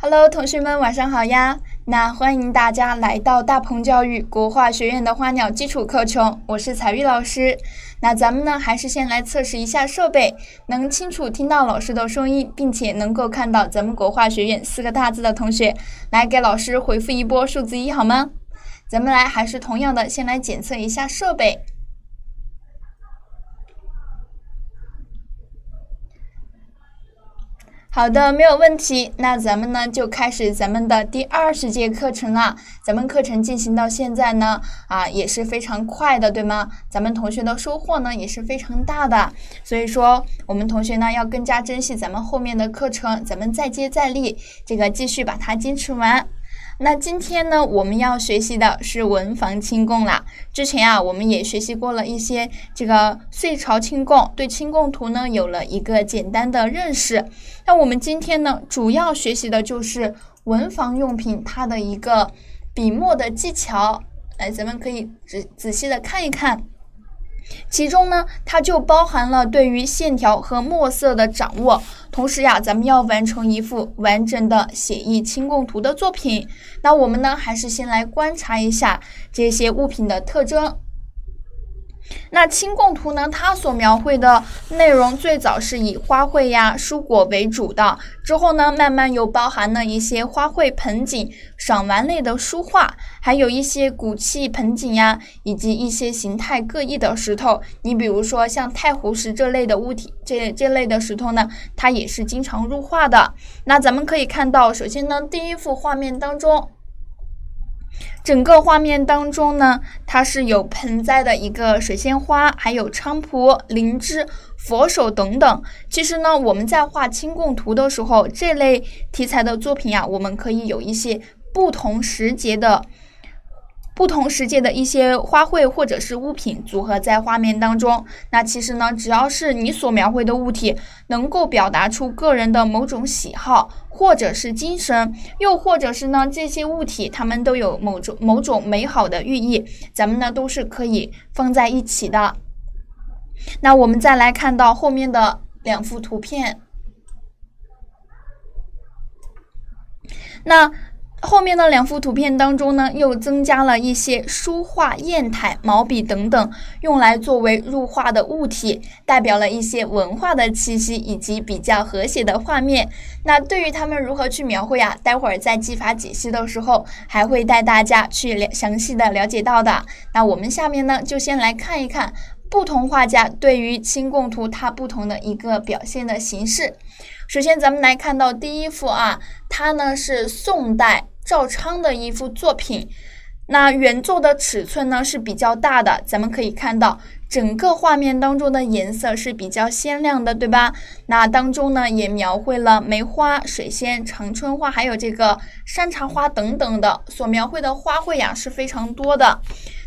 Hello，同学们，晚上好呀！那欢迎大家来到大鹏教育国画学院的花鸟基础课程，我是彩玉老师。那咱们呢，还是先来测试一下设备，能清楚听到老师的声音，并且能够看到咱们国画学院四个大字的同学，来给老师回复一波数字一好吗？咱们来还是同样的，先来检测一下设备。好的，没有问题。那咱们呢就开始咱们的第二十节课程了。咱们课程进行到现在呢，啊也是非常快的，对吗？咱们同学的收获呢也是非常大的。所以说，我们同学呢要更加珍惜咱们后面的课程，咱们再接再厉，这个继续把它坚持完。那今天呢，我们要学习的是文房清供啦。之前啊，我们也学习过了一些这个隋朝清供，对清供图呢有了一个简单的认识。那我们今天呢，主要学习的就是文房用品它的一个笔墨的技巧。来，咱们可以仔仔细的看一看。其中呢，它就包含了对于线条和墨色的掌握，同时呀，咱们要完成一幅完整的写意清供图的作品。那我们呢，还是先来观察一下这些物品的特征。那清供图呢？它所描绘的内容最早是以花卉呀、蔬果为主的，之后呢，慢慢又包含了一些花卉盆景、赏玩类的书画，还有一些古器盆景呀，以及一些形态各异的石头。你比如说像太湖石这类的物体，这这类的石头呢，它也是经常入画的。那咱们可以看到，首先呢，第一幅画面当中。整个画面当中呢，它是有盆栽的一个水仙花，还有菖蒲、灵芝、佛手等等。其实呢，我们在画清供图的时候，这类题材的作品呀，我们可以有一些不同时节的。不同世界的一些花卉或者是物品组合在画面当中，那其实呢，只要是你所描绘的物体能够表达出个人的某种喜好或者是精神，又或者是呢这些物体它们都有某种某种美好的寓意，咱们呢都是可以放在一起的。那我们再来看到后面的两幅图片，那。后面的两幅图片当中呢，又增加了一些书画砚台、毛笔等等，用来作为入画的物体，代表了一些文化的气息以及比较和谐的画面。那对于他们如何去描绘啊？待会儿在技法解析的时候，还会带大家去详细的了解到的。那我们下面呢，就先来看一看不同画家对于清供图它不同的一个表现的形式。首先，咱们来看到第一幅啊，它呢是宋代赵昌的一幅作品。那原作的尺寸呢是比较大的，咱们可以看到整个画面当中的颜色是比较鲜亮的，对吧？那当中呢也描绘了梅花、水仙、长春花，还有这个山茶花等等的，所描绘的花卉呀是非常多的。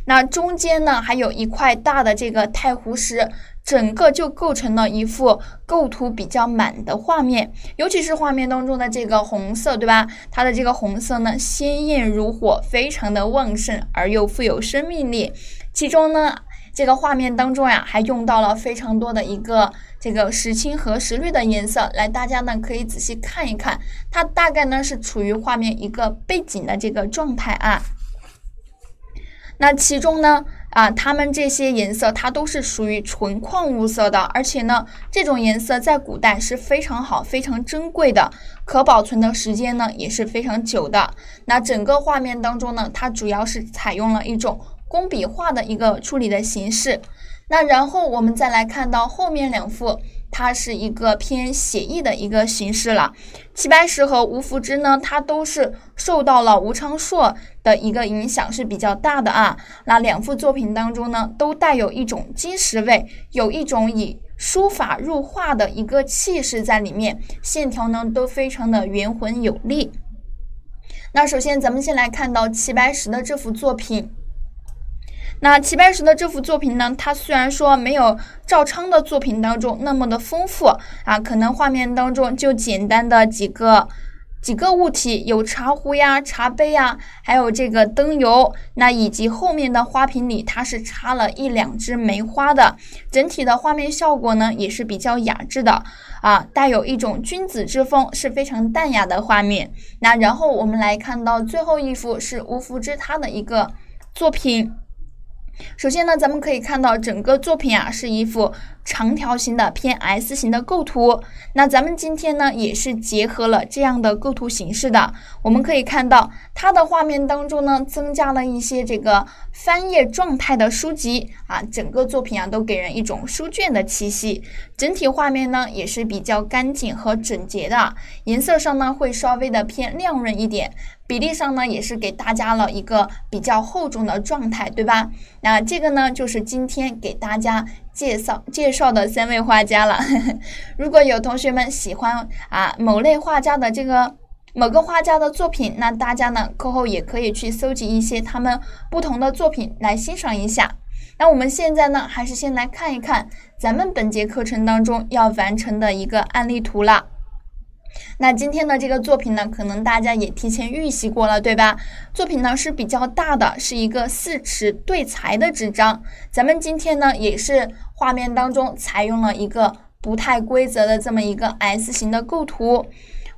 那中间呢还有一块大的这个太湖石。整个就构成了一幅构图比较满的画面，尤其是画面当中的这个红色，对吧？它的这个红色呢，鲜艳如火，非常的旺盛而又富有生命力。其中呢，这个画面当中呀，还用到了非常多的一个这个石青和石绿的颜色。来，大家呢可以仔细看一看，它大概呢是处于画面一个背景的这个状态啊。那其中呢？啊，它们这些颜色它都是属于纯矿物色的，而且呢，这种颜色在古代是非常好、非常珍贵的，可保存的时间呢也是非常久的。那整个画面当中呢，它主要是采用了一种工笔画的一个处理的形式。那然后我们再来看到后面两幅。它是一个偏写意的一个形式了。齐白石和吴福之呢，它都是受到了吴昌硕的一个影响是比较大的啊。那两幅作品当中呢，都带有一种金石味，有一种以书法入画的一个气势在里面，线条呢都非常的圆浑有力。那首先咱们先来看到齐白石的这幅作品。那齐白石的这幅作品呢，它虽然说没有赵昌的作品当中那么的丰富啊，可能画面当中就简单的几个几个物体，有茶壶呀、茶杯呀，还有这个灯油，那以及后面的花瓶里，它是插了一两枝梅花的。整体的画面效果呢，也是比较雅致的啊，带有一种君子之风，是非常淡雅的画面。那然后我们来看到最后一幅是无福之他的一个作品。首先呢，咱们可以看到整个作品啊是一幅长条形的偏 S 型的构图。那咱们今天呢也是结合了这样的构图形式的。我们可以看到它的画面当中呢增加了一些这个翻页状态的书籍啊，整个作品啊都给人一种书卷的气息。整体画面呢也是比较干净和整洁的，颜色上呢会稍微的偏亮润一点。比例上呢，也是给大家了一个比较厚重的状态，对吧？那这个呢，就是今天给大家介绍介绍的三位画家了。如果有同学们喜欢啊某类画家的这个某个画家的作品，那大家呢课后也可以去搜集一些他们不同的作品来欣赏一下。那我们现在呢，还是先来看一看咱们本节课程当中要完成的一个案例图了。那今天的这个作品呢，可能大家也提前预习过了，对吧？作品呢是比较大的，是一个四尺对裁的纸张。咱们今天呢，也是画面当中采用了一个不太规则的这么一个 S 型的构图。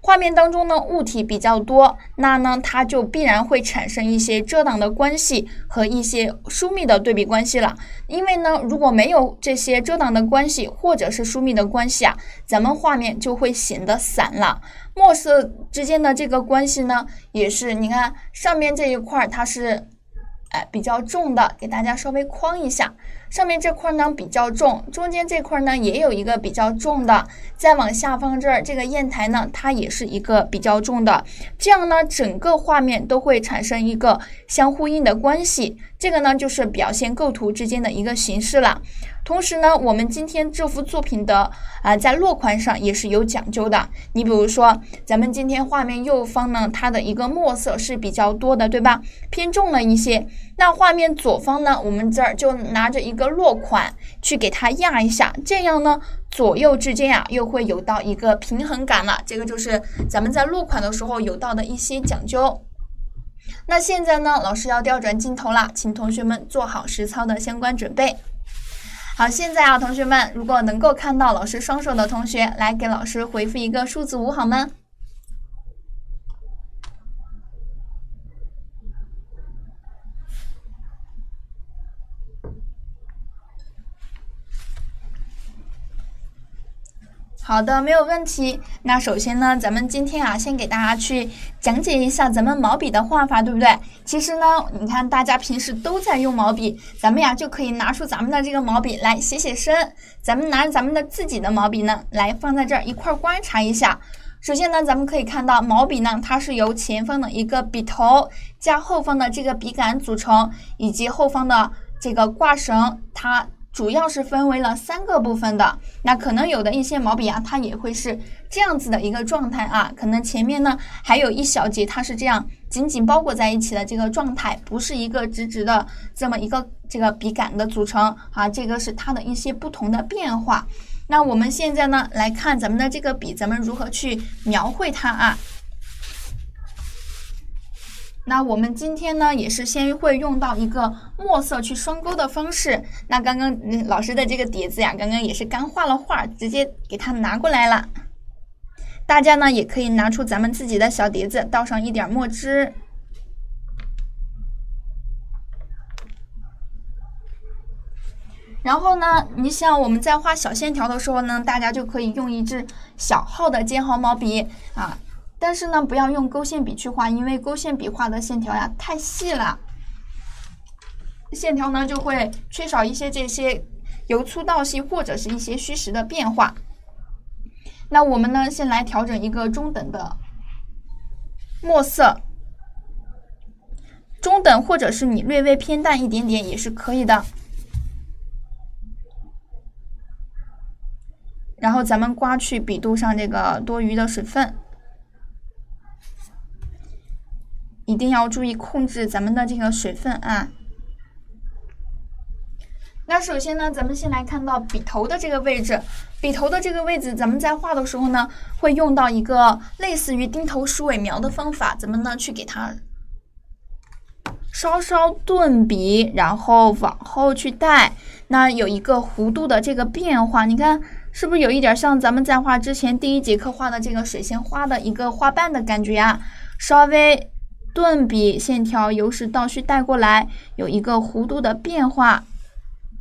画面当中呢，物体比较多，那呢，它就必然会产生一些遮挡的关系和一些疏密的对比关系了。因为呢，如果没有这些遮挡的关系或者是疏密的关系啊，咱们画面就会显得散了。墨色之间的这个关系呢，也是你看上面这一块它是。哎，比较重的，给大家稍微框一下。上面这块呢比较重，中间这块呢也有一个比较重的。再往下方这儿，这个砚台呢，它也是一个比较重的。这样呢，整个画面都会产生一个相呼应的关系。这个呢，就是表现构图之间的一个形式了。同时呢，我们今天这幅作品的啊，在落款上也是有讲究的。你比如说，咱们今天画面右方呢，它的一个墨色是比较多的，对吧？偏重了一些。那画面左方呢，我们这儿就拿着一个落款去给它压一下，这样呢，左右之间啊，又会有到一个平衡感了。这个就是咱们在落款的时候有到的一些讲究。那现在呢，老师要调转镜头了，请同学们做好实操的相关准备。好，现在啊，同学们，如果能够看到老师双手的同学，来给老师回复一个数字五，好吗？好的，没有问题。那首先呢，咱们今天啊，先给大家去讲解一下咱们毛笔的画法，对不对？其实呢，你看大家平时都在用毛笔，咱们呀就可以拿出咱们的这个毛笔来写写生。咱们拿着咱们的自己的毛笔呢，来放在这儿一块观察一下。首先呢，咱们可以看到毛笔呢，它是由前方的一个笔头加后方的这个笔杆组成，以及后方的这个挂绳，它。主要是分为了三个部分的，那可能有的一些毛笔啊，它也会是这样子的一个状态啊，可能前面呢还有一小节，它是这样紧紧包裹在一起的这个状态，不是一个直直的这么一个这个笔杆的组成啊，这个是它的一些不同的变化。那我们现在呢来看咱们的这个笔，咱们如何去描绘它啊？那我们今天呢，也是先会用到一个墨色去双勾的方式。那刚刚老师的这个碟子呀，刚刚也是刚画了画，直接给它拿过来了。大家呢也可以拿出咱们自己的小碟子，倒上一点墨汁。然后呢，你像我们在画小线条的时候呢，大家就可以用一支小号的尖毫毛笔啊。但是呢，不要用勾线笔去画，因为勾线笔画的线条呀太细了，线条呢就会缺少一些这些由粗到细或者是一些虚实的变化。那我们呢，先来调整一个中等的墨色，中等或者是你略微偏淡一点点也是可以的。然后咱们刮去笔肚上这个多余的水分。一定要注意控制咱们的这个水分啊。那首先呢，咱们先来看到笔头的这个位置，笔头的这个位置，咱们在画的时候呢，会用到一个类似于钉头鼠尾描的方法，咱们呢？去给它稍稍顿笔，然后往后去带，那有一个弧度的这个变化，你看是不是有一点像咱们在画之前第一节课画的这个水仙花的一个花瓣的感觉呀？稍微顿笔，线条由实到虚带过来，有一个弧度的变化。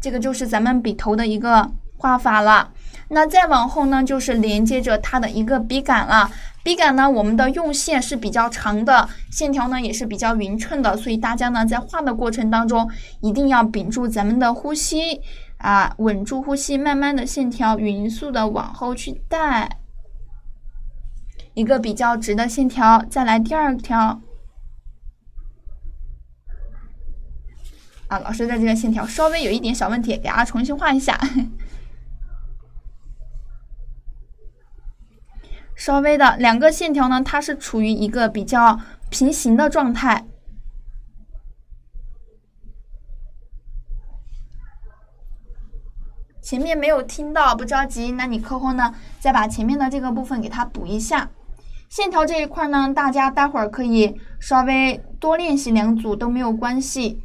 这个就是咱们笔头的一个画法了，那再往后呢，就是连接着它的一个笔杆了。笔杆呢，我们的用线是比较长的，线条呢也是比较匀称的，所以大家呢在画的过程当中，一定要屏住咱们的呼吸啊，稳住呼吸，慢慢的线条匀速的往后去带，一个比较直的线条，再来第二条。啊，老师的这个线条稍微有一点小问题，给大家重新画一下。稍微的两个线条呢，它是处于一个比较平行的状态。前面没有听到，不着急，那你课后呢，再把前面的这个部分给它补一下。线条这一块呢，大家待会儿可以稍微多练习两组都没有关系。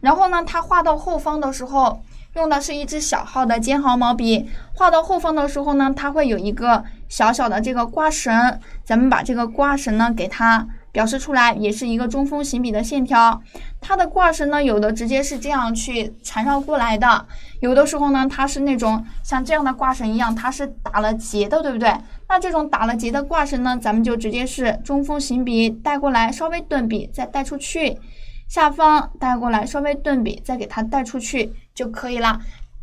然后呢，它画到后方的时候，用的是一支小号的尖毫毛笔。画到后方的时候呢，它会有一个小小的这个挂绳，咱们把这个挂绳呢给它表示出来，也是一个中锋行笔的线条。它的挂绳呢，有的直接是这样去缠绕过来的，有的时候呢，它是那种像这样的挂绳一样，它是打了结的，对不对？那这种打了结的挂绳呢，咱们就直接是中锋行笔带过来，稍微顿笔再带出去。下方带过来，稍微顿笔，再给它带出去就可以了。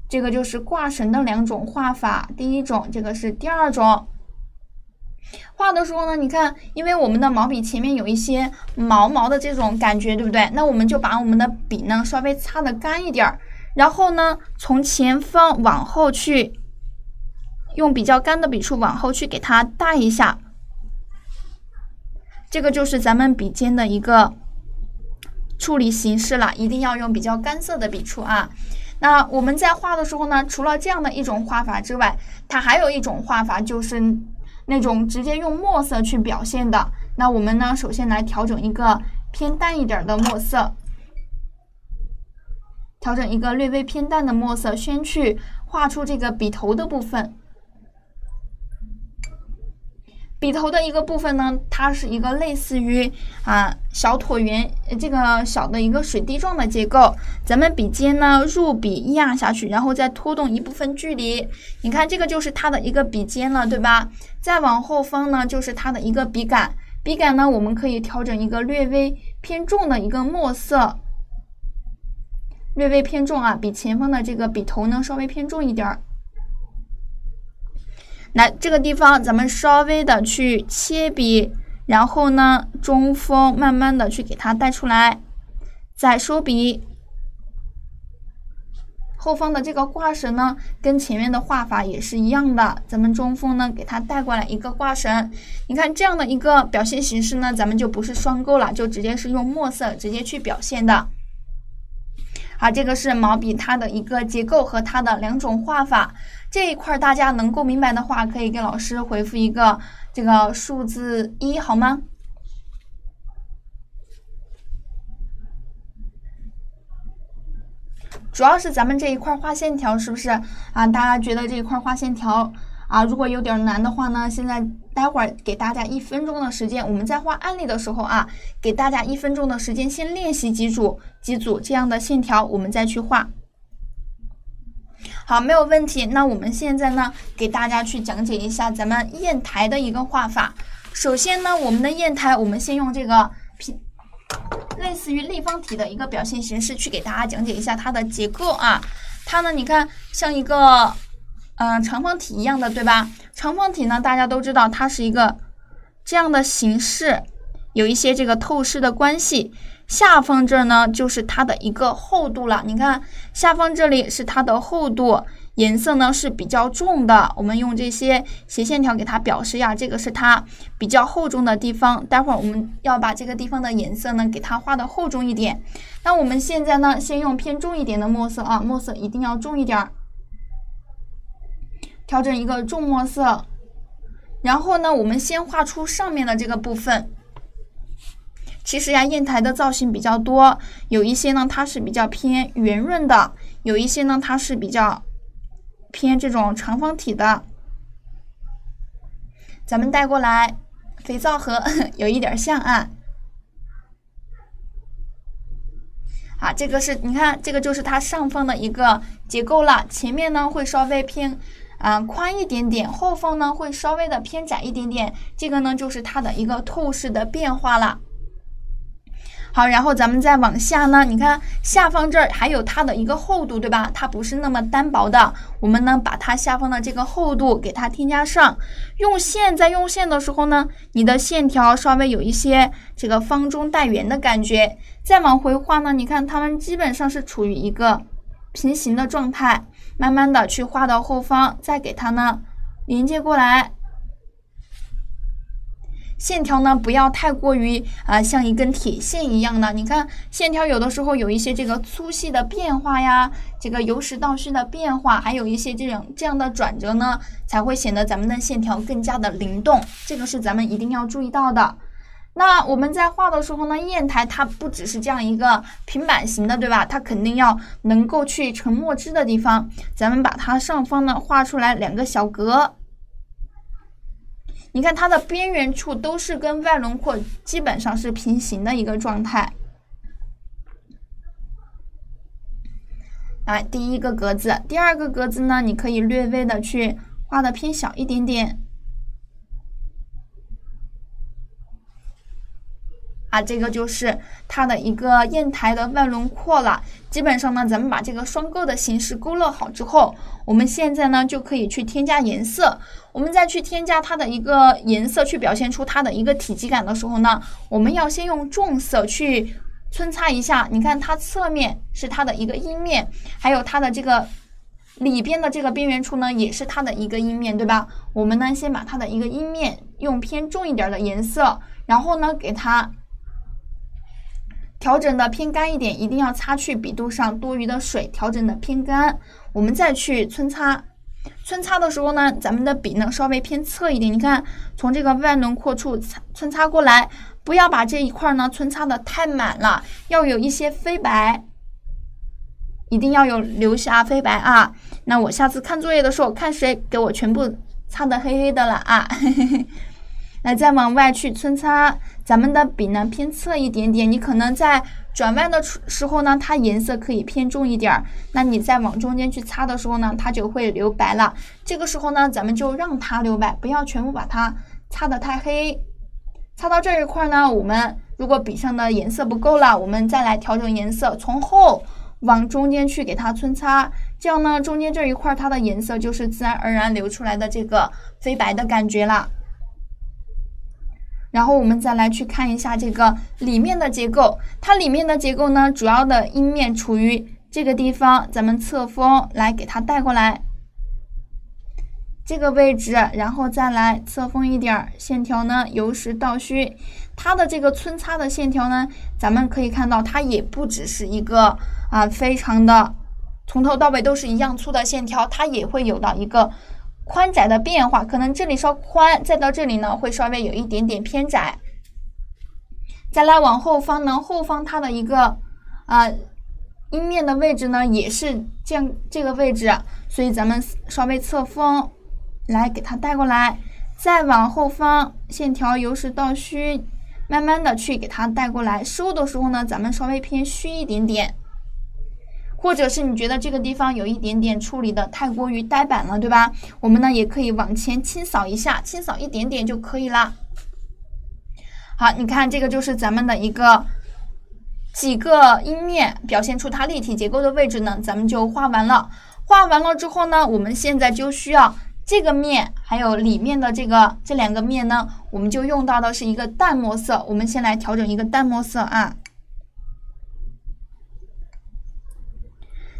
这个就是挂绳的两种画法，第一种，这个是第二种。画的时候呢，你看，因为我们的毛笔前面有一些毛毛的这种感觉，对不对？那我们就把我们的笔呢稍微擦的干一点儿，然后呢，从前方往后去，用比较干的笔触往后去给它带一下。这个就是咱们笔尖的一个。处理形式了，一定要用比较干涩的笔触啊。那我们在画的时候呢，除了这样的一种画法之外，它还有一种画法，就是那种直接用墨色去表现的。那我们呢，首先来调整一个偏淡一点的墨色，调整一个略微偏淡的墨色，先去画出这个笔头的部分。笔头的一个部分呢，它是一个类似于啊小椭圆这个小的一个水滴状的结构。咱们笔尖呢入笔压下去，然后再拖动一部分距离。你看这个就是它的一个笔尖了，对吧？再往后方呢就是它的一个笔杆。笔杆呢我们可以调整一个略微偏重的一个墨色，略微偏重啊，比前方的这个笔头呢稍微偏重一点儿。来这个地方，咱们稍微的去切笔，然后呢，中锋慢慢的去给它带出来，再收笔。后方的这个挂绳呢，跟前面的画法也是一样的，咱们中锋呢给它带过来一个挂绳。你看这样的一个表现形式呢，咱们就不是双钩了，就直接是用墨色直接去表现的。好，这个是毛笔它的一个结构和它的两种画法。这一块大家能够明白的话，可以给老师回复一个这个数字一，好吗？主要是咱们这一块画线条，是不是啊？大家觉得这一块画线条啊，如果有点难的话呢，现在待会儿给大家一分钟的时间，我们在画案例的时候啊，给大家一分钟的时间，先练习几组几组这样的线条，我们再去画。好，没有问题。那我们现在呢，给大家去讲解一下咱们砚台的一个画法。首先呢，我们的砚台，我们先用这个平，类似于立方体的一个表现形式去给大家讲解一下它的结构啊。它呢，你看像一个嗯长方体一样的，对吧？长方体呢，大家都知道它是一个这样的形式，有一些这个透视的关系。下方这呢，就是它的一个厚度了。你看下方这里是它的厚度，颜色呢是比较重的，我们用这些斜线条给它表示呀，这个是它比较厚重的地方。待会儿我们要把这个地方的颜色呢给它画的厚重一点。那我们现在呢，先用偏重一点的墨色啊，墨色一定要重一点儿，调整一个重墨色。然后呢，我们先画出上面的这个部分。其实呀，砚台的造型比较多，有一些呢它是比较偏圆润的，有一些呢它是比较偏这种长方体的。咱们带过来，肥皂盒 有一点像啊。啊，这个是你看，这个就是它上方的一个结构了。前面呢会稍微偏啊宽一点点，后方呢会稍微的偏窄一点点。这个呢就是它的一个透视的变化了。好，然后咱们再往下呢，你看下方这儿还有它的一个厚度，对吧？它不是那么单薄的。我们呢把它下方的这个厚度给它添加上。用线在用线的时候呢，你的线条稍微有一些这个方中带圆的感觉。再往回画呢，你看它们基本上是处于一个平行的状态。慢慢的去画到后方，再给它呢连接过来。线条呢，不要太过于啊，像一根铁线一样的。你看，线条有的时候有一些这个粗细的变化呀，这个由实到虚的变化，还有一些这种这样的转折呢，才会显得咱们的线条更加的灵动。这个是咱们一定要注意到的。那我们在画的时候呢，砚台它不只是这样一个平板型的，对吧？它肯定要能够去沉墨汁的地方，咱们把它上方呢画出来两个小格。你看它的边缘处都是跟外轮廓基本上是平行的一个状态。来，第一个格子，第二个格子呢，你可以略微的去画的偏小一点点。啊，这个就是它的一个砚台的外轮廓了。基本上呢，咱们把这个双钩的形式勾勒好之后，我们现在呢就可以去添加颜色。我们再去添加它的一个颜色，去表现出它的一个体积感的时候呢，我们要先用重色去皴擦一下。你看它侧面是它的一个阴面，还有它的这个里边的这个边缘处呢，也是它的一个阴面，对吧？我们呢先把它的一个阴面用偏重一点的颜色，然后呢给它。调整的偏干一点，一定要擦去笔肚上多余的水，调整的偏干，我们再去皴擦。皴擦的时候呢，咱们的笔呢稍微偏侧一点，你看从这个外轮廓处擦皴擦过来，不要把这一块呢皴擦的太满了，要有一些飞白，一定要有留下飞白啊。那我下次看作业的时候，看谁给我全部擦的黑黑的了啊。来，再往外去皴擦，咱们的笔呢偏侧一点点，你可能在转弯的时候呢，它颜色可以偏重一点儿。那你再往中间去擦的时候呢，它就会留白了。这个时候呢，咱们就让它留白，不要全部把它擦的太黑。擦到这一块呢，我们如果笔上的颜色不够了，我们再来调整颜色，从后往中间去给它皴擦，这样呢，中间这一块它的颜色就是自然而然流出来的这个飞白的感觉了。然后我们再来去看一下这个里面的结构，它里面的结构呢，主要的阴面处于这个地方，咱们侧锋来给它带过来，这个位置，然后再来侧锋一点，线条呢由实到虚，它的这个皴擦的线条呢，咱们可以看到它也不只是一个啊，非常的从头到尾都是一样粗的线条，它也会有到一个。宽窄的变化，可能这里稍宽，再到这里呢，会稍微有一点点偏窄。再来往后方呢，后方它的一个啊阴面的位置呢，也是这样这个位置，所以咱们稍微侧锋来给它带过来，再往后方线条由实到虚，慢慢的去给它带过来。收的时候呢，咱们稍微偏虚一点点。或者是你觉得这个地方有一点点处理的太过于呆板了，对吧？我们呢也可以往前清扫一下，清扫一点点就可以了。好，你看这个就是咱们的一个几个阴面，表现出它立体结构的位置呢，咱们就画完了。画完了之后呢，我们现在就需要这个面还有里面的这个这两个面呢，我们就用到的是一个淡墨色。我们先来调整一个淡墨色啊。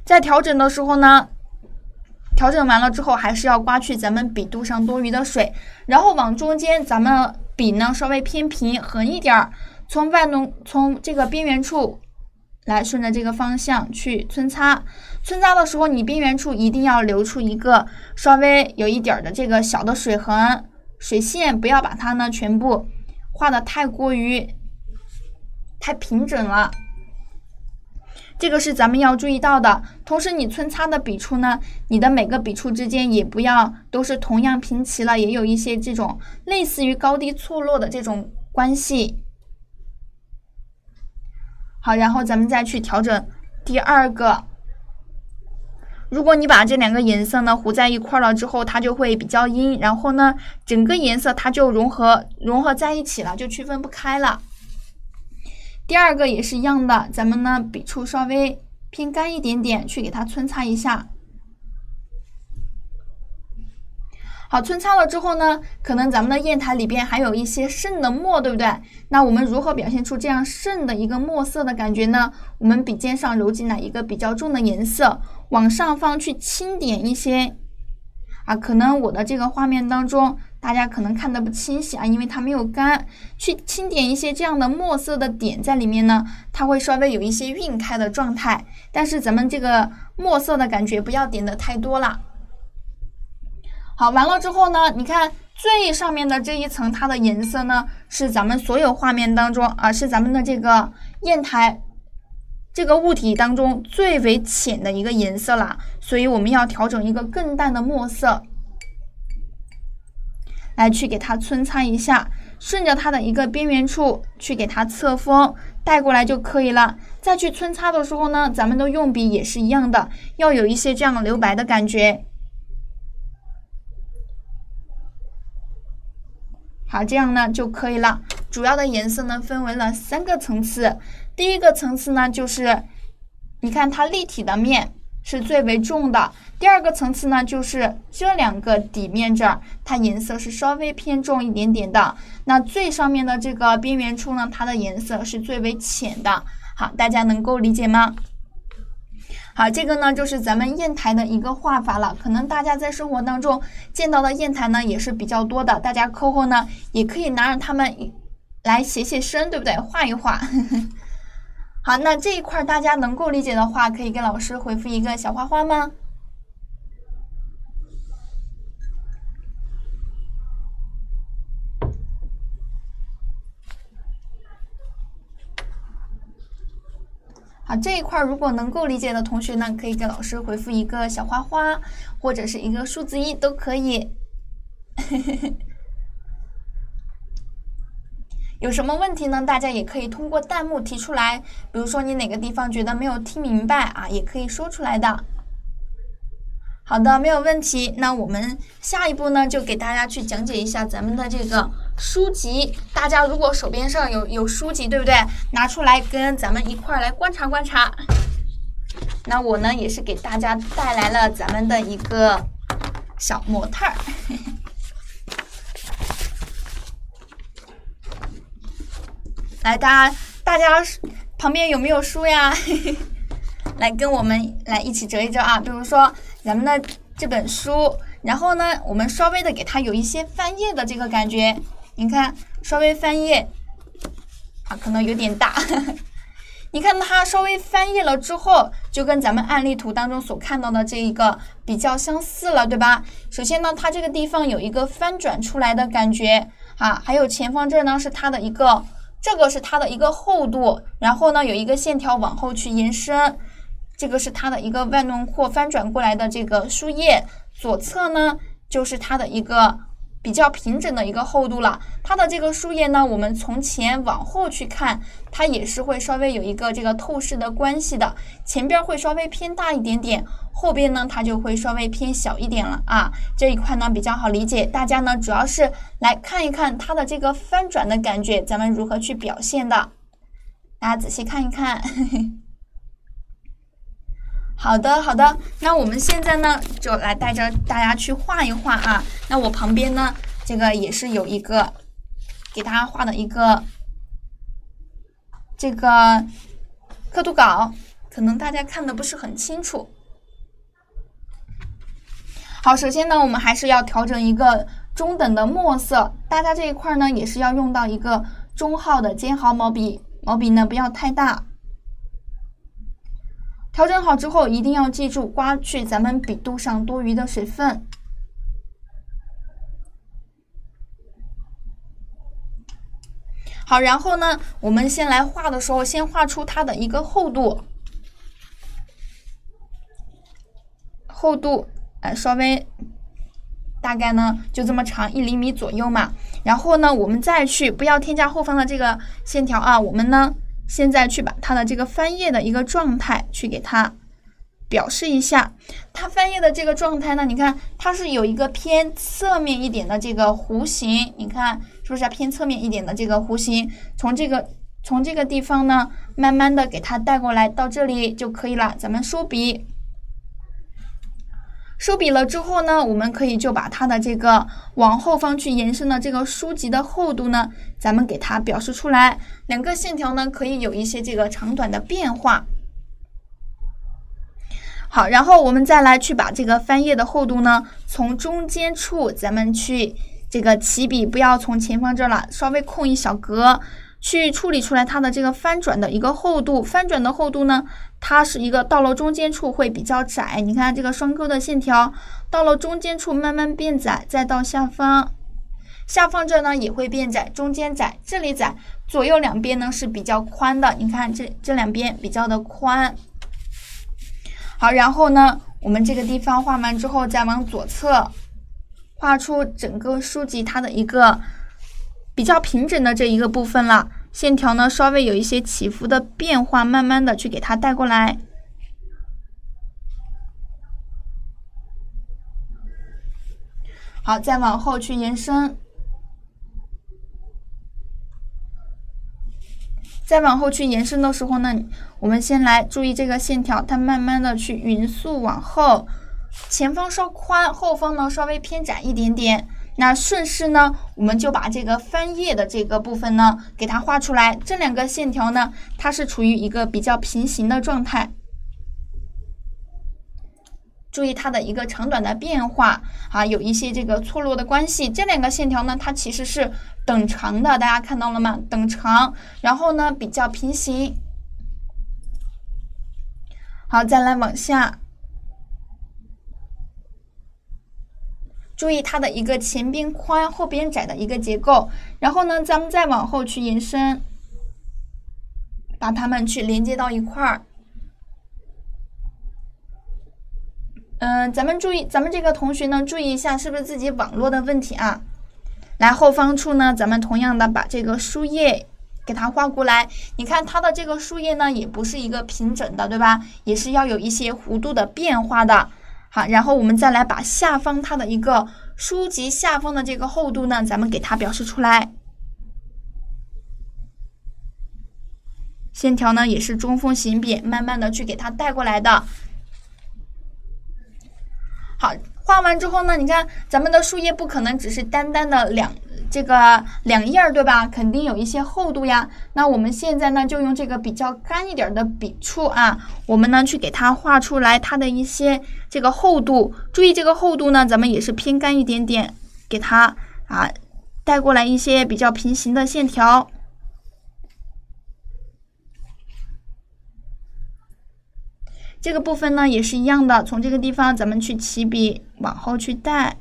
在调整的时候呢，调整完了之后，还是要刮去咱们笔肚上多余的水，然后往中间，咱们笔呢稍微偏平横一点儿，从外弄从这个边缘处来顺着这个方向去皴擦。皴擦的时候，你边缘处一定要留出一个稍微有一点的这个小的水痕、水线，不要把它呢全部画的太过于太平整了。这个是咱们要注意到的，同时你皴擦的笔触呢，你的每个笔触之间也不要都是同样平齐了，也有一些这种类似于高低错落的这种关系。好，然后咱们再去调整第二个。如果你把这两个颜色呢糊在一块了之后，它就会比较阴，然后呢整个颜色它就融合融合在一起了，就区分不开了。第二个也是一样的，咱们呢笔触稍微偏干一点点，去给它皴擦一下。好，皴擦了之后呢，可能咱们的砚台里边还有一些剩的墨，对不对？那我们如何表现出这样剩的一个墨色的感觉呢？我们笔尖上揉进来一个比较重的颜色，往上方去轻点一些。啊，可能我的这个画面当中。大家可能看的不清晰啊，因为它没有干。去轻点一些这样的墨色的点在里面呢，它会稍微有一些晕开的状态。但是咱们这个墨色的感觉不要点的太多了。好，完了之后呢，你看最上面的这一层，它的颜色呢是咱们所有画面当中啊，是咱们的这个砚台这个物体当中最为浅的一个颜色了，所以我们要调整一个更淡的墨色。来去给它皴擦一下，顺着它的一个边缘处去给它侧锋带过来就可以了。再去皴擦的时候呢，咱们的用笔也是一样的，要有一些这样留白的感觉。好，这样呢就可以了。主要的颜色呢分为了三个层次，第一个层次呢就是，你看它立体的面。是最为重的。第二个层次呢，就是这两个底面这儿，它颜色是稍微偏重一点点的。那最上面的这个边缘处呢，它的颜色是最为浅的。好，大家能够理解吗？好，这个呢就是咱们砚台的一个画法了。可能大家在生活当中见到的砚台呢也是比较多的，大家课后呢也可以拿着它们来写写生，对不对？画一画。好，那这一块大家能够理解的话，可以给老师回复一个小花花吗？好，这一块如果能够理解的同学呢，可以给老师回复一个小花花，或者是一个数字一都可以。有什么问题呢？大家也可以通过弹幕提出来。比如说你哪个地方觉得没有听明白啊，也可以说出来的。好的，没有问题。那我们下一步呢，就给大家去讲解一下咱们的这个书籍。大家如果手边上有有书籍，对不对？拿出来跟咱们一块儿来观察观察。那我呢，也是给大家带来了咱们的一个小模特儿。来，大家大家旁边有没有书呀？来跟我们来一起折一折啊！比如说咱们的这本书，然后呢，我们稍微的给它有一些翻页的这个感觉。你看，稍微翻页啊，可能有点大。你看它稍微翻页了之后，就跟咱们案例图当中所看到的这一个比较相似了，对吧？首先呢，它这个地方有一个翻转出来的感觉啊，还有前方这儿呢是它的一个。这个是它的一个厚度，然后呢有一个线条往后去延伸，这个是它的一个外轮廓翻转过来的这个树叶，左侧呢就是它的一个比较平整的一个厚度了。它的这个树叶呢，我们从前往后去看，它也是会稍微有一个这个透视的关系的，前边会稍微偏大一点点。后边呢，它就会稍微偏小一点了啊，这一块呢比较好理解，大家呢主要是来看一看它的这个翻转的感觉，咱们如何去表现的，大家仔细看一看。好的，好的，那我们现在呢就来带着大家去画一画啊。那我旁边呢，这个也是有一个给大家画的一个这个刻图稿，可能大家看的不是很清楚。好，首先呢，我们还是要调整一个中等的墨色，大家这一块呢，也是要用到一个中号的尖毫毛笔，毛笔呢不要太大。调整好之后，一定要记住刮去咱们笔肚上多余的水分。好，然后呢，我们先来画的时候，先画出它的一个厚度，厚度，稍微大概呢就这么长一厘米左右嘛。然后呢，我们再去不要添加后方的这个线条啊，我们呢现在去把它的这个翻页的一个状态去给它。表示一下，它翻页的这个状态呢？你看，它是有一个偏侧面一点的这个弧形，你看是不是偏侧面一点的这个弧形？从这个从这个地方呢，慢慢的给它带过来到这里就可以了。咱们收笔，收笔了之后呢，我们可以就把它的这个往后方去延伸的这个书籍的厚度呢，咱们给它表示出来。两个线条呢，可以有一些这个长短的变化。好，然后我们再来去把这个翻页的厚度呢，从中间处咱们去这个起笔，不要从前方这儿了，稍微空一小格，去处理出来它的这个翻转的一个厚度。翻转的厚度呢，它是一个到了中间处会比较窄，你看这个双钩的线条，到了中间处慢慢变窄，再到下方，下方这呢也会变窄，中间窄，这里窄，左右两边呢是比较宽的，你看这这两边比较的宽。好，然后呢，我们这个地方画完之后，再往左侧画出整个书籍它的一个比较平整的这一个部分了。线条呢稍微有一些起伏的变化，慢慢的去给它带过来。好，再往后去延伸。再往后去延伸的时候呢，我们先来注意这个线条，它慢慢的去匀速往后，前方稍宽，后方呢稍微偏窄一点点。那顺势呢，我们就把这个翻页的这个部分呢给它画出来。这两个线条呢，它是处于一个比较平行的状态。注意它的一个长短的变化啊，有一些这个错落的关系。这两个线条呢，它其实是等长的，大家看到了吗？等长，然后呢比较平行。好，再来往下，注意它的一个前边宽、后边窄的一个结构。然后呢，咱们再往后去延伸，把它们去连接到一块儿。嗯，咱们注意，咱们这个同学呢，注意一下，是不是自己网络的问题啊？来后方处呢，咱们同样的把这个树叶给它画过来。你看它的这个树叶呢，也不是一个平整的，对吧？也是要有一些弧度的变化的。好，然后我们再来把下方它的一个书籍下方的这个厚度呢，咱们给它表示出来。线条呢也是中锋行笔，慢慢的去给它带过来的。好，画完之后呢，你看咱们的树叶不可能只是单单的两这个两页儿，对吧？肯定有一些厚度呀。那我们现在呢，就用这个比较干一点的笔触啊，我们呢去给它画出来它的一些这个厚度。注意这个厚度呢，咱们也是偏干一点点，给它啊带过来一些比较平行的线条。这个部分呢也是一样的，从这个地方咱们去起笔，往后去带，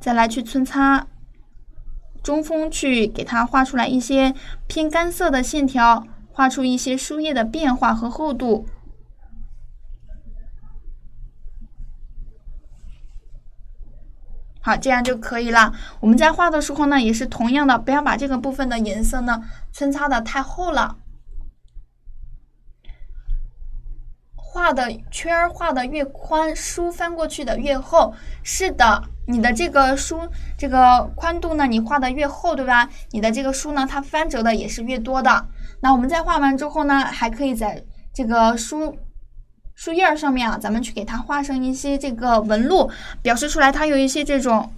再来去皴擦，中锋去给它画出来一些偏干涩的线条，画出一些书页的变化和厚度。好，这样就可以了。我们在画的时候呢，也是同样的，不要把这个部分的颜色呢皴擦的太厚了。画的圈儿画的越宽，书翻过去的越厚。是的，你的这个书这个宽度呢，你画的越厚，对吧？你的这个书呢，它翻折的也是越多的。那我们在画完之后呢，还可以在这个书。书页上面啊，咱们去给它画上一些这个纹路，表示出来它有一些这种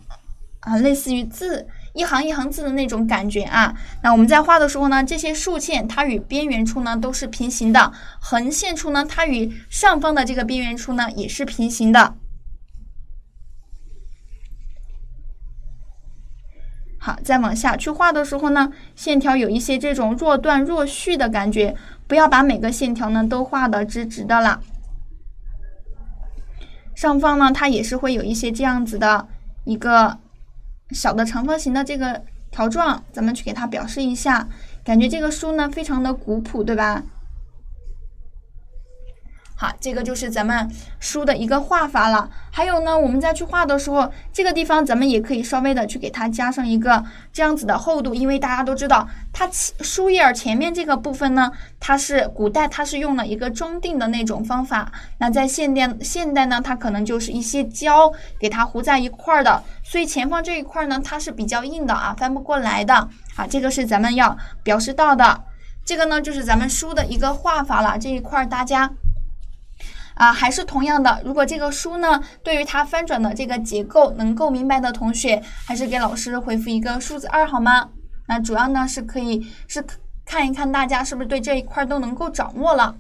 啊，类似于字一行一行字的那种感觉啊。那我们在画的时候呢，这些竖线它与边缘处呢都是平行的，横线处呢它与上方的这个边缘处呢也是平行的。好，再往下去画的时候呢，线条有一些这种若断若续的感觉，不要把每个线条呢都画的直直的了。上方呢，它也是会有一些这样子的一个小的长方形的这个条状，咱们去给它表示一下。感觉这个书呢非常的古朴，对吧？好，这个就是咱们书的一个画法了。还有呢，我们再去画的时候，这个地方咱们也可以稍微的去给它加上一个这样子的厚度，因为大家都知道，它书页前面这个部分呢，它是古代它是用了一个装订的那种方法。那在现代现代呢，它可能就是一些胶给它糊在一块儿的，所以前方这一块呢，它是比较硬的啊，翻不过来的。好，这个是咱们要表示到的。这个呢，就是咱们书的一个画法了。这一块大家。啊，还是同样的。如果这个书呢，对于它翻转的这个结构能够明白的同学，还是给老师回复一个数字二好吗？那主要呢是可以是看一看大家是不是对这一块都能够掌握了。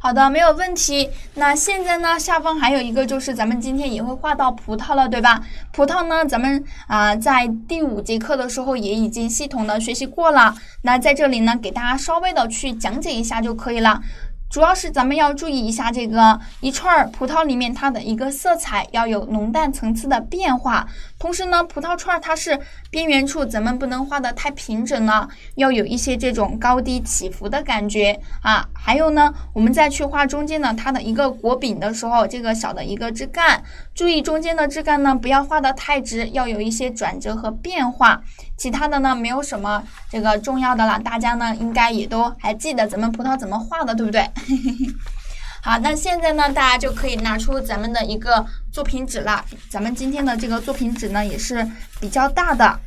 好的，没有问题。那现在呢，下方还有一个就是咱们今天也会画到葡萄了，对吧？葡萄呢，咱们啊在第五节课的时候也已经系统的学习过了。那在这里呢，给大家稍微的去讲解一下就可以了。主要是咱们要注意一下这个一串葡萄里面它的一个色彩要有浓淡层次的变化，同时呢，葡萄串它是边缘处咱们不能画的太平整了，要有一些这种高低起伏的感觉啊。还有呢，我们再去画中间呢它的一个果柄的时候，这个小的一个枝干，注意中间的枝干呢不要画的太直，要有一些转折和变化。其他的呢没有什么这个重要的了，大家呢应该也都还记得咱们葡萄怎么画的，对不对？好，那现在呢，大家就可以拿出咱们的一个作品纸了。咱们今天的这个作品纸呢也是比较大的，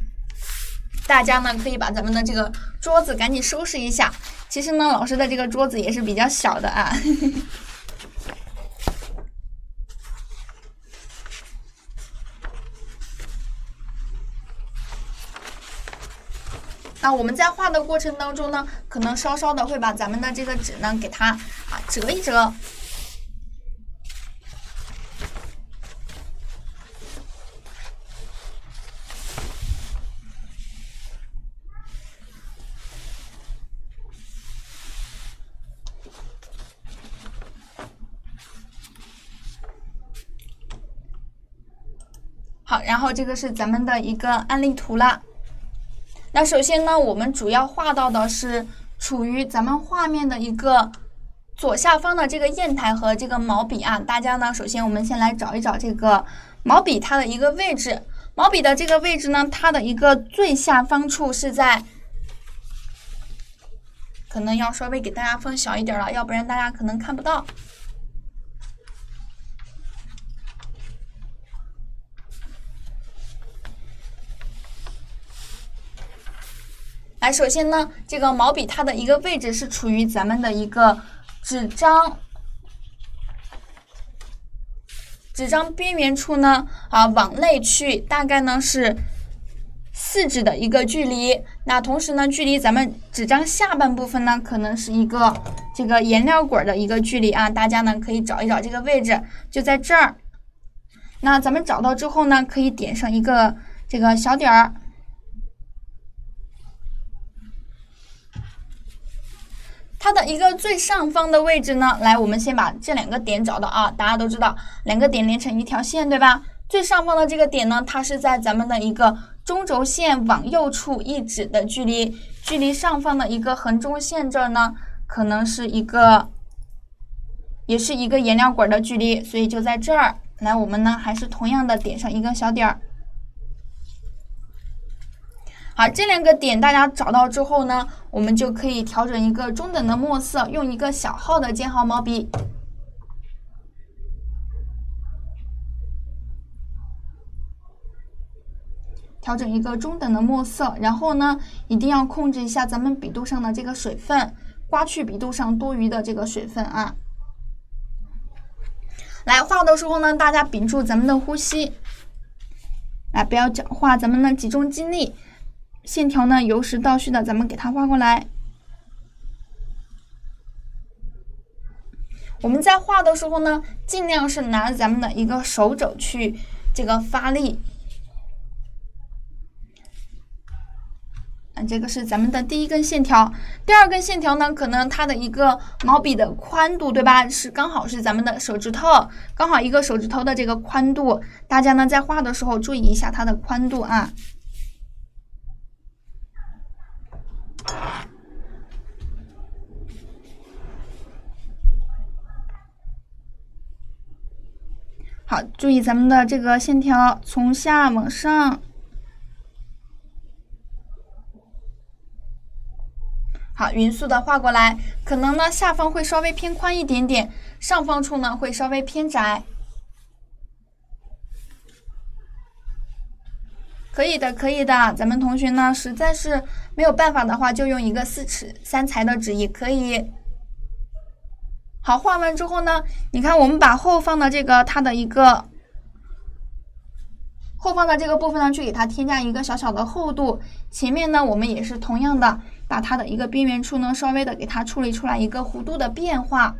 大家呢可以把咱们的这个桌子赶紧收拾一下。其实呢，老师的这个桌子也是比较小的啊。那我们在画的过程当中呢，可能稍稍的会把咱们的这个纸呢给它啊折一折。好，然后这个是咱们的一个案例图了。那首先呢，我们主要画到的是处于咱们画面的一个左下方的这个砚台和这个毛笔啊。大家呢，首先我们先来找一找这个毛笔它的一个位置。毛笔的这个位置呢，它的一个最下方处是在，可能要稍微给大家放小一点了，要不然大家可能看不到。来，首先呢，这个毛笔它的一个位置是处于咱们的一个纸张纸张边缘处呢，啊，往内去大概呢是四指的一个距离。那同时呢，距离咱们纸张下半部分呢，可能是一个这个颜料管的一个距离啊。大家呢可以找一找这个位置，就在这儿。那咱们找到之后呢，可以点上一个这个小点儿。它的一个最上方的位置呢，来，我们先把这两个点找到啊。大家都知道，两个点连成一条线，对吧？最上方的这个点呢，它是在咱们的一个中轴线往右处一指的距离，距离上方的一个横中线这儿呢，可能是一个，也是一个颜料管的距离，所以就在这儿。来，我们呢还是同样的点上一个小点儿。好，这两个点大家找到之后呢，我们就可以调整一个中等的墨色，用一个小号的尖毫毛笔，调整一个中等的墨色，然后呢，一定要控制一下咱们笔肚上的这个水分，刮去笔肚上多余的这个水分啊。来画的时候呢，大家屏住咱们的呼吸，来不要讲话，咱们呢集中精力，线条呢由实到虚的，咱们给它画过来。我们在画的时候呢，尽量是拿咱们的一个手肘去这个发力。啊，这个是咱们的第一根线条。第二根线条呢，可能它的一个毛笔的宽度，对吧？是刚好是咱们的手指头，刚好一个手指头的这个宽度。大家呢在画的时候注意一下它的宽度啊。好，注意咱们的这个线条从下往上。好，匀速的画过来，可能呢下方会稍微偏宽一点点，上方处呢会稍微偏窄。可以的，可以的，咱们同学呢实在是没有办法的话，就用一个四尺三裁的纸也可以。好，画完之后呢，你看我们把后方的这个它的一个后方的这个部分呢，去给它添加一个小小的厚度。前面呢，我们也是同样的，把它的一个边缘处呢，稍微的给它处理出来一个弧度的变化。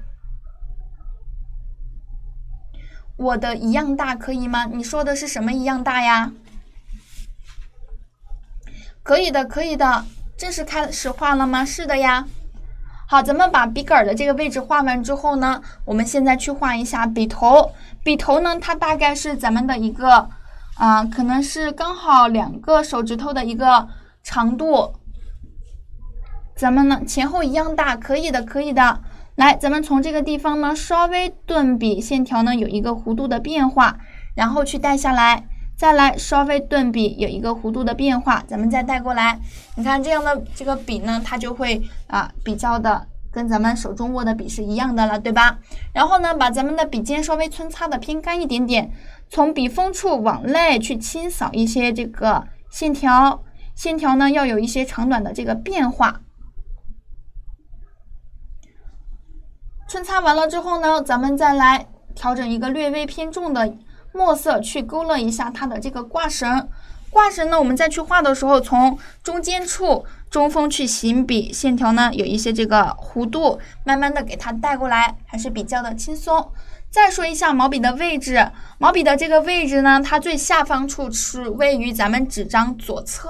我的一样大可以吗？你说的是什么一样大呀？可以的，可以的。正式开始画了吗？是的呀。好，咱们把笔杆的这个位置画完之后呢，我们现在去画一下笔头。笔头呢，它大概是咱们的一个，啊，可能是刚好两个手指头的一个长度。咱们呢前后一样大，可以的，可以的。来，咱们从这个地方呢稍微顿笔，线条呢有一个弧度的变化，然后去带下来。再来稍微顿笔，有一个弧度的变化，咱们再带过来。你看这样的这个笔呢，它就会啊比较的跟咱们手中握的笔是一样的了，对吧？然后呢，把咱们的笔尖稍微皴擦的偏干一点点，从笔锋处往内去清扫一些这个线条，线条呢要有一些长短的这个变化。皴擦完了之后呢，咱们再来调整一个略微偏重的。墨色去勾勒一下它的这个挂绳，挂绳呢，我们再去画的时候，从中间处中锋去行笔，线条呢有一些这个弧度，慢慢的给它带过来，还是比较的轻松。再说一下毛笔的位置，毛笔的这个位置呢，它最下方处是位于咱们纸张左侧，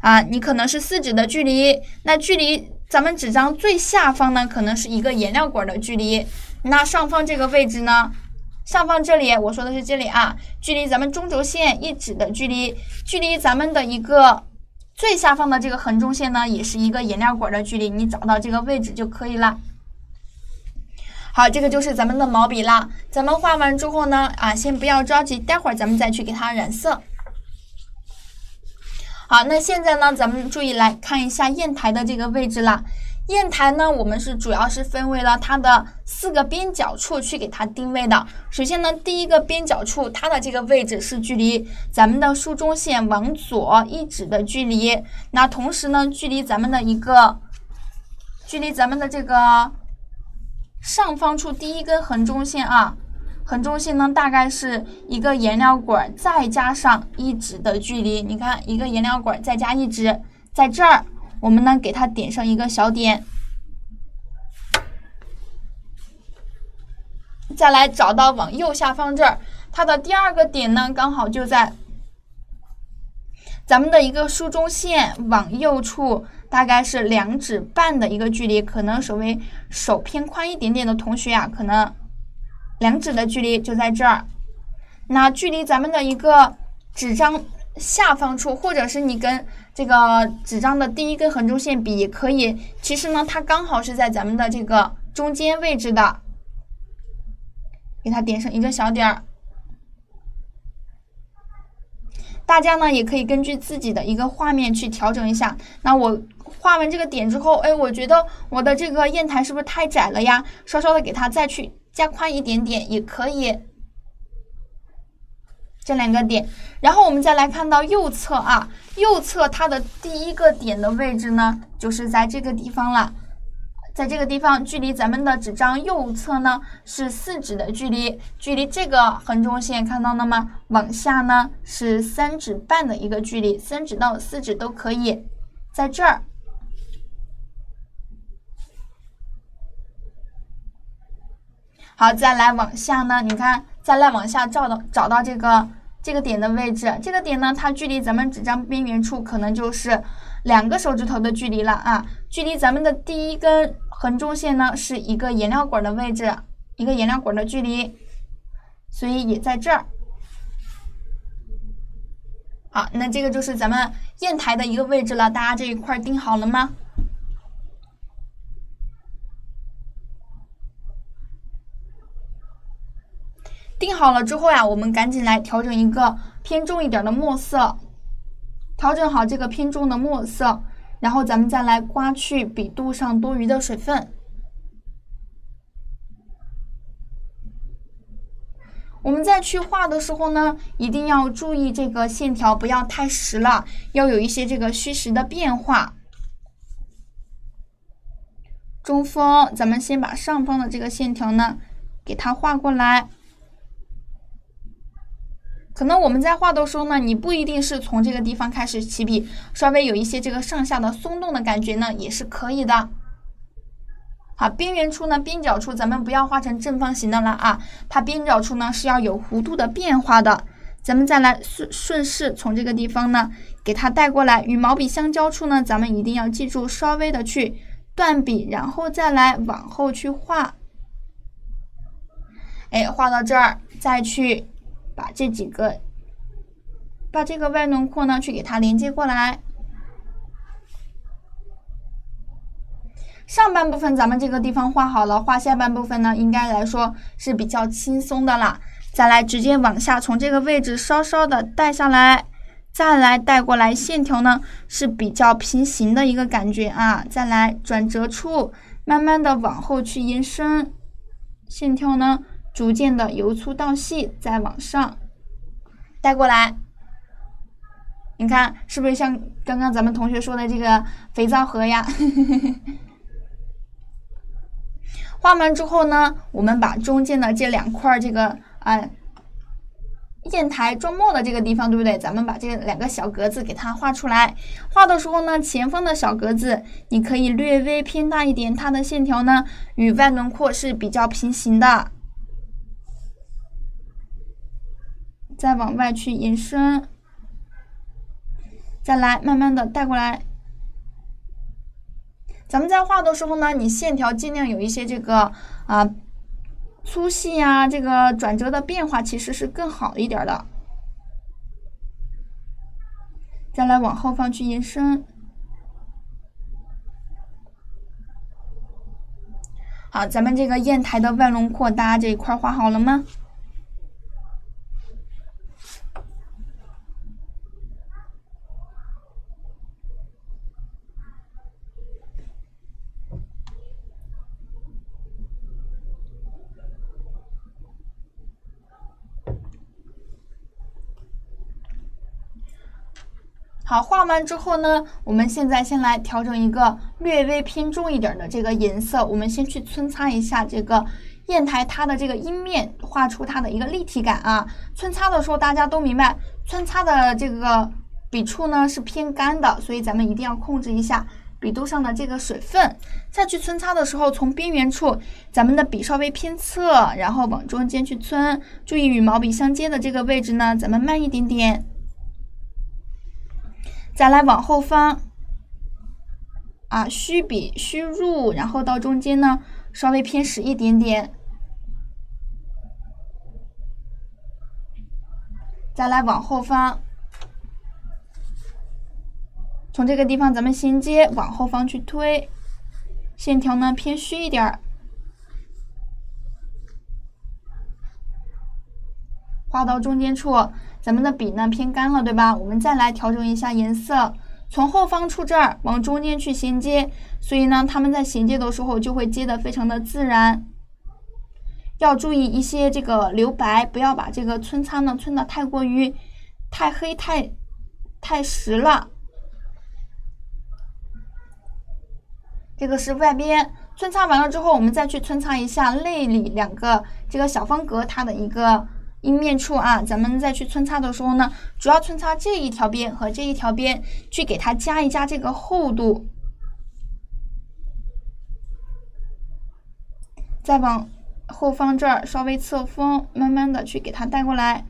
啊，你可能是四指的距离，那距离咱们纸张最下方呢，可能是一个颜料管的距离，那上方这个位置呢？上方这里，我说的是这里啊，距离咱们中轴线一指的距离，距离咱们的一个最下方的这个横中线呢，也是一个颜料管的距离，你找到这个位置就可以了。好，这个就是咱们的毛笔啦。咱们画完之后呢，啊，先不要着急，待会儿咱们再去给它染色。好，那现在呢，咱们注意来看一下砚台的这个位置啦。砚台呢，我们是主要是分为了它的四个边角处去给它定位的。首先呢，第一个边角处，它的这个位置是距离咱们的竖中线往左一指的距离。那同时呢，距离咱们的一个，距离咱们的这个上方处第一根横中线啊，横中线呢大概是一个颜料管再加上一指的距离。你看，一个颜料管再加一指，在这儿。我们呢，给它点上一个小点，再来找到往右下方这儿，它的第二个点呢，刚好就在咱们的一个竖中线往右处，大概是两指半的一个距离。可能稍微手偏宽一点点的同学啊，可能两指的距离就在这儿。那距离咱们的一个纸张下方处，或者是你跟这个纸张的第一根横中线比也可以，其实呢，它刚好是在咱们的这个中间位置的，给它点上一个小点儿。大家呢也可以根据自己的一个画面去调整一下。那我画完这个点之后，哎，我觉得我的这个砚台是不是太窄了呀？稍稍的给它再去加宽一点点也可以。这两个点，然后我们再来看到右侧啊，右侧它的第一个点的位置呢，就是在这个地方了。在这个地方，距离咱们的纸张右侧呢是四指的距离，距离这个横中线看到了吗？往下呢是三指半的一个距离，三指到四指都可以，在这儿。好，再来往下呢，你看，再来往下照到找到这个这个点的位置，这个点呢，它距离咱们纸张边缘处可能就是两个手指头的距离了啊。距离咱们的第一根横中线呢，是一个颜料管的位置，一个颜料管的距离，所以也在这儿。好，那这个就是咱们砚台的一个位置了，大家这一块定好了吗？定好了之后呀，我们赶紧来调整一个偏重一点的墨色，调整好这个偏重的墨色。然后咱们再来刮去笔肚上多余的水分。我们在去画的时候呢，一定要注意这个线条不要太实了，要有一些这个虚实的变化。中锋，咱们先把上方的这个线条呢，给它画过来。可能我们在画的时候呢，你不一定是从这个地方开始起笔，稍微有一些这个上下的松动的感觉呢，也是可以的。好，边缘处呢，边角处咱们不要画成正方形的了啊，它边角处呢是要有弧度的变化的。咱们再来顺顺势从这个地方呢，给它带过来，与毛笔相交处呢，咱们一定要记住稍微的去断笔，然后再来往后去画。哎，画到这儿再去。把这几个，把这个外轮廓呢，去给它连接过来。上半部分咱们这个地方画好了，画下半部分呢，应该来说是比较轻松的啦。再来直接往下，从这个位置稍稍的带下来，再来带过来，线条呢是比较平行的一个感觉啊。再来转折处，慢慢的往后去延伸，线条呢。逐渐的由粗到细，再往上带过来，你看是不是像刚刚咱们同学说的这个肥皂盒呀？画完之后呢，我们把中间的这两块这个啊砚台装墨的这个地方，对不对？咱们把这两个小格子给它画出来。画的时候呢，前方的小格子你可以略微偏大一点，它的线条呢与外轮廓是比较平行的。再往外去延伸，再来慢慢的带过来。咱们在画的时候呢，你线条尽量有一些这个啊粗细啊，这个转折的变化，其实是更好一点的。再来往后方去延伸。好，咱们这个砚台的外轮廓，大家这一块画好了吗？好，画完之后呢，我们现在先来调整一个略微偏重一点的这个颜色。我们先去皴擦一下这个砚台，它的这个阴面，画出它的一个立体感啊。皴擦的时候，大家都明白，皴擦的这个笔触呢是偏干的，所以咱们一定要控制一下笔肚上的这个水分。再去皴擦的时候，从边缘处，咱们的笔稍微偏侧，然后往中间去皴，注意与毛笔相接的这个位置呢，咱们慢一点点。再来往后方，啊，虚笔虚入，然后到中间呢，稍微偏实一点点。再来往后方，从这个地方咱们衔接，往后方去推，线条呢偏虚一点儿，画到中间处。咱们的笔呢偏干了，对吧？我们再来调整一下颜色，从后方出这儿往中间去衔接，所以呢，他们在衔接的时候就会接的非常的自然。要注意一些这个留白，不要把这个皴擦呢皴的太过于太黑、太太实了。这个是外边。皴擦完了之后，我们再去皴擦一下内里两个这个小方格它的一个阴面处啊。咱们再去皴擦的时候呢，主要皴擦这一条边和这一条边，去给它加一加这个厚度。再往后方这儿稍微侧锋，慢慢的去给它带过来。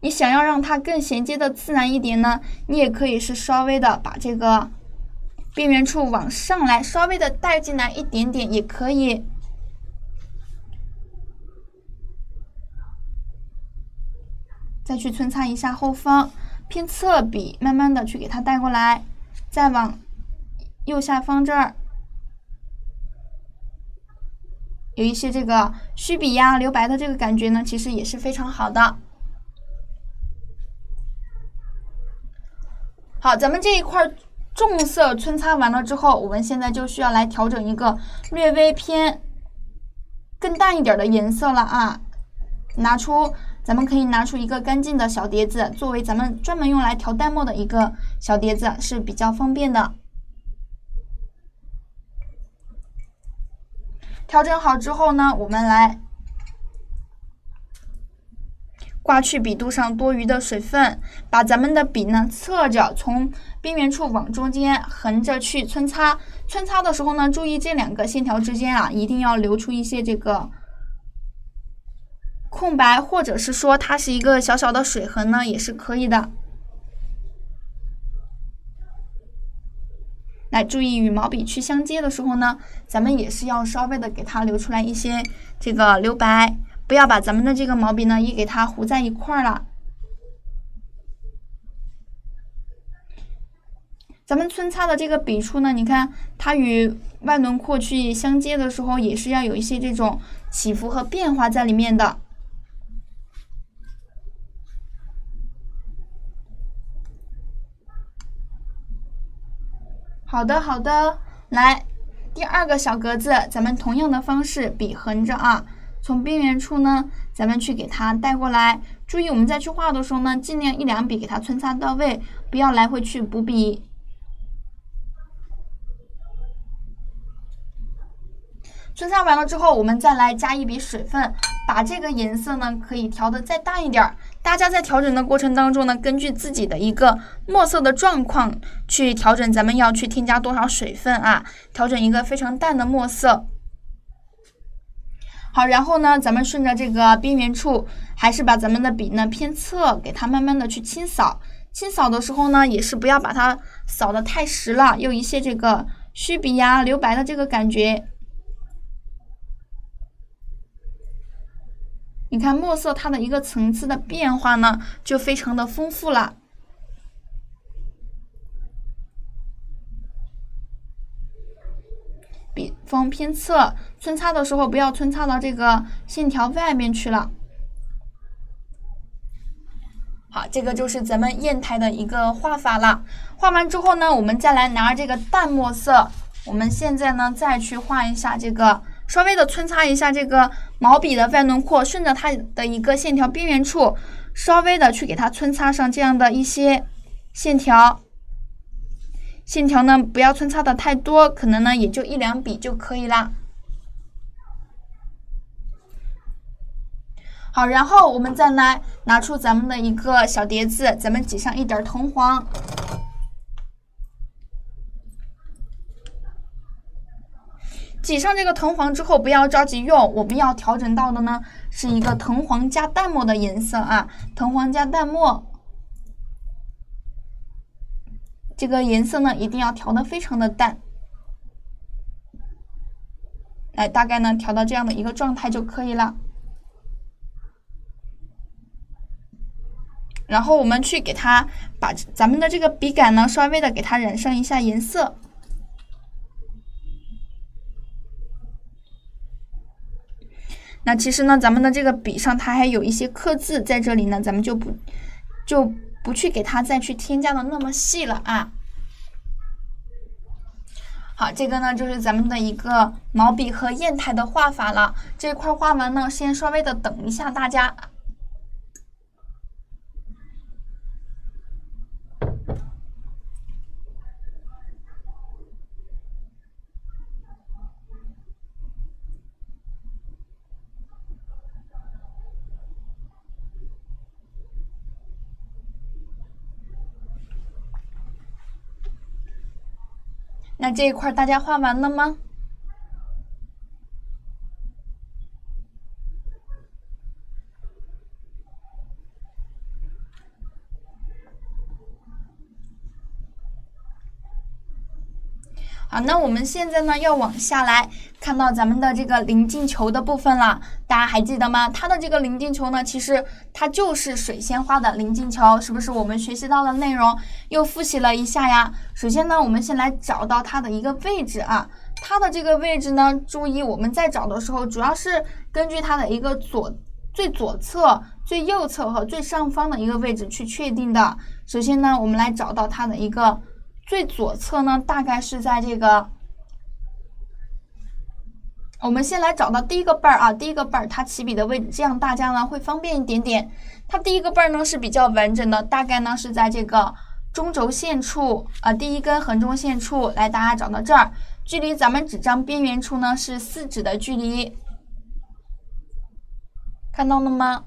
你想要让它更衔接的自然一点呢，你也可以是稍微的把这个边缘处往上来，稍微的带进来一点点也可以。再去皴擦一下后方偏侧笔，慢慢的去给它带过来，再往右下方这儿有一些这个虚笔呀、留白的这个感觉呢，其实也是非常好的。好，咱们这一块重色皴擦完了之后，我们现在就需要来调整一个略微偏更淡一点的颜色了啊！拿出，咱们可以拿出一个干净的小碟子，作为咱们专门用来调淡墨的一个小碟子是比较方便的。调整好之后呢，我们来。刮去笔肚上多余的水分，把咱们的笔呢侧着从边缘处往中间横着去皴擦。皴擦的时候呢，注意这两个线条之间啊，一定要留出一些这个空白，或者是说它是一个小小的水痕呢，也是可以的。来，注意与毛笔去相接的时候呢，咱们也是要稍微的给它留出来一些这个留白。不要把咱们的这个毛笔呢也给它糊在一块儿了。咱们皴擦的这个笔触呢，你看它与外轮廓去相接的时候，也是要有一些这种起伏和变化在里面的。好的，好的，来第二个小格子，咱们同样的方式，笔横着啊。从边缘处呢，咱们去给它带过来。注意，我们再去画的时候呢，尽量一两笔给它皴擦到位，不要来回去补笔。皴擦完了之后，我们再来加一笔水分，把这个颜色呢可以调的再淡一点儿。大家在调整的过程当中呢，根据自己的一个墨色的状况去调整，咱们要去添加多少水分啊？调整一个非常淡的墨色。好，然后呢，咱们顺着这个边缘处，还是把咱们的笔呢偏侧，给它慢慢的去清扫。清扫的时候呢，也是不要把它扫的太实了，有一些这个虚笔呀、留白的这个感觉。你看墨色它的一个层次的变化呢，就非常的丰富了。笔锋偏侧，皴擦的时候不要皴擦到这个线条外面去了。好，这个就是咱们砚台的一个画法了。画完之后呢，我们再来拿这个淡墨色，我们现在呢再去画一下这个，稍微的皴擦一下这个毛笔的外轮廓，顺着它的一个线条边缘处，稍微的去给它皴擦上这样的一些线条。线条呢，不要皴擦的太多，可能呢也就一两笔就可以啦。好，然后我们再来拿出咱们的一个小碟子，咱们挤上一点藤黄。挤上这个藤黄之后，不要着急用，我们要调整到的呢是一个藤黄加淡墨的颜色啊，藤黄加淡墨。这个颜色呢，一定要调的非常的淡，来，大概呢调到这样的一个状态就可以了。然后我们去给它把咱们的这个笔杆呢，稍微的给它染上一下颜色。那其实呢，咱们的这个笔上它还有一些刻字在这里呢，咱们就不就。不去给它再去添加的那么细了啊。好，这个呢就是咱们的一个毛笔和砚台的画法了。这块画完呢，先稍微的等一下大家。那这一块大家画完了吗？好，那我们现在呢要往下来看到咱们的这个临近球的部分了，大家还记得吗？它的这个临近球呢，其实它就是水仙花的临近球，是不是？我们学习到的内容又复习了一下呀。首先呢，我们先来找到它的一个位置啊，它的这个位置呢，注意我们在找的时候，主要是根据它的一个左最左侧、最右侧和最上方的一个位置去确定的。首先呢，我们来找到它的一个。最左侧呢，大概是在这个。我们先来找到第一个瓣儿啊，第一个瓣儿它起笔的位置，这样大家呢会方便一点点。它第一个瓣儿呢是比较完整的，大概呢是在这个中轴线处啊，第一根横中线处。来，大家找到这儿，距离咱们纸张边缘处呢是四指的距离，看到了吗？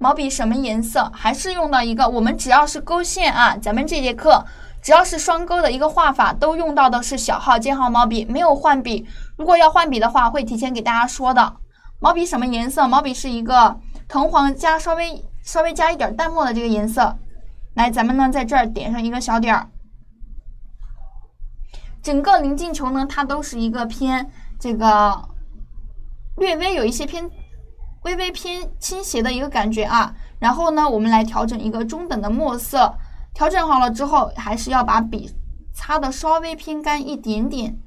毛笔什么颜色？还是用到一个，我们只要是勾线啊，咱们这节课。只要是双钩的一个画法，都用到的是小号尖号毛笔，没有换笔。如果要换笔的话，会提前给大家说的。毛笔什么颜色？毛笔是一个藤黄加稍微稍微加一点淡墨的这个颜色。来，咱们呢在这儿点上一个小点儿。整个临近球呢，它都是一个偏这个略微有一些偏微微偏倾斜的一个感觉啊。然后呢，我们来调整一个中等的墨色。调整好了之后，还是要把笔擦的稍微偏干一点点。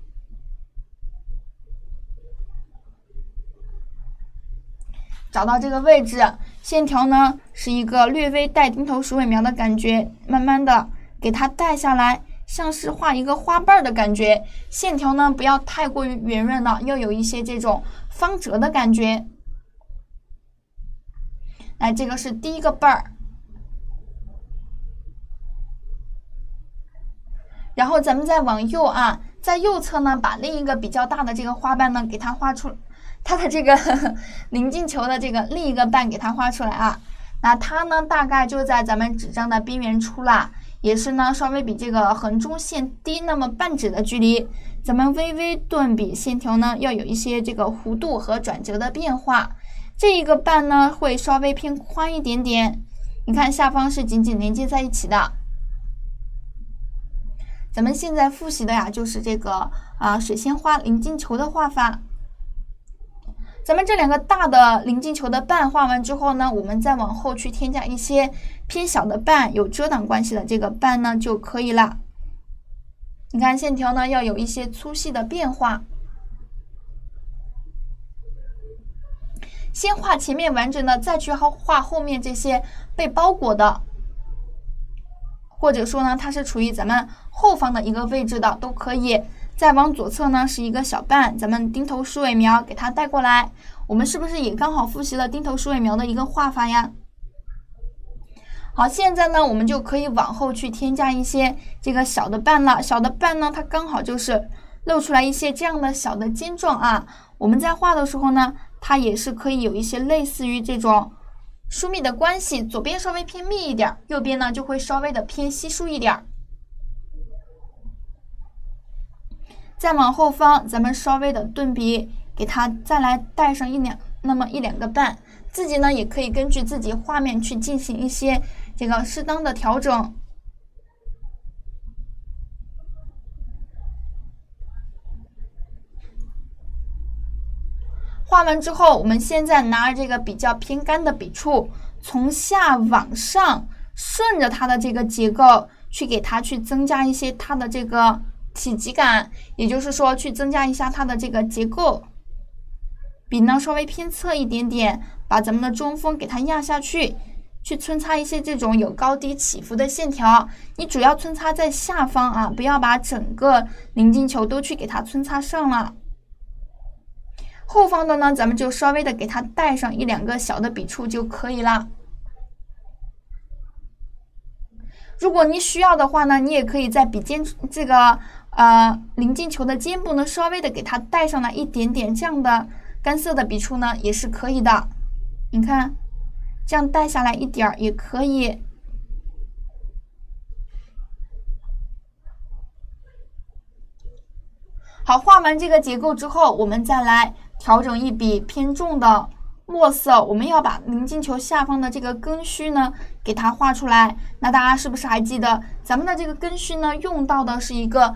找到这个位置，线条呢是一个略微带钉头鼠尾苗的感觉，慢慢的给它带下来，像是画一个花瓣的感觉。线条呢不要太过于圆润了，要有一些这种方折的感觉。来，这个是第一个瓣儿。然后咱们再往右啊，在右侧呢，把另一个比较大的这个花瓣呢，给它画出，它的这个呵 呵临近球的这个另一个瓣给它画出来啊。那它呢，大概就在咱们纸张的边缘处啦，也是呢，稍微比这个横中线低那么半指的距离。咱们微微顿笔，线条呢要有一些这个弧度和转折的变化。这一个瓣呢，会稍微偏宽一点点。你看下方是紧紧连接在一起的。咱们现在复习的呀，就是这个啊水仙花临近球的画法。咱们这两个大的临近球的瓣画完之后呢，我们再往后去添加一些偏小的瓣，有遮挡关系的这个瓣呢就可以了。你看线条呢要有一些粗细的变化。先画前面完整的，再去画后面这些被包裹的。或者说呢，它是处于咱们后方的一个位置的，都可以。再往左侧呢是一个小瓣，咱们钉头鼠尾苗给它带过来。我们是不是也刚好复习了钉头鼠尾苗的一个画法呀？好，现在呢我们就可以往后去添加一些这个小的瓣了。小的瓣呢，它刚好就是露出来一些这样的小的尖状啊。我们在画的时候呢，它也是可以有一些类似于这种。疏密的关系，左边稍微偏密一点，右边呢就会稍微的偏稀疏一点。再往后方，咱们稍微的顿笔，给它再来带上一两那么一两个半，自己呢也可以根据自己画面去进行一些这个适当的调整。画完之后，我们现在拿着这个比较偏干的笔触，从下往上顺着它的这个结构去给它去增加一些它的这个体积感，也就是说去增加一下它的这个结构。笔呢稍微偏侧一点点，把咱们的中锋给它压下去，去皴擦一些这种有高低起伏的线条。你主要皴擦在下方啊，不要把整个临近球都去给它皴擦上了。后方的呢，咱们就稍微的给它带上一两个小的笔触就可以了。如果你需要的话呢，你也可以在笔尖这个呃临近球的肩部呢，稍微的给它带上来一点点这样的干涩的笔触呢，也是可以的。你看，这样带下来一点儿也可以。好，画完这个结构之后，我们再来调整一笔偏重的墨色。我们要把临近球下方的这个根须呢，给它画出来。那大家是不是还记得咱们的这个根须呢？用到的是一个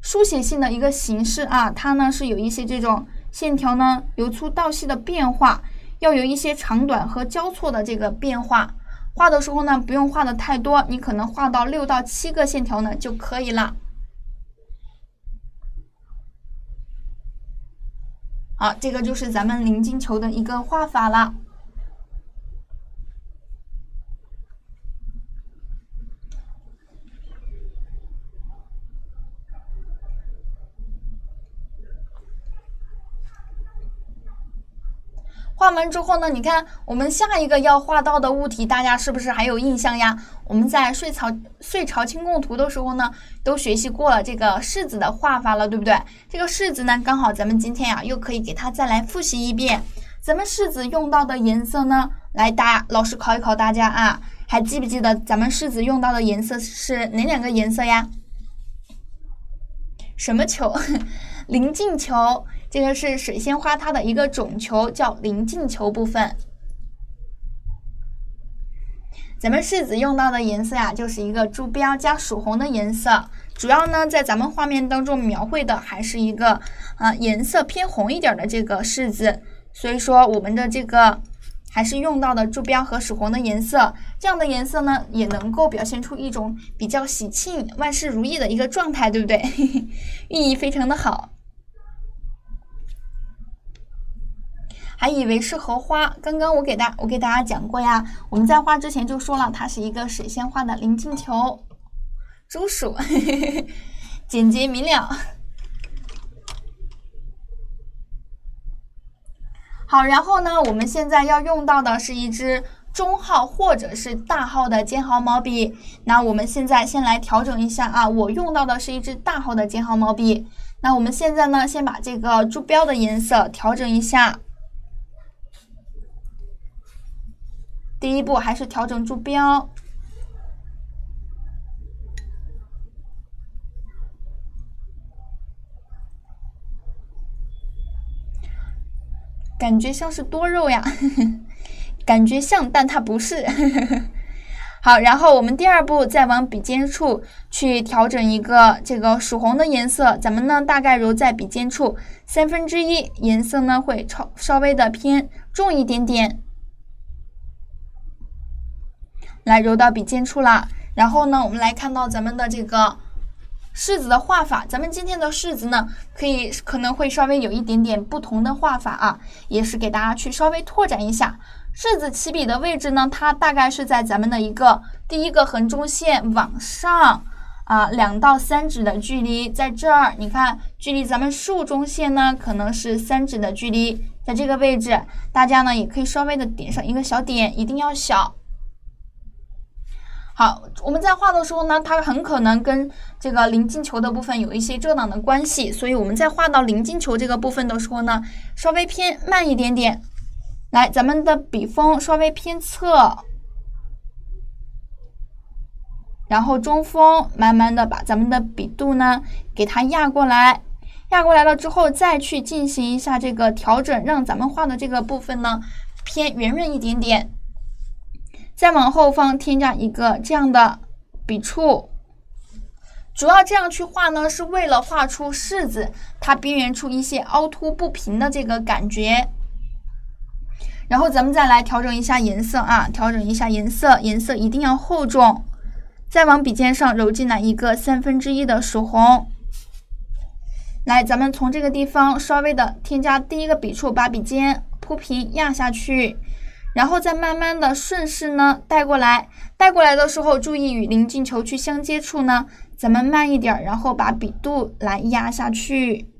书写性的一个形式啊，它呢是有一些这种线条呢由粗到细的变化，要有一些长短和交错的这个变化。画的时候呢，不用画的太多，你可能画到六到七个线条呢就可以了。好，这个就是咱们临近球的一个画法了。画完之后呢，你看我们下一个要画到的物体，大家是不是还有印象呀？我们在睡巢睡巢清供图的时候呢，都学习过了这个柿子的画法了，对不对？这个柿子呢，刚好咱们今天呀，又可以给它再来复习一遍。咱们柿子用到的颜色呢，来大老师考一考大家啊，还记不记得咱们柿子用到的颜色是哪两个颜色呀？什么球？临近球。这个是水仙花，它的一个种球叫临近球部分。咱们柿子用到的颜色呀，就是一个朱标加曙红的颜色。主要呢，在咱们画面当中描绘的还是一个啊颜色偏红一点的这个柿子。所以说，我们的这个还是用到的朱标和曙红的颜色。这样的颜色呢，也能够表现出一种比较喜庆、万事如意的一个状态，对不对？寓意非常的好。还以为是荷花，刚刚我给大我给大家讲过呀，我们在画之前就说了，它是一个水仙花的临近球，竹鼠，简洁明了。好，然后呢，我们现在要用到的是一支中号或者是大号的尖毫毛笔。那我们现在先来调整一下啊，我用到的是一支大号的尖毫毛笔。那我们现在呢，先把这个珠标的颜色调整一下。第一步还是调整柱标，感觉像是多肉呀，感觉像，但它不是。好，然后我们第二步再往笔尖处去调整一个这个曙红的颜色，咱们呢大概揉在笔尖处三分之一，颜色呢会超稍微的偏重一点点。来揉到笔尖处了，然后呢，我们来看到咱们的这个柿子的画法。咱们今天的柿子呢，可以可能会稍微有一点点不同的画法啊，也是给大家去稍微拓展一下。柿子起笔的位置呢，它大概是在咱们的一个第一个横中线往上啊两到三指的距离，在这儿你看，距离咱们竖中线呢可能是三指的距离，在这个位置，大家呢也可以稍微的点上一个小点，一定要小。好，我们在画的时候呢，它很可能跟这个临近球的部分有一些遮挡的关系，所以我们在画到临近球这个部分的时候呢，稍微偏慢一点点。来，咱们的笔锋稍微偏侧，然后中锋，慢慢的把咱们的笔度呢给它压过来，压过来了之后，再去进行一下这个调整，让咱们画的这个部分呢偏圆润一点点。再往后方添加一个这样的笔触，主要这样去画呢，是为了画出柿子它边缘处一些凹凸不平的这个感觉。然后咱们再来调整一下颜色啊，调整一下颜色，颜色一定要厚重。再往笔尖上揉进来一个三分之一的曙红。来，咱们从这个地方稍微的添加第一个笔触，把笔尖铺平压下去。然后再慢慢的顺势呢带过来，带过来的时候注意与临近球去相接触呢，咱们慢一点，然后把笔肚来压下去，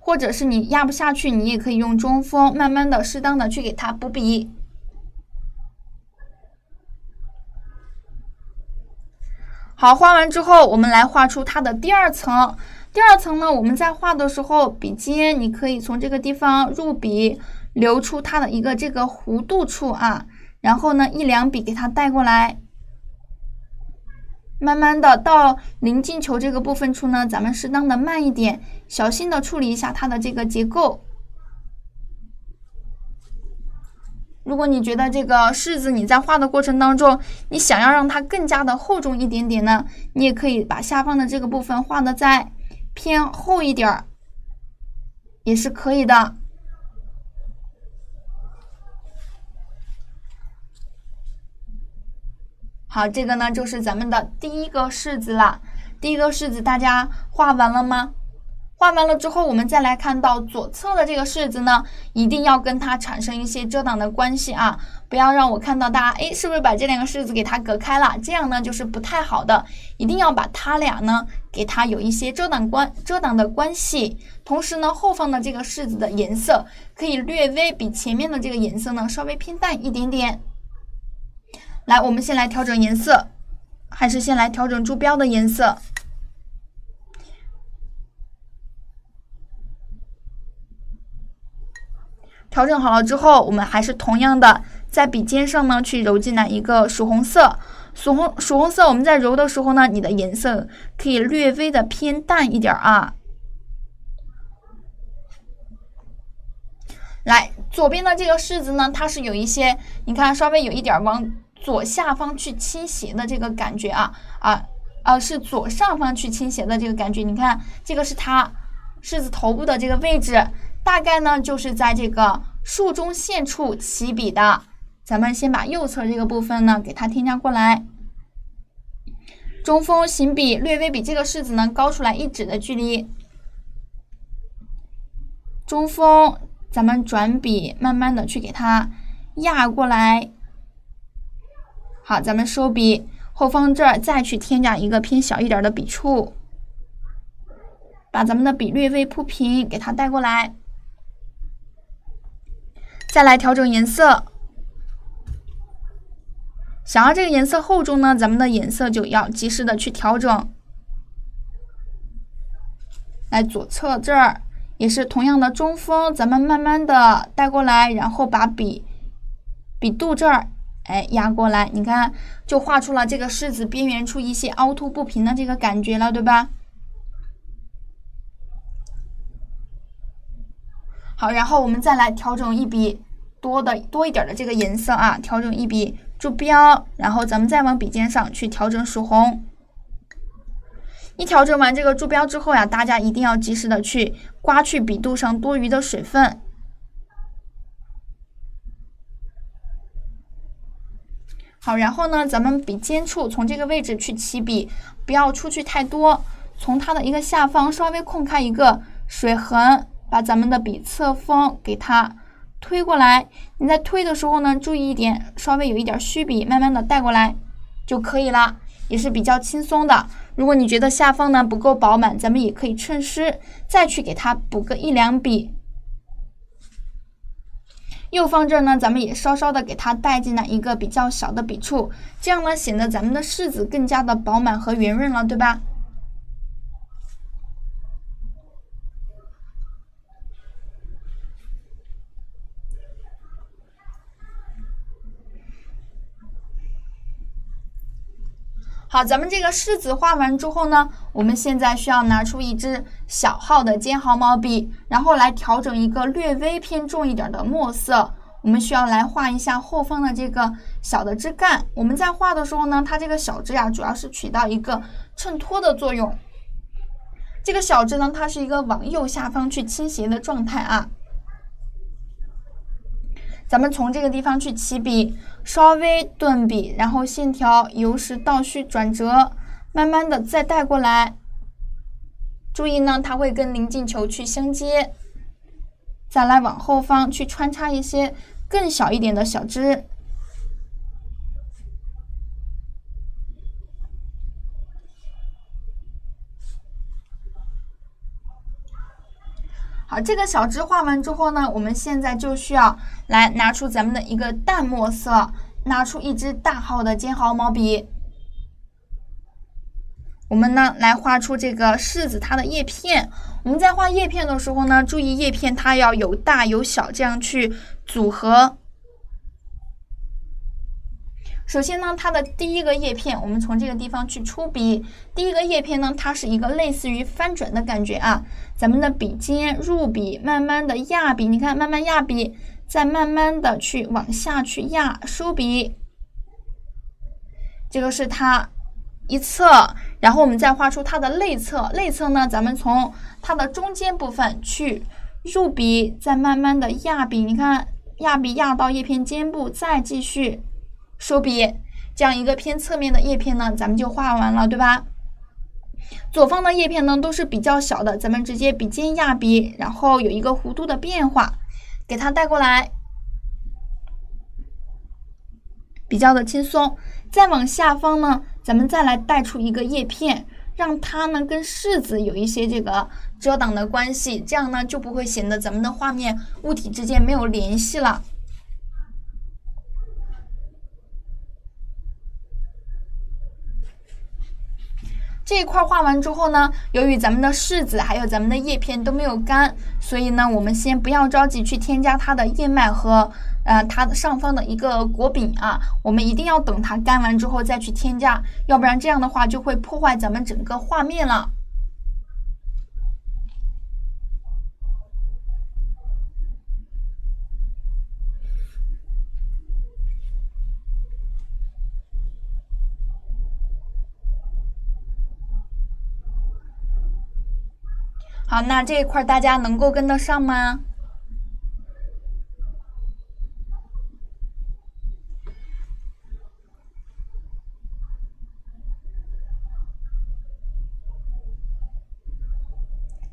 或者是你压不下去，你也可以用中锋，慢慢的、适当的去给它补笔。好，画完之后，我们来画出它的第二层。第二层呢，我们在画的时候，笔尖你可以从这个地方入笔。留出它的一个这个弧度处啊，然后呢一两笔给它带过来，慢慢的到临近球这个部分处呢，咱们适当的慢一点，小心的处理一下它的这个结构。如果你觉得这个柿子你在画的过程当中，你想要让它更加的厚重一点点呢，你也可以把下方的这个部分画的再偏厚一点儿，也是可以的。好，这个呢就是咱们的第一个式子啦。第一个式子大家画完了吗？画完了之后，我们再来看到左侧的这个式子呢，一定要跟它产生一些遮挡的关系啊，不要让我看到大家，哎，是不是把这两个式子给它隔开了？这样呢就是不太好的，一定要把它俩呢给它有一些遮挡关遮挡的关系。同时呢，后方的这个式子的颜色可以略微比前面的这个颜色呢稍微偏淡一点点。来，我们先来调整颜色，还是先来调整柱标的颜色。调整好了之后，我们还是同样的在笔尖上呢去揉进来一个曙红色。曙红曙红色，我们在揉的时候呢，你的颜色可以略微的偏淡一点啊。来，左边的这个柿子呢，它是有一些，你看稍微有一点往。左下方去倾斜的这个感觉啊啊啊，是左上方去倾斜的这个感觉。你看，这个是它柿子头部的这个位置，大概呢就是在这个竖中线处起笔的。咱们先把右侧这个部分呢给它添加过来，中锋行笔略微比这个柿子呢高出来一指的距离，中锋咱们转笔，慢慢的去给它压过来。好，咱们收笔，后方这儿再去添加一个偏小一点的笔触，把咱们的笔略微铺平，给它带过来。再来调整颜色，想要这个颜色厚重呢，咱们的颜色就要及时的去调整。来左侧这儿也是同样的中锋，咱们慢慢的带过来，然后把笔笔肚这儿。哎，压过来，你看，就画出了这个柿子边缘处一些凹凸不平的这个感觉了，对吧？好，然后我们再来调整一笔多的多一点的这个颜色啊，调整一笔柱标，然后咱们再往笔尖上去调整曙红。一调整完这个柱标之后呀，大家一定要及时的去刮去笔肚上多余的水分。好，然后呢，咱们笔尖处从这个位置去起笔，不要出去太多，从它的一个下方稍微空开一个水痕，把咱们的笔侧锋给它推过来。你在推的时候呢，注意一点，稍微有一点虚笔，慢慢的带过来就可以了，也是比较轻松的。如果你觉得下方呢不够饱满，咱们也可以趁湿再去给它补个一两笔。右方这儿呢，咱们也稍稍的给它带进来一个比较小的笔触，这样呢显得咱们的柿子更加的饱满和圆润了，对吧？好，咱们这个柿子画完之后呢，我们现在需要拿出一支小号的尖毫毛笔，然后来调整一个略微偏重一点的墨色。我们需要来画一下后方的这个小的枝干。我们在画的时候呢，它这个小枝呀，主要是起到一个衬托的作用。这个小枝呢，它是一个往右下方去倾斜的状态啊。咱们从这个地方去起笔，稍微顿笔，然后线条由实到虚转折，慢慢的再带过来。注意呢，它会跟临近球去相接。再来往后方去穿插一些更小一点的小枝。好，这个小枝画完之后呢，我们现在就需要来拿出咱们的一个淡墨色，拿出一支大号的尖毫毛笔，我们呢来画出这个柿子它的叶片。我们在画叶片的时候呢，注意叶片它要有大有小，这样去组合。首先呢，它的第一个叶片，我们从这个地方去出笔。第一个叶片呢，它是一个类似于翻转的感觉啊。咱们的笔尖入笔，慢慢的压笔，你看，慢慢压笔，再慢慢的去往下去压，收笔。这个是它一侧，然后我们再画出它的内侧。内侧呢，咱们从它的中间部分去入笔，再慢慢的压笔，你看。压笔压到叶片尖部，再继续收笔，这样一个偏侧面的叶片呢，咱们就画完了，对吧？左方的叶片呢都是比较小的，咱们直接笔尖压笔，然后有一个弧度的变化，给它带过来，比较的轻松。再往下方呢，咱们再来带出一个叶片。让它呢跟柿子有一些这个遮挡的关系，这样呢就不会显得咱们的画面物体之间没有联系了。这一块画完之后呢，由于咱们的柿子还有咱们的叶片都没有干，所以呢，我们先不要着急去添加它的叶脉和呃它的上方的一个果柄啊，我们一定要等它干完之后再去添加，要不然这样的话就会破坏咱们整个画面了。好，那这一块大家能够跟得上吗？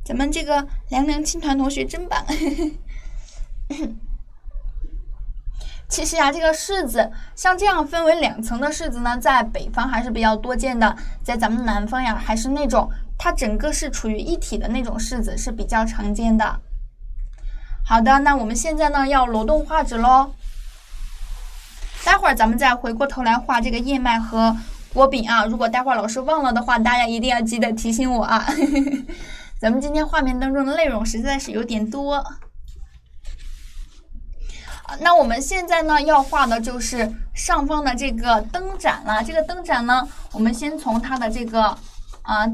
咱们这个凉凉青团同学真棒！其实啊，这个柿子像这样分为两层的柿子呢，在北方还是比较多见的，在咱们南方呀，还是那种。它整个是处于一体的那种柿子是比较常见的。好的，那我们现在呢要挪动画纸喽。待会儿咱们再回过头来画这个燕麦和果饼啊。如果待会儿老师忘了的话，大家一定要记得提醒我啊。咱们今天画面当中的内容实在是有点多。那我们现在呢要画的就是上方的这个灯盏了。这个灯盏呢，我们先从它的这个啊。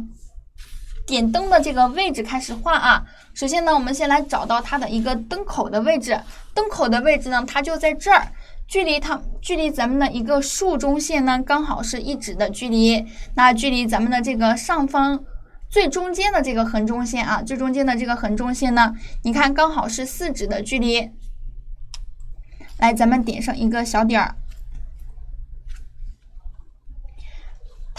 点灯的这个位置开始画啊。首先呢，我们先来找到它的一个灯口的位置。灯口的位置呢，它就在这儿，距离它距离咱们的一个竖中线呢，刚好是一指的距离。那距离咱们的这个上方最中间的这个横中线啊，最中间的这个横中线呢，你看刚好是四指的距离。来，咱们点上一个小点儿。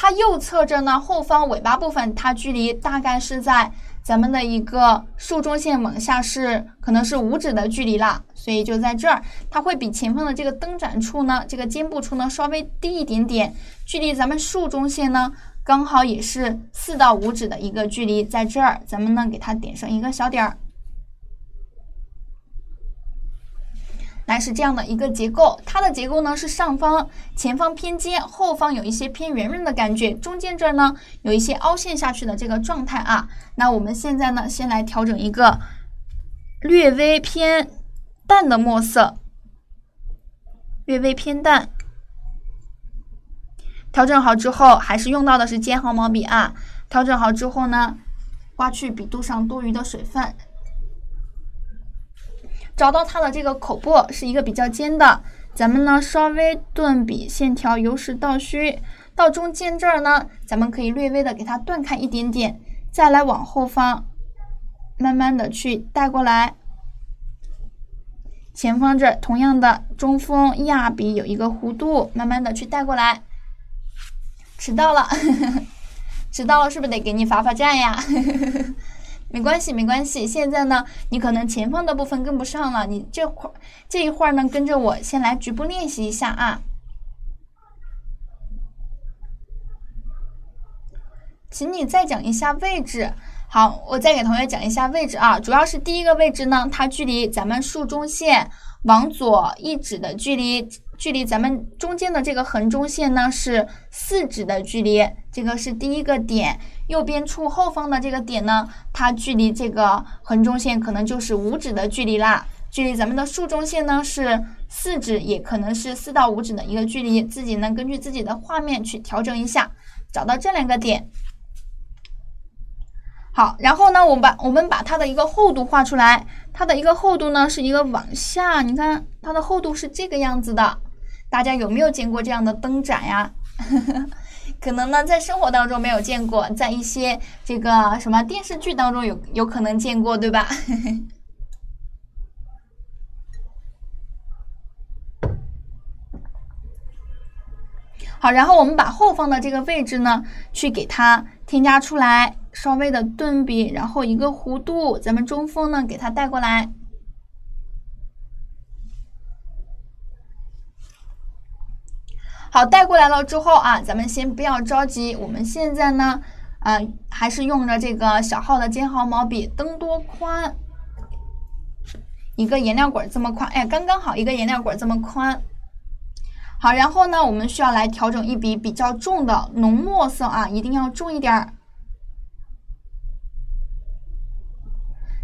它右侧着呢，后方尾巴部分，它距离大概是在咱们的一个竖中线往下是可能是五指的距离了，所以就在这儿，它会比前方的这个灯盏处呢，这个肩部处呢稍微低一点点，距离咱们竖中线呢刚好也是四到五指的一个距离，在这儿，咱们呢给它点上一个小点儿。来是这样的一个结构，它的结构呢是上方、前方偏尖，后方有一些偏圆润的感觉，中间这儿呢有一些凹陷下去的这个状态啊。那我们现在呢，先来调整一个略微偏淡的墨色，略微偏淡。调整好之后，还是用到的是尖毫毛笔啊。调整好之后呢，刮去笔肚上多余的水分。找到它的这个口部是一个比较尖的，咱们呢稍微顿笔，线条由实到虚，到中间这儿呢，咱们可以略微的给它断开一点点，再来往后方慢慢的去带过来，前方这同样的中锋压笔有一个弧度，慢慢的去带过来，迟到了，迟到了是不是得给你罚罚站呀？没关系，没关系。现在呢，你可能前方的部分跟不上了，你这块这一会儿呢，跟着我先来局部练习一下啊。请你再讲一下位置。好，我再给同学讲一下位置啊。主要是第一个位置呢，它距离咱们竖中线往左一指的距离。距离咱们中间的这个横中线呢是四指的距离，这个是第一个点。右边处后方的这个点呢，它距离这个横中线可能就是五指的距离啦。距离咱们的竖中线呢是四指也可能是四到五指的一个距离，自己呢根据自己的画面去调整一下，找到这两个点。好，然后呢，我们把我们把它的一个厚度画出来，它的一个厚度呢是一个往下，你看它的厚度是这个样子的。大家有没有见过这样的灯盏呀？可能呢在生活当中没有见过，在一些这个什么电视剧当中有有可能见过，对吧？好，然后我们把后方的这个位置呢，去给它添加出来。稍微的顿笔，然后一个弧度，咱们中锋呢给它带过来。好，带过来了之后啊，咱们先不要着急，我们现在呢，啊，还是用着这个小号的尖毫毛笔，灯多宽，一个颜料管这么宽，哎，刚刚好一个颜料管这么宽。好，然后呢，我们需要来调整一笔比较重的浓墨色啊，一定要重一点儿。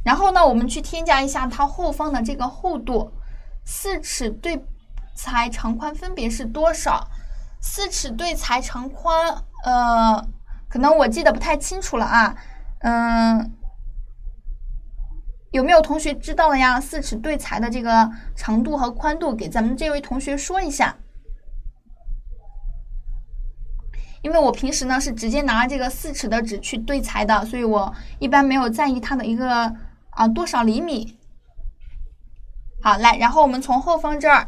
然后呢，我们去添加一下它后方的这个厚度，四尺对裁长宽分别是多少？四尺对裁长宽，呃，可能我记得不太清楚了啊，嗯，有没有同学知道了呀？四尺对裁的这个长度和宽度，给咱们这位同学说一下。因为我平时呢是直接拿这个四尺的纸去对裁的，所以我一般没有在意它的一个。啊，多少厘米？好，来，然后我们从后方这儿，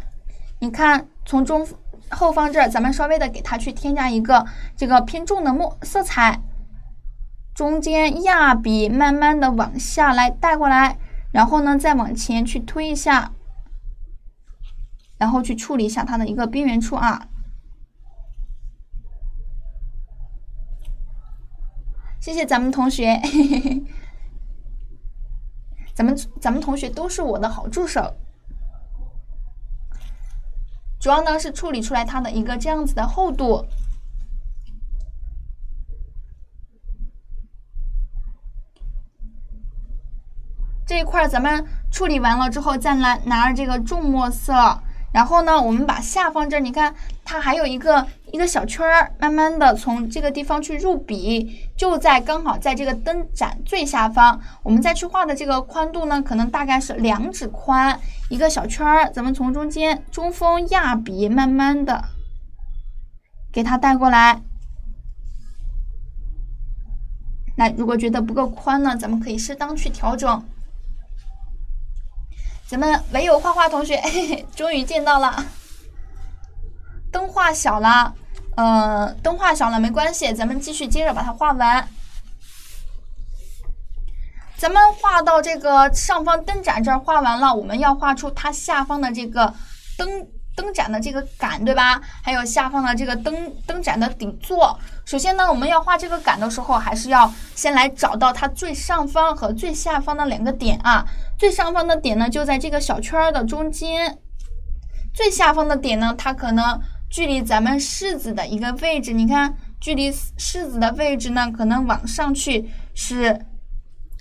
你看，从中后方这儿，咱们稍微的给它去添加一个这个偏重的墨色彩，中间压笔慢慢的往下来带过来，然后呢，再往前去推一下，然后去处理一下它的一个边缘处啊。谢谢咱们同学。咱们咱们同学都是我的好助手，主要呢是处理出来它的一个这样子的厚度，这一块咱们处理完了之后，再来拿着这个重墨色。然后呢，我们把下方这儿，你看它还有一个一个小圈儿，慢慢的从这个地方去入笔，就在刚好在这个灯盏最下方，我们再去画的这个宽度呢，可能大概是两指宽，一个小圈儿，咱们从中间中锋压笔，慢慢的给它带过来。来，如果觉得不够宽呢，咱们可以适当去调整。咱们唯有画画同学 终于见到了，灯画小了，呃，灯画小了没关系，咱们继续接着把它画完。咱们画到这个上方灯盏这儿画完了，我们要画出它下方的这个灯。灯盏的这个杆，对吧？还有下方的这个灯灯盏的底座。首先呢，我们要画这个杆的时候，还是要先来找到它最上方和最下方的两个点啊。最上方的点呢，就在这个小圈的中间；最下方的点呢，它可能距离咱们柿子的一个位置，你看，距离柿子的位置呢，可能往上去是。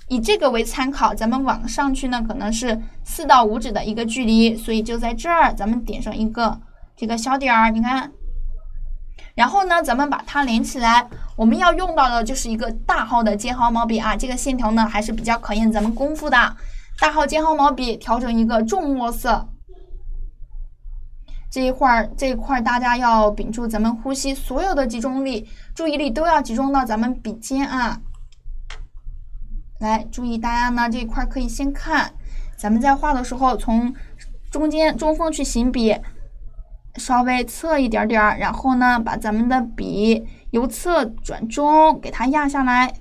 以这个为参考，咱们往上去呢，可能是四到五指的一个距离，所以就在这儿，咱们点上一个这个小点儿，你看。然后呢，咱们把它连起来，我们要用到的就是一个大号的尖毫毛笔啊，这个线条呢还是比较考验咱们功夫的。大号尖毫毛笔调整一个重墨色，这一块儿这一块儿大家要屏住咱们呼吸，所有的集中力、注意力都要集中到咱们笔尖啊。来，注意大家呢这一块可以先看，咱们在画的时候从中间中锋去行笔，稍微侧一点点儿，然后呢把咱们的笔由侧转中给它压下来。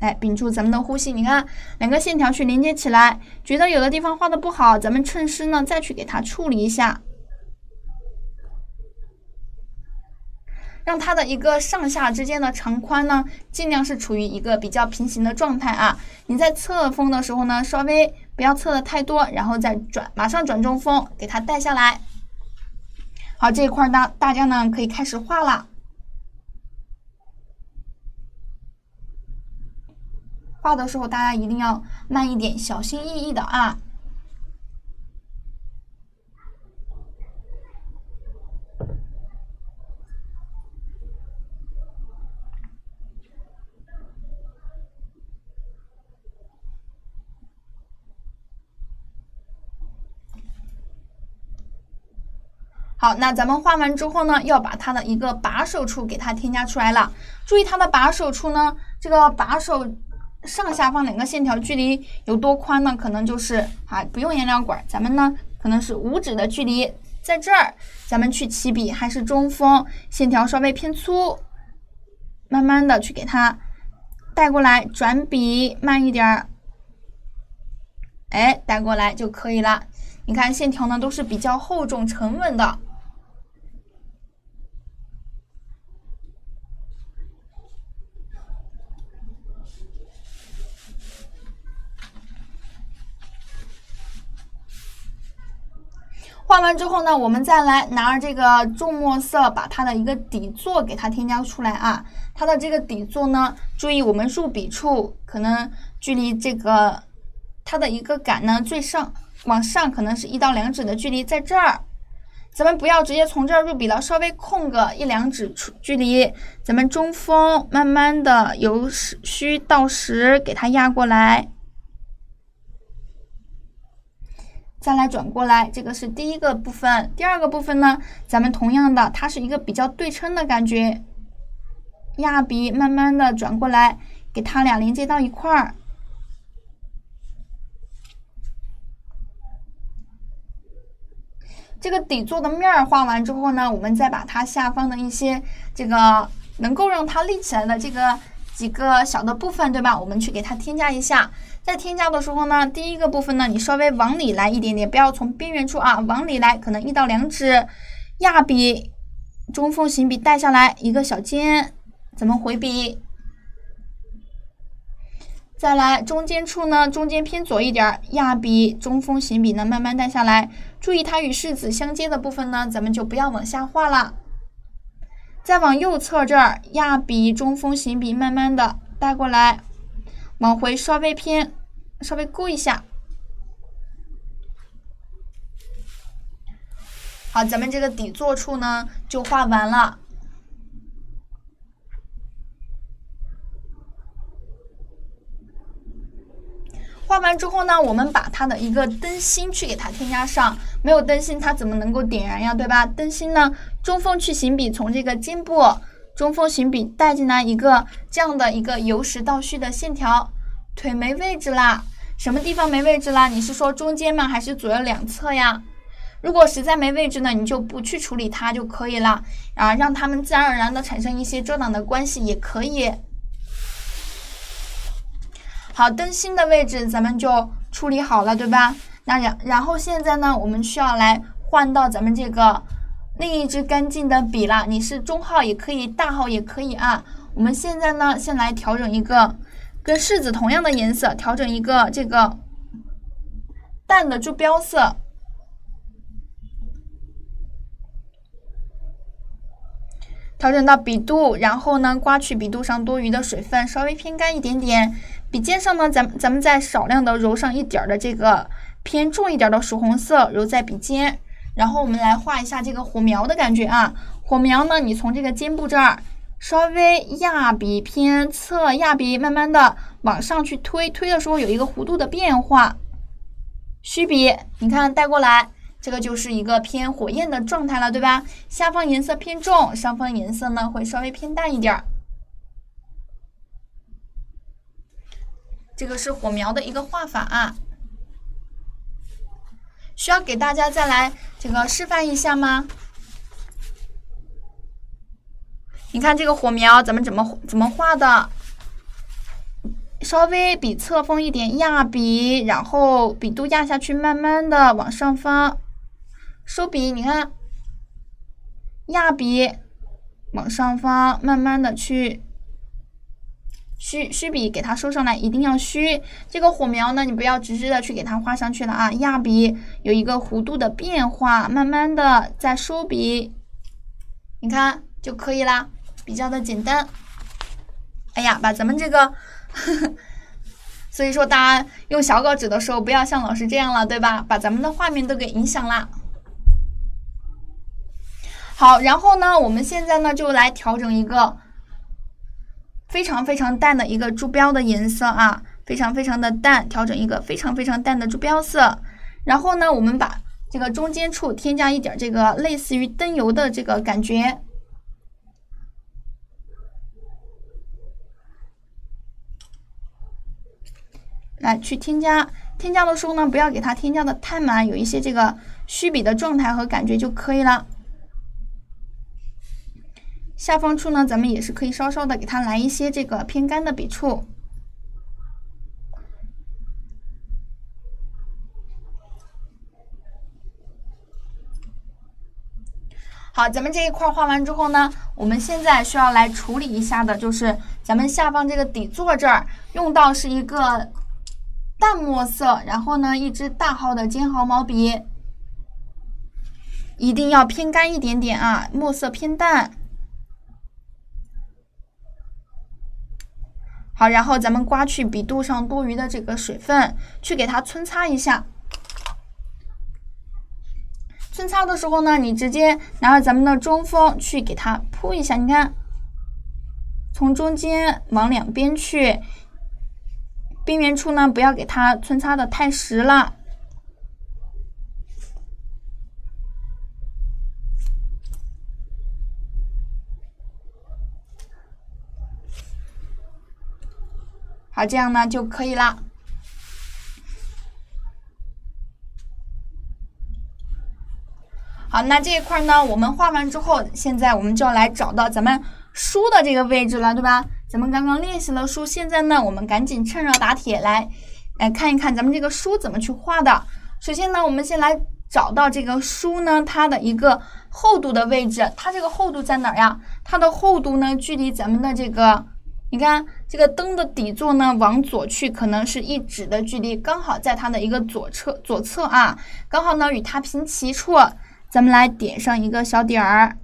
来，屏住咱们的呼吸，你看两个线条去连接起来，觉得有的地方画的不好，咱们趁湿呢再去给它处理一下。让它的一个上下之间的长宽呢，尽量是处于一个比较平行的状态啊。你在侧锋的时候呢，稍微不要侧的太多，然后再转，马上转中锋，给它带下来。好，这一块呢大家呢可以开始画了。画的时候大家一定要慢一点，小心翼翼的啊。好，那咱们画完之后呢，要把它的一个把手处给它添加出来了。注意它的把手处呢，这个把手上下方两个线条距离有多宽呢？可能就是啊，不用颜料管，咱们呢可能是五指的距离，在这儿咱们去起笔还是中锋，线条稍微偏粗，慢慢的去给它带过来，转笔慢一点儿，哎，带过来就可以了。你看线条呢都是比较厚重沉稳的。画完之后呢，我们再来拿着这个重墨色，把它的一个底座给它添加出来啊。它的这个底座呢，注意我们入笔处可能距离这个它的一个杆呢最上往上可能是一到两指的距离，在这儿，咱们不要直接从这儿入笔了，稍微空个一两指处距离，咱们中锋慢慢的由虚到实给它压过来。再来转过来，这个是第一个部分。第二个部分呢，咱们同样的，它是一个比较对称的感觉，压笔慢慢的转过来，给它俩连接到一块儿。这个底座的面儿画完之后呢，我们再把它下方的一些这个能够让它立起来的这个几个小的部分，对吧？我们去给它添加一下。在添加的时候呢，第一个部分呢，你稍微往里来一点点，不要从边缘处啊，往里来，可能一到两指，压笔，中锋行笔带下来一个小尖，咱们回笔，再来中间处呢，中间偏左一点，压笔，中锋行笔呢慢慢带下来，注意它与柿子相接的部分呢，咱们就不要往下画了。再往右侧这儿，压笔，中锋行笔慢慢的带过来，往回稍微偏。稍微勾一下，好，咱们这个底座处呢就画完了。画完之后呢，我们把它的一个灯芯去给它添加上。没有灯芯，它怎么能够点燃呀？对吧？灯芯呢，中锋去行笔，从这个肩部中锋行笔带进来一个这样的一个由实到虚的线条。腿没位置啦，什么地方没位置啦？你是说中间吗？还是左右两侧呀？如果实在没位置呢，你就不去处理它就可以了啊，让它们自然而然的产生一些遮挡的关系也可以。好，灯芯的位置咱们就处理好了，对吧？那然然后现在呢，我们需要来换到咱们这个另一支干净的笔了。你是中号也可以，大号也可以啊。我们现在呢，先来调整一个。跟柿子同样的颜色，调整一个这个淡的柱标色，调整到笔肚，然后呢，刮去笔肚上多余的水分，稍微偏干一点点。笔尖上呢，咱咱们再少量的揉上一点的这个偏重一点的曙红色，揉在笔尖。然后我们来画一下这个火苗的感觉啊，火苗呢，你从这个肩部这儿。稍微压笔偏侧，压笔慢慢的往上去推，推的时候有一个弧度的变化。虚笔，你看带过来，这个就是一个偏火焰的状态了，对吧？下方颜色偏重，上方颜色呢会稍微偏淡一点儿。这个是火苗的一个画法啊，需要给大家再来这个示范一下吗？你看这个火苗，咱们怎么怎么画的？稍微笔侧锋一点，压笔，然后笔肚压下去，慢慢的往上方收笔。你看，压笔往上方，慢慢的去虚虚笔给它收上来，一定要虚。这个火苗呢，你不要直直的去给它画上去了啊，压笔有一个弧度的变化，慢慢的再收笔，你看就可以啦。比较的简单，哎呀，把咱们这个，所以说大家用小稿纸的时候不要像老师这样了，对吧？把咱们的画面都给影响啦。好，然后呢，我们现在呢就来调整一个非常非常淡的一个珠标的颜色啊，非常非常的淡，调整一个非常非常淡的珠标色。然后呢，我们把这个中间处添加一点这个类似于灯油的这个感觉。来去添加，添加的时候呢，不要给它添加的太满，有一些这个虚笔的状态和感觉就可以了。下方处呢，咱们也是可以稍稍的给它来一些这个偏干的笔触。好，咱们这一块画完之后呢，我们现在需要来处理一下的，就是咱们下方这个底座这儿用到是一个。淡墨色，然后呢，一支大号的尖毫毛笔，一定要偏干一点点啊，墨色偏淡。好，然后咱们刮去笔肚上多余的这个水分，去给它皴擦一下。皴擦的时候呢，你直接拿着咱们的中锋去给它铺一下，你看，从中间往两边去。边缘处呢，不要给它皴擦的太实了。好，这样呢就可以了。好，那这一块呢，我们画完之后，现在我们就要来找到咱们书的这个位置了，对吧？咱们刚刚练习了书，现在呢，我们赶紧趁热打铁来，来看一看咱们这个书怎么去画的。首先呢，我们先来找到这个书呢，它的一个厚度的位置。它这个厚度在哪儿呀？它的厚度呢，距离咱们的这个，你看这个灯的底座呢，往左去可能是一指的距离，刚好在它的一个左侧左侧啊，刚好呢与它平齐处，咱们来点上一个小点儿。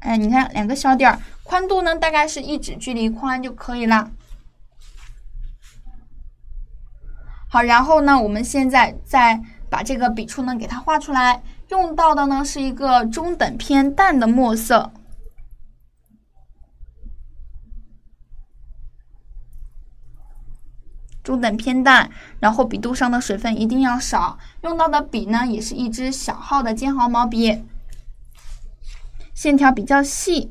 哎，你看两个小点儿。宽度呢，大概是一指距离宽就可以了。好，然后呢，我们现在再把这个笔触呢给它画出来，用到的呢是一个中等偏淡的墨色，中等偏淡，然后笔肚上的水分一定要少，用到的笔呢也是一支小号的尖毫毛笔，线条比较细。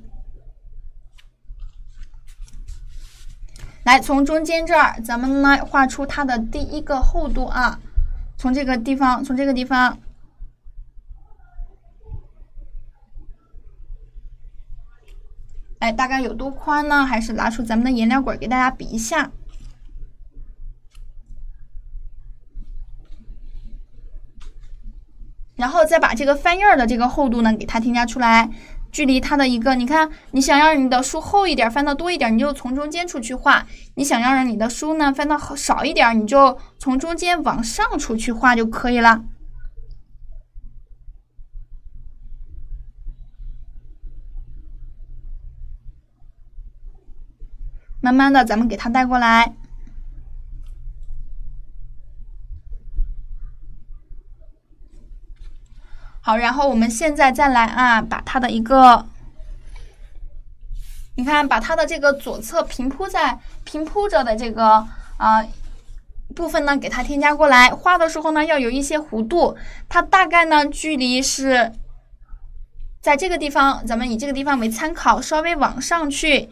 来，从中间这儿，咱们来画出它的第一个厚度啊。从这个地方，从这个地方，哎，大概有多宽呢？还是拿出咱们的颜料管给大家比一下。然后再把这个翻页的这个厚度呢，给它添加出来。距离它的一个，你看，你想要你的书厚一点，翻到多一点，你就从中间处去画；你想要让你的书呢翻到好少一点，你就从中间往上处去画就可以了。慢慢的，咱们给它带过来。好，然后我们现在再来啊，把它的一个，你看，把它的这个左侧平铺在平铺着的这个啊部分呢，给它添加过来。画的时候呢，要有一些弧度，它大概呢距离是在这个地方，咱们以这个地方为参考，稍微往上去，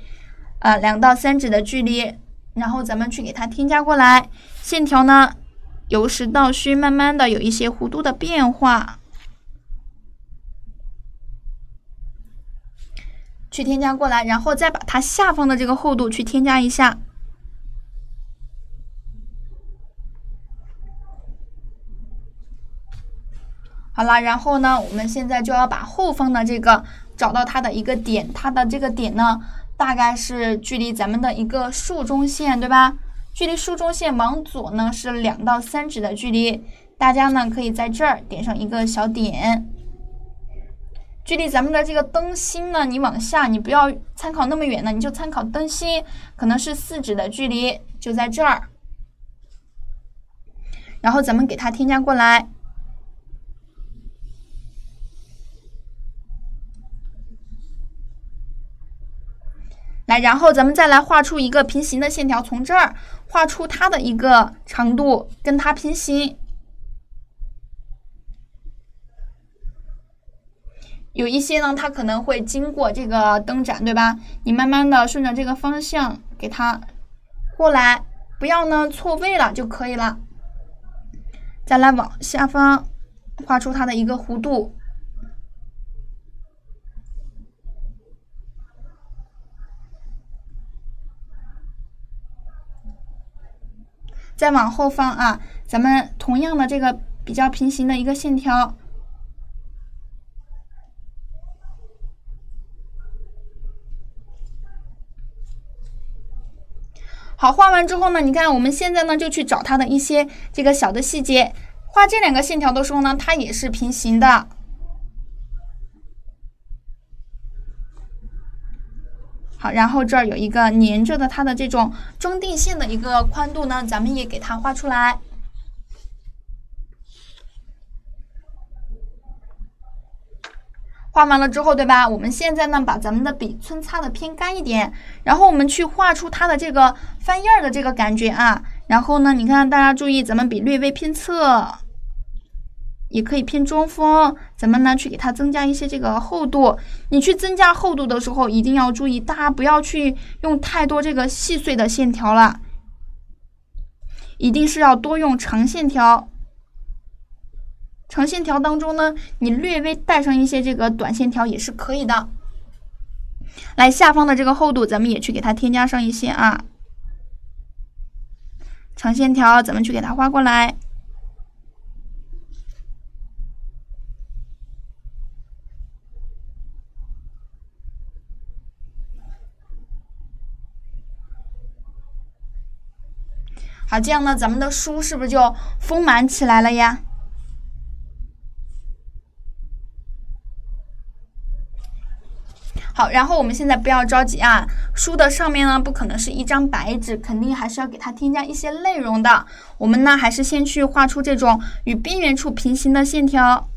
呃，两到三指的距离，然后咱们去给它添加过来。线条呢，由实到虚，慢慢的有一些弧度的变化。去添加过来，然后再把它下方的这个厚度去添加一下。好了，然后呢，我们现在就要把后方的这个找到它的一个点，它的这个点呢，大概是距离咱们的一个竖中线，对吧？距离竖中线往左呢是两到三指的距离，大家呢可以在这儿点上一个小点。距离咱们的这个灯芯呢，你往下，你不要参考那么远的，你就参考灯芯，可能是四指的距离，就在这儿。然后咱们给它添加过来，来，然后咱们再来画出一个平行的线条，从这儿画出它的一个长度，跟它平行。有一些呢，它可能会经过这个灯盏，对吧？你慢慢的顺着这个方向给它过来，不要呢错位了就可以了。再来往下方画出它的一个弧度。再往后方啊，咱们同样的这个比较平行的一个线条。好，画完之后呢，你看我们现在呢就去找它的一些这个小的细节。画这两个线条的时候呢，它也是平行的。好，然后这儿有一个连着的它的这种中定线的一个宽度呢，咱们也给它画出来。画完了之后，对吧？我们现在呢，把咱们的笔皴擦的偏干一点，然后我们去画出它的这个翻页的这个感觉啊。然后呢，你看大家注意，咱们笔略微偏侧，也可以偏中锋，咱们呢去给它增加一些这个厚度。你去增加厚度的时候，一定要注意，大家不要去用太多这个细碎的线条了，一定是要多用长线条。长线条当中呢，你略微带上一些这个短线条也是可以的。来，下方的这个厚度，咱们也去给它添加上一些啊。长线条，咱们去给它画过来。好，这样呢，咱们的书是不是就丰满起来了呀？好，然后我们现在不要着急啊，书的上面呢不可能是一张白纸，肯定还是要给它添加一些内容的。我们呢还是先去画出这种与边缘处平行的线条，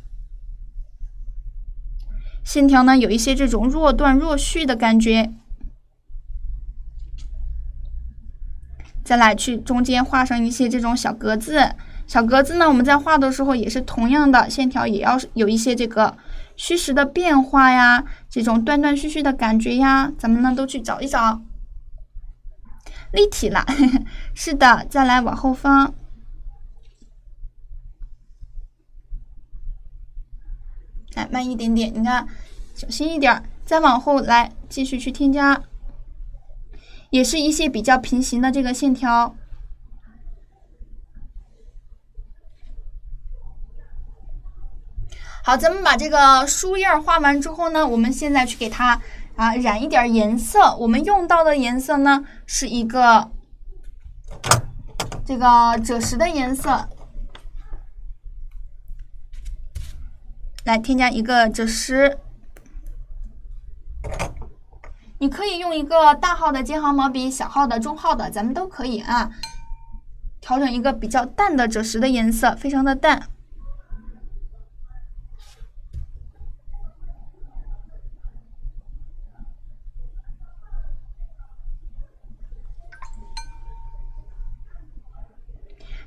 线条呢有一些这种若断若续的感觉。再来去中间画上一些这种小格子，小格子呢我们在画的时候也是同样的线条，也要有一些这个。虚实的变化呀，这种断断续续的感觉呀，咱们呢都去找一找。立体了，是的，再来往后方，来慢一点点，你看，小心一点，再往后来，继续去添加，也是一些比较平行的这个线条。好，咱们把这个书页画完之后呢，我们现在去给它啊染一点颜色。我们用到的颜色呢是一个这个赭石的颜色，来添加一个赭石。你可以用一个大号的尖毫毛笔，小号的、中号的，咱们都可以啊。调整一个比较淡的赭石的颜色，非常的淡。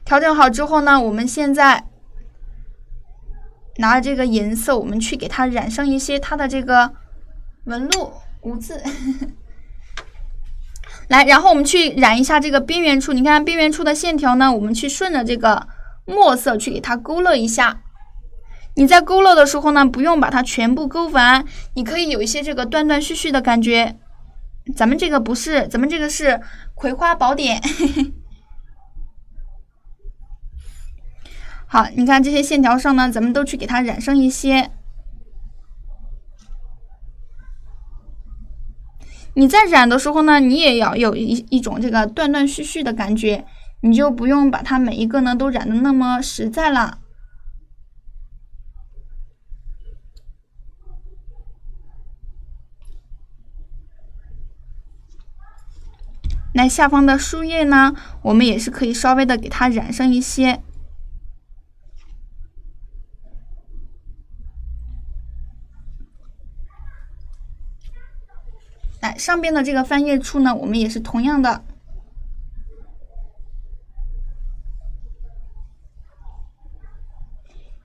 调整好之后呢，我们现在拿这个颜色，我们去给它染上一些它的这个纹路无字。来，然后我们去染一下这个边缘处，你看边缘处的线条呢，我们去顺着这个墨色去给它勾勒一下。你在勾勒的时候呢，不用把它全部勾完，你可以有一些这个断断续续的感觉。咱们这个不是，咱们这个是《葵花宝典》。嘿嘿好，你看这些线条上呢，咱们都去给它染上一些。你在染的时候呢，你也要有一一种这个断断续续的感觉，你就不用把它每一个呢都染的那么实在了。那下方的树叶呢，我们也是可以稍微的给它染上一些。上边的这个翻页处呢，我们也是同样的。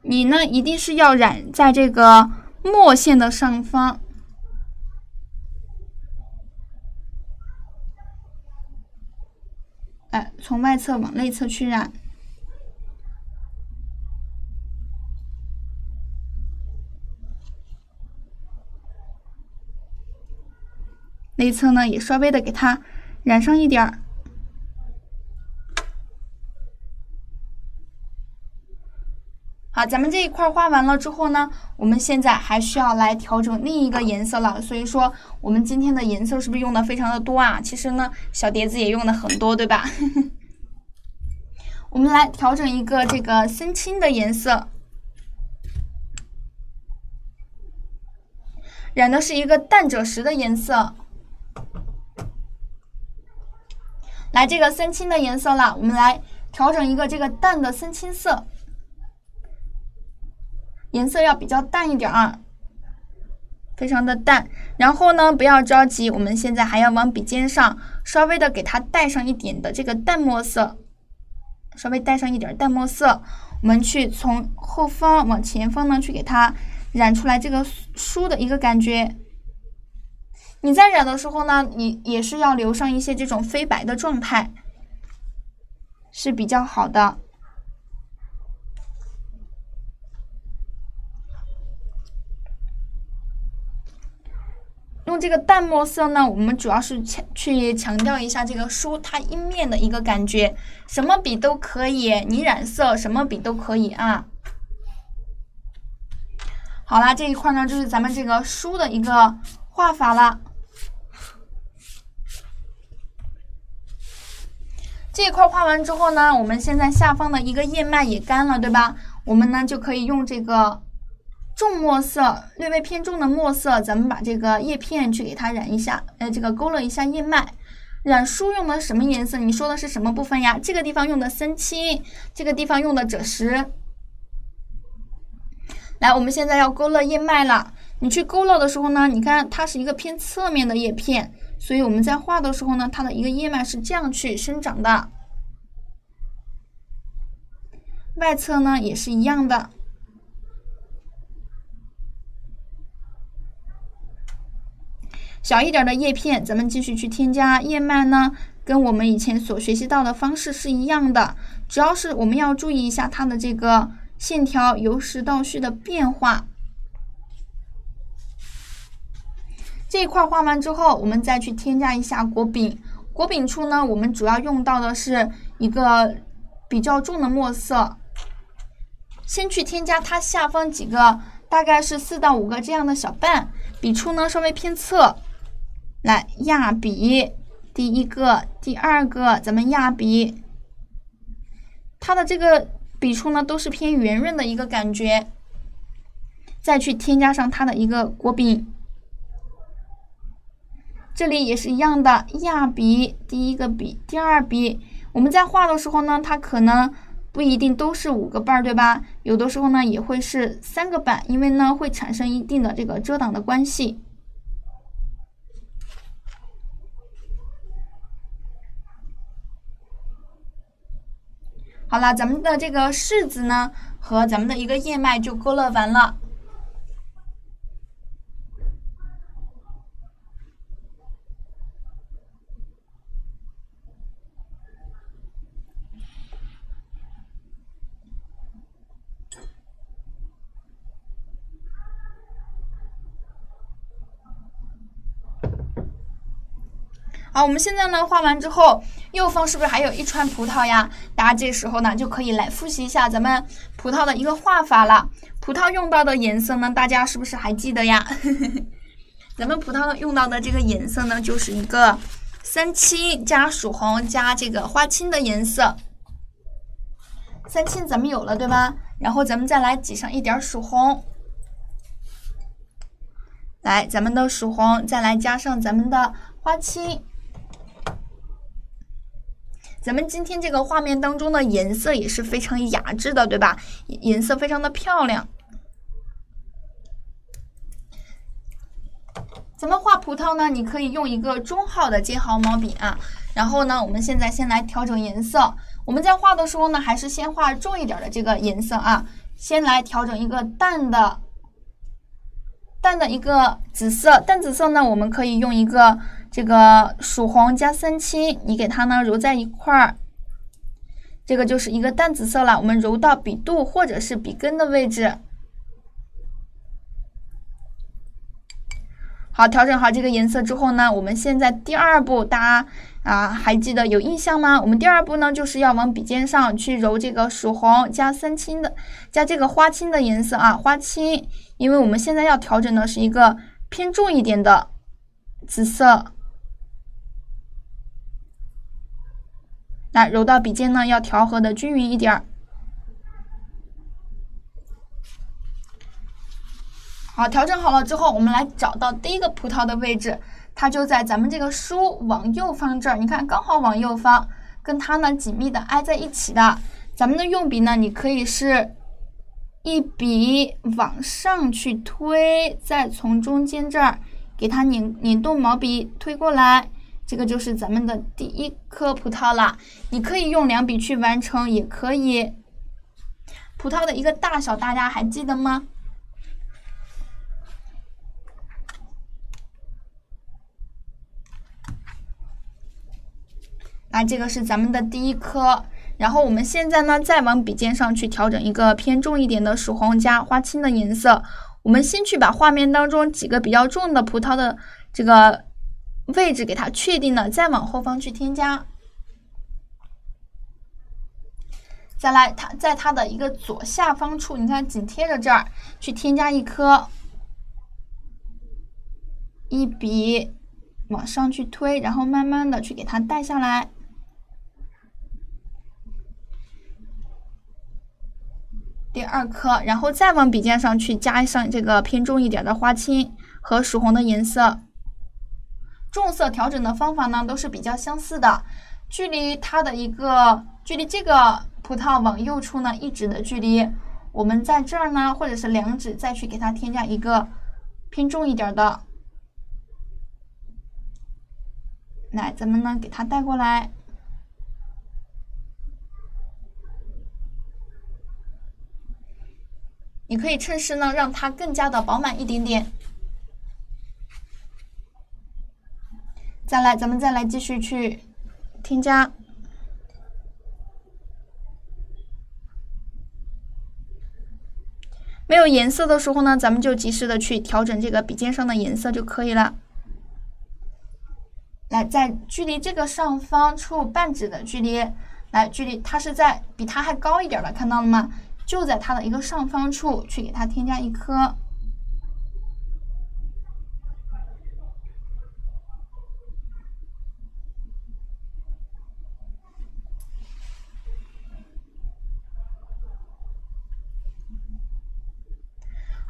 你呢，一定是要染在这个墨线的上方，哎，从外侧往内侧去染。内侧呢，也稍微的给它染上一点儿。好，咱们这一块画完了之后呢，我们现在还需要来调整另一个颜色了。所以说，我们今天的颜色是不是用的非常的多啊？其实呢，小碟子也用的很多，对吧？我们来调整一个这个深青的颜色，染的是一个淡赭石的颜色。来，这个深青的颜色了，我们来调整一个这个淡的深青色，颜色要比较淡一点啊，非常的淡。然后呢，不要着急，我们现在还要往笔尖上稍微的给它带上一点的这个淡墨色，稍微带上一点淡墨色，我们去从后方往前方呢去给它染出来这个书的一个感觉。你在染的时候呢，你也是要留上一些这种飞白的状态，是比较好的。用这个淡墨色呢，我们主要是强去强调一下这个书它阴面的一个感觉。什么笔都可以，你染色什么笔都可以啊。好啦，这一块呢就是咱们这个书的一个画法了。这一块画完之后呢，我们现在下方的一个叶脉也干了，对吧？我们呢就可以用这个重墨色，略微偏重的墨色，咱们把这个叶片去给它染一下，呃，这个勾勒一下叶脉。染书用的什么颜色？你说的是什么部分呀？这个地方用的深青，这个地方用的赭石。来，我们现在要勾勒叶脉了。你去勾勒的时候呢，你看它是一个偏侧面的叶片。所以我们在画的时候呢，它的一个叶脉是这样去生长的，外侧呢也是一样的。小一点的叶片，咱们继续去添加叶脉呢，跟我们以前所学习到的方式是一样的，主要是我们要注意一下它的这个线条由实到虚的变化。这一块画完之后，我们再去添加一下果柄。果柄处呢，我们主要用到的是一个比较重的墨色。先去添加它下方几个，大概是四到五个这样的小瓣。笔触呢稍微偏侧，来压笔。第一个、第二个，咱们压笔。它的这个笔触呢都是偏圆润的一个感觉。再去添加上它的一个果柄。这里也是一样的，压笔，第一个笔，第二笔。我们在画的时候呢，它可能不一定都是五个瓣儿，对吧？有的时候呢，也会是三个瓣，因为呢，会产生一定的这个遮挡的关系。好了，咱们的这个柿子呢，和咱们的一个叶脉就勾勒完了。我们现在呢画完之后，右方是不是还有一串葡萄呀？大家这时候呢就可以来复习一下咱们葡萄的一个画法了。葡萄用到的颜色呢，大家是不是还记得呀？咱们葡萄用到的这个颜色呢，就是一个三青加曙红加这个花青的颜色。三青咱们有了对吧？然后咱们再来挤上一点曙红，来咱们的曙红，再来加上咱们的花青。咱们今天这个画面当中的颜色也是非常雅致的，对吧？颜色非常的漂亮。咱们画葡萄呢，你可以用一个中号的尖毫毛笔啊。然后呢，我们现在先来调整颜色。我们在画的时候呢，还是先画重一点的这个颜色啊。先来调整一个淡的淡的一个紫色，淡紫色呢，我们可以用一个这个曙红加三青，你给它呢揉在一块儿，这个就是一个淡紫色了。我们揉到笔肚或者是笔根的位置。好，调整好这个颜色之后呢，我们现在第二步，大家啊还记得有印象吗？我们第二步呢，就是要往笔尖上去揉这个曙红加三青的，加这个花青的颜色啊，花青，因为我们现在要调整的是一个偏重一点的紫色。来揉到笔尖呢，要调和的均匀一点儿。好，调整好了之后，我们来找到第一个葡萄的位置，它就在咱们这个书往右方这儿。你看，刚好往右方，跟它呢紧密的挨在一起的。咱们的用笔呢，你可以是一笔往上去推，再从中间这儿给它拧拧动毛笔推过来，这个就是咱们的第一颗葡萄了。你可以用两笔去完成，也可以。葡萄的一个大小，大家还记得吗？那这个是咱们的第一颗，然后我们现在呢，再往笔尖上去调整一个偏重一点的曙红加花青的颜色。我们先去把画面当中几个比较重的葡萄的这个位置给它确定了，再往后方去添加。再来，它在它的一个左下方处，你看紧贴着这儿去添加一颗，一笔往上去推，然后慢慢的去给它带下来。第二颗，然后再往笔尖上去加上这个偏重一点的花青和曙红的颜色。重色调整的方法呢都是比较相似的，距离它的一个距离这个葡萄往右处呢一指的距离，我们在这儿呢或者是两指再去给它添加一个偏重一点的。来，咱们呢给它带过来。你可以趁势呢，让它更加的饱满一点点。再来，咱们再来继续去添加。没有颜色的时候呢，咱们就及时的去调整这个笔尖上的颜色就可以了。来，在距离这个上方处半指的距离，来，距离它是在比它还高一点的，看到了吗？就在它的一个上方处去给它添加一颗。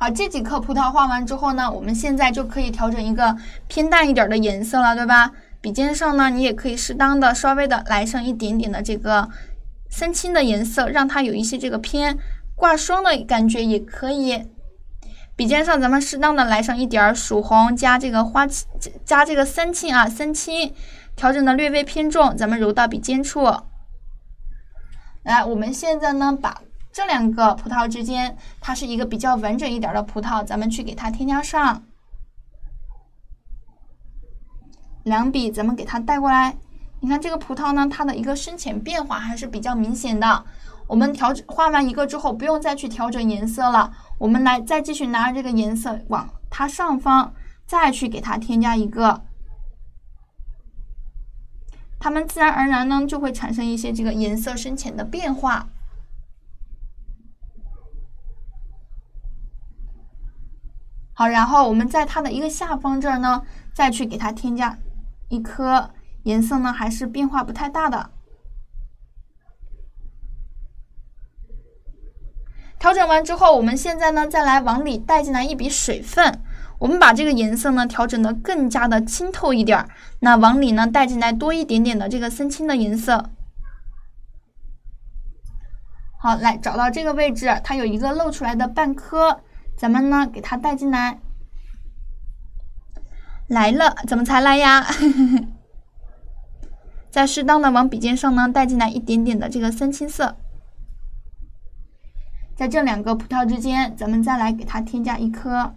好，这几颗葡萄画完之后呢，我们现在就可以调整一个偏淡一点的颜色了，对吧？笔尖上呢，你也可以适当的稍微的来上一点点的这个。三青的颜色，让它有一些这个偏挂霜的感觉，也可以。笔尖上咱们适当的来上一点曙红，加这个花青，加这个三青啊，三青调整的略微偏重，咱们揉到笔尖处。来，我们现在呢，把这两个葡萄之间，它是一个比较完整一点的葡萄，咱们去给它添加上。两笔，咱们给它带过来。你看这个葡萄呢，它的一个深浅变化还是比较明显的。我们调整画完一个之后，不用再去调整颜色了。我们来再继续拿着这个颜色往它上方再去给它添加一个，它们自然而然呢就会产生一些这个颜色深浅的变化。好，然后我们在它的一个下方这儿呢，再去给它添加一颗。颜色呢还是变化不太大的。调整完之后，我们现在呢再来往里带进来一笔水分，我们把这个颜色呢调整的更加的清透一点儿。那往里呢带进来多一点点的这个深青的颜色。好，来找到这个位置，它有一个露出来的半颗，咱们呢给它带进来。来了，怎么才来呀？再适当的往笔尖上呢带进来一点点的这个深青色，在这两个葡萄之间，咱们再来给它添加一颗。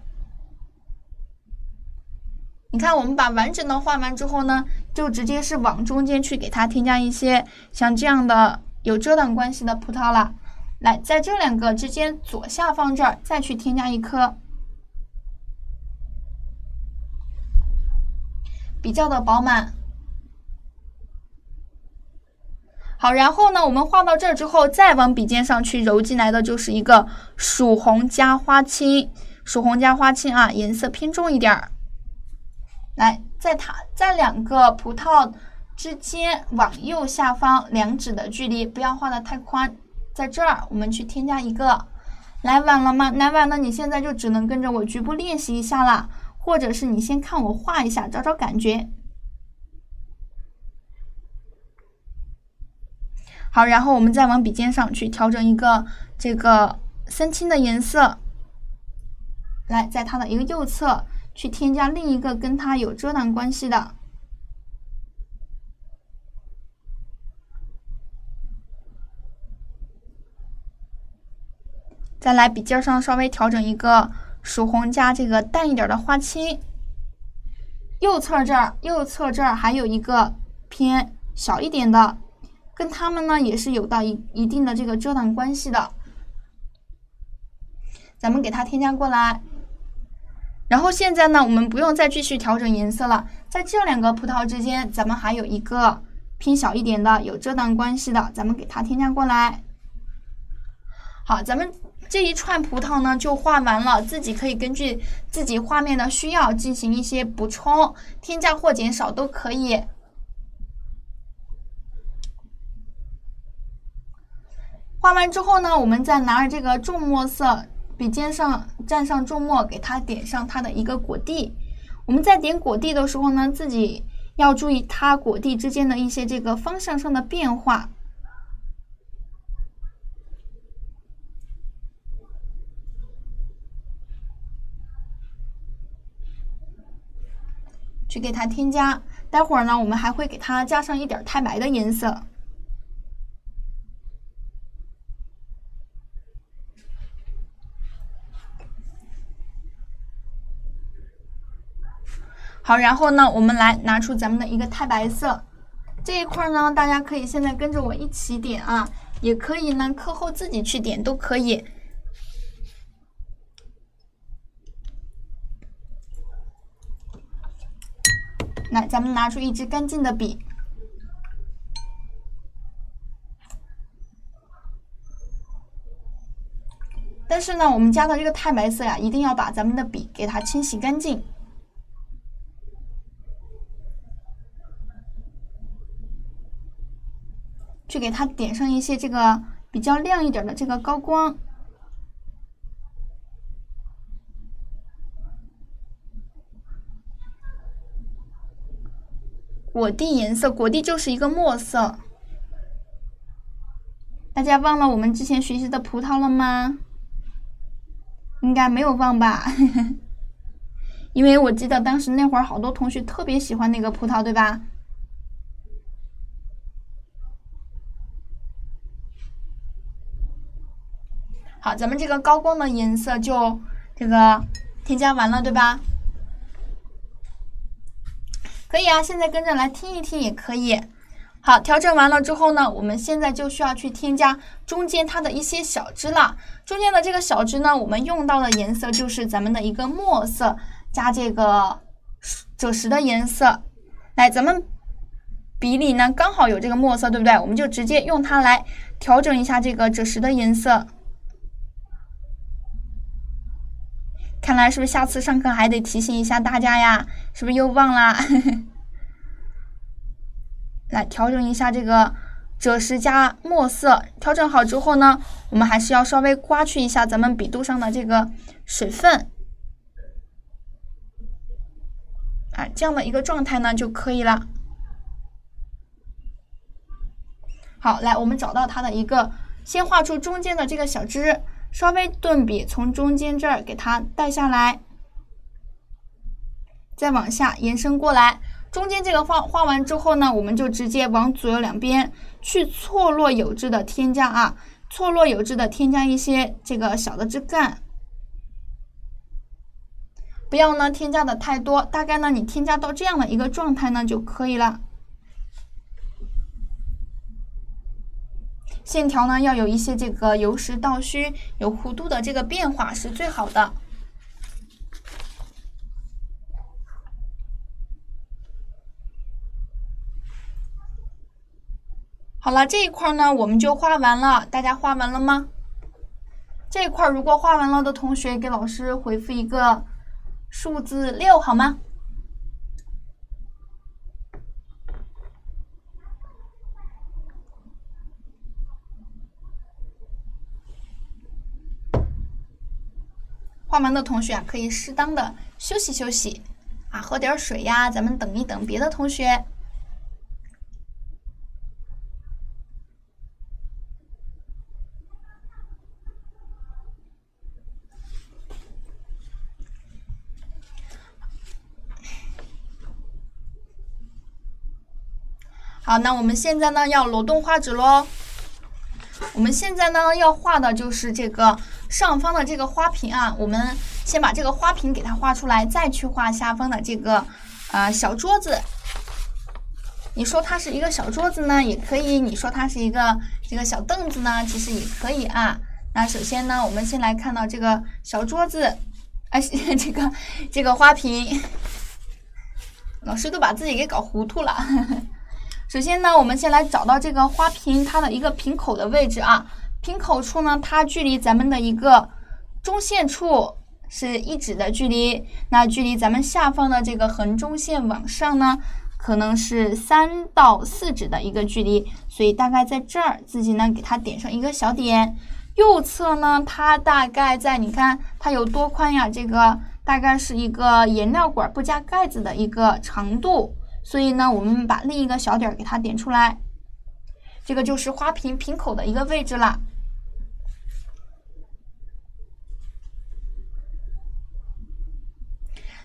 你看，我们把完整的画完之后呢，就直接是往中间去给它添加一些像这样的有遮挡关系的葡萄了。来，在这两个之间左下方这儿再去添加一颗，比较的饱满。好，然后呢，我们画到这儿之后，再往笔尖上去揉进来的就是一个曙红加花青，曙红加花青啊，颜色偏重一点儿。来，在它在两个葡萄之间往右下方两指的距离，不要画的太宽。在这儿，我们去添加一个。来晚了吗？来晚了，你现在就只能跟着我局部练习一下啦，或者是你先看我画一下，找找感觉。好，然后我们再往笔尖上去调整一个这个深青的颜色。来，在它的一个右侧。去添加另一个跟它有遮挡关系的，再来笔尖上稍微调整一个曙红加这个淡一点的花青。右侧这儿，右侧这儿还有一个偏小一点的，跟它们呢也是有到一一定的这个遮挡关系的，咱们给它添加过来。然后现在呢，我们不用再继续调整颜色了。在这两个葡萄之间，咱们还有一个偏小一点的有遮挡关系的，咱们给它添加过来。好，咱们这一串葡萄呢就画完了，自己可以根据自己画面的需要进行一些补充、添加或减少都可以。画完之后呢，我们再拿着这个重墨色。笔尖上蘸上重墨，给它点上它的一个果蒂。我们在点果蒂的时候呢，自己要注意它果蒂之间的一些这个方向上的变化，去给它添加。待会儿呢，我们还会给它加上一点太白的颜色。好，然后呢，我们来拿出咱们的一个太白色这一块呢，大家可以现在跟着我一起点啊，也可以呢课后自己去点都可以。来，咱们拿出一支干净的笔，但是呢，我们加的这个太白色呀，一定要把咱们的笔给它清洗干净。去给它点上一些这个比较亮一点的这个高光，果蒂颜色，果蒂就是一个墨色。大家忘了我们之前学习的葡萄了吗？应该没有忘吧？因为我记得当时那会儿好多同学特别喜欢那个葡萄，对吧？好，咱们这个高光的颜色就这个添加完了，对吧？可以啊，现在跟着来听一听也可以。好，调整完了之后呢，我们现在就需要去添加中间它的一些小枝了。中间的这个小枝呢，我们用到的颜色就是咱们的一个墨色加这个赭石的颜色。来，咱们笔里呢刚好有这个墨色，对不对？我们就直接用它来调整一下这个赭石的颜色。看来是不是下次上课还得提醒一下大家呀？是不是又忘啦？来调整一下这个赭石加墨色，调整好之后呢，我们还是要稍微刮去一下咱们笔肚上的这个水分，啊，这样的一个状态呢就可以了。好，来我们找到它的一个，先画出中间的这个小枝。稍微顿笔，从中间这儿给它带下来，再往下延伸过来。中间这个画画完之后呢，我们就直接往左右两边去错落有致的添加啊，错落有致的添加一些这个小的枝干。不要呢添加的太多，大概呢你添加到这样的一个状态呢就可以了。线条呢要有一些这个由实到虚、有弧度的这个变化是最好的。好了，这一块呢我们就画完了，大家画完了吗？这一块如果画完了的同学，给老师回复一个数字六好吗？画完的同学啊，可以适当的休息休息啊，喝点水呀。咱们等一等别的同学。好，那我们现在呢要挪动画纸喽。我们现在呢要画的就是这个。上方的这个花瓶啊，我们先把这个花瓶给它画出来，再去画下方的这个呃小桌子。你说它是一个小桌子呢，也可以；你说它是一个这个小凳子呢，其实也可以啊。那首先呢，我们先来看到这个小桌子，哎，这个这个花瓶，老师都把自己给搞糊涂了。首先呢，我们先来找到这个花瓶它的一个瓶口的位置啊。瓶口处呢，它距离咱们的一个中线处是一指的距离，那距离咱们下方的这个横中线往上呢，可能是三到四指的一个距离，所以大概在这儿自己呢给它点上一个小点。右侧呢，它大概在你看它有多宽呀？这个大概是一个颜料管不加盖子的一个长度，所以呢，我们把另一个小点给它点出来，这个就是花瓶瓶口的一个位置了。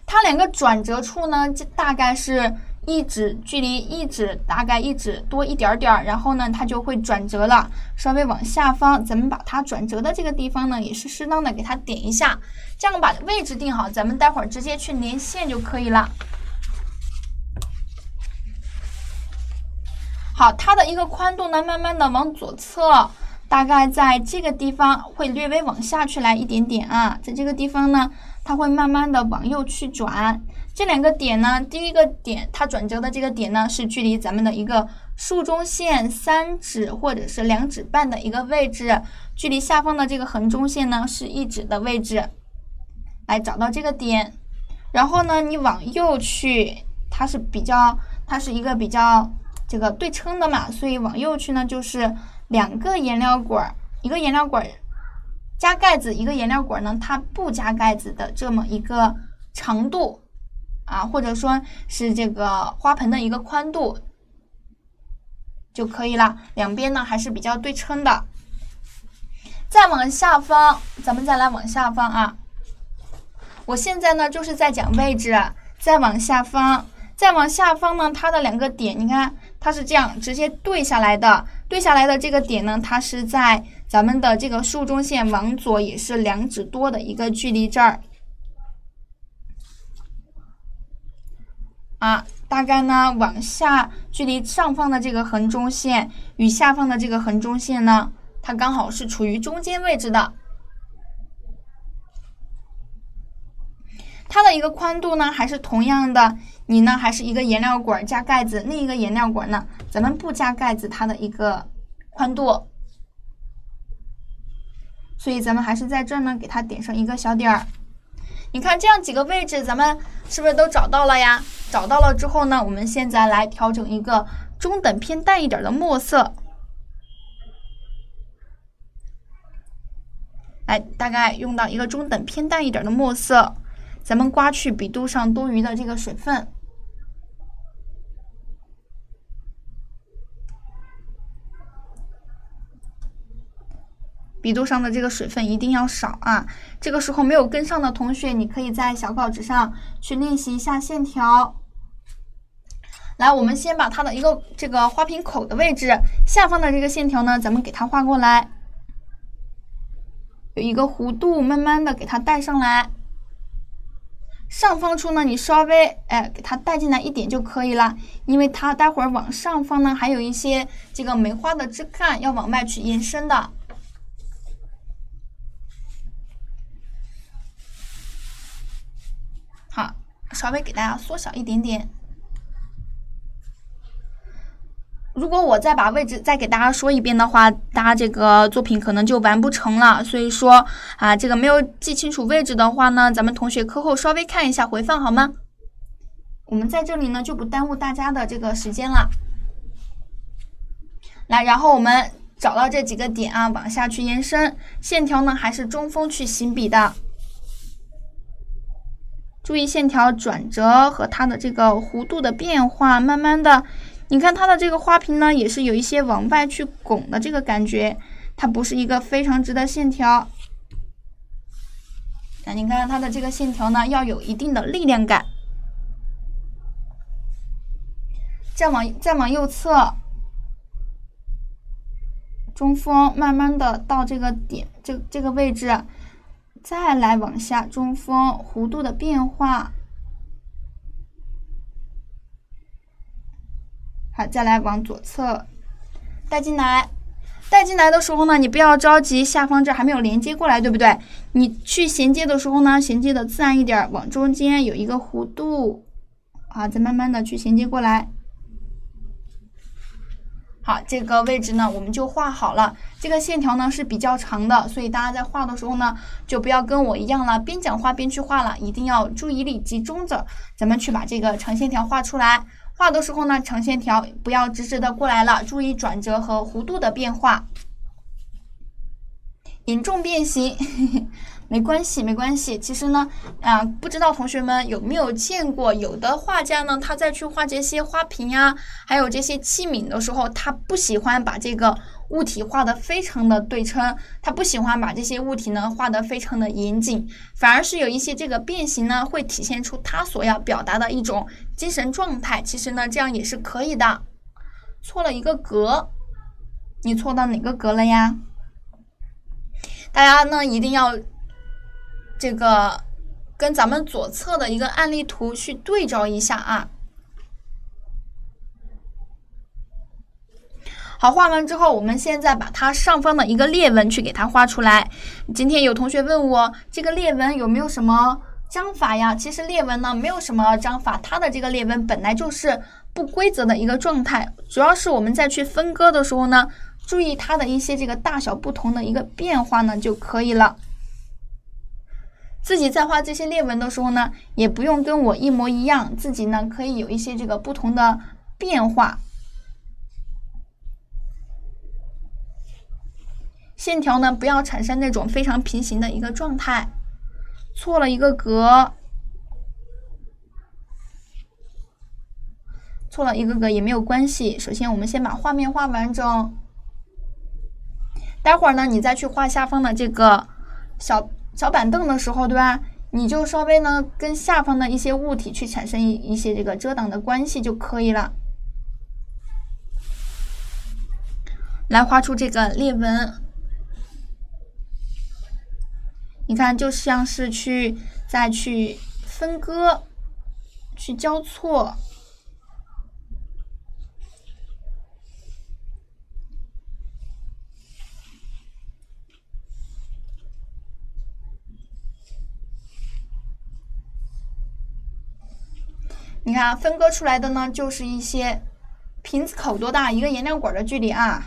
它两个转折处呢，这大概是一指，距离一指大概一指多一点点儿，然后呢，它就会转折了，稍微往下方，咱们把它转折的这个地方呢，也是适当的给它点一下，这样把位置定好，咱们待会儿直接去连线就可以了。好，它的一个宽度呢，慢慢的往左侧，大概在这个地方会略微往下去来一点点啊，在这个地方呢。它会慢慢的往右去转，这两个点呢，第一个点它转折的这个点呢，是距离咱们的一个竖中线三指或者是两指半的一个位置，距离下方的这个横中线呢是一指的位置，来找到这个点，然后呢，你往右去，它是比较，它是一个比较这个对称的嘛，所以往右去呢就是两个颜料管儿，一个颜料管儿。加盖子一个颜料管呢，它不加盖子的这么一个长度啊，或者说是这个花盆的一个宽度就可以了。两边呢还是比较对称的。再往下方，咱们再来往下方啊。我现在呢就是在讲位置，再往下方，再往下方呢，它的两个点，你看它是这样直接对下来的，对下来的这个点呢，它是在。咱们的这个竖中线往左也是两指多的一个距离，这儿啊，大概呢往下距离上方的这个横中线与下方的这个横中线呢，它刚好是处于中间位置的。它的一个宽度呢还是同样的，你呢还是一个颜料管加盖子，另一个颜料管呢咱们不加盖子，它的一个宽度。所以咱们还是在这儿呢，给它点上一个小点儿。你看这样几个位置，咱们是不是都找到了呀？找到了之后呢，我们现在来调整一个中等偏淡一点的墨色，来，大概用到一个中等偏淡一点的墨色，咱们刮去笔肚上多余的这个水分。笔肚上的这个水分一定要少啊！这个时候没有跟上的同学，你可以在小稿纸上去练习一下线条。来，我们先把它的一个这个花瓶口的位置下方的这个线条呢，咱们给它画过来，有一个弧度，慢慢的给它带上来。上方处呢，你稍微哎给它带进来一点就可以了，因为它待会儿往上方呢还有一些这个梅花的枝干要往外去延伸的。好，稍微给大家缩小一点点。如果我再把位置再给大家说一遍的话，大家这个作品可能就完不成了。所以说啊，这个没有记清楚位置的话呢，咱们同学课后稍微看一下回放好吗？我们在这里呢就不耽误大家的这个时间了。来，然后我们找到这几个点啊，往下去延伸，线条呢还是中锋去行笔的。注意线条转折和它的这个弧度的变化，慢慢的。你看它的这个花瓶呢，也是有一些往外去拱的这个感觉，它不是一个非常直的线条。那你看它的这个线条呢，要有一定的力量感。再往再往右侧，中锋慢慢的到这个点，这这个位置，再来往下中锋弧度的变化。好，再来往左侧带进来，带进来的时候呢，你不要着急，下方这还没有连接过来，对不对？你去衔接的时候呢，衔接的自然一点，往中间有一个弧度，啊，再慢慢的去衔接过来。好，这个位置呢，我们就画好了。这个线条呢是比较长的，所以大家在画的时候呢，就不要跟我一样了，边讲话边去画了，一定要注意力集中着，咱们去把这个长线条画出来。画的时候呢，长线条不要直直的过来了，注意转折和弧度的变化，严重变形。没关系，没关系。其实呢，啊，不知道同学们有没有见过，有的画家呢，他在去画这些花瓶呀，还有这些器皿的时候，他不喜欢把这个物体画的非常的对称，他不喜欢把这些物体呢画的非常的严谨，反而是有一些这个变形呢，会体现出他所要表达的一种精神状态。其实呢，这样也是可以的。错了一个格，你错到哪个格了呀？大家呢一定要。这个跟咱们左侧的一个案例图去对照一下啊。好，画完之后，我们现在把它上方的一个裂纹去给它画出来。今天有同学问我，这个裂纹有没有什么章法呀？其实裂纹呢没有什么章法，它的这个裂纹本来就是不规则的一个状态，主要是我们在去分割的时候呢，注意它的一些这个大小不同的一个变化呢就可以了。自己在画这些裂纹的时候呢，也不用跟我一模一样，自己呢可以有一些这个不同的变化。线条呢不要产生那种非常平行的一个状态，错了一个格，错了一个格也没有关系。首先我们先把画面画完整，待会儿呢你再去画下方的这个小。小板凳的时候，对吧？你就稍微呢跟下方的一些物体去产生一一些这个遮挡的关系就可以了。来画出这个裂纹，你看就像是去再去分割、去交错。你看，分割出来的呢，就是一些瓶子口多大，一个颜料管的距离啊。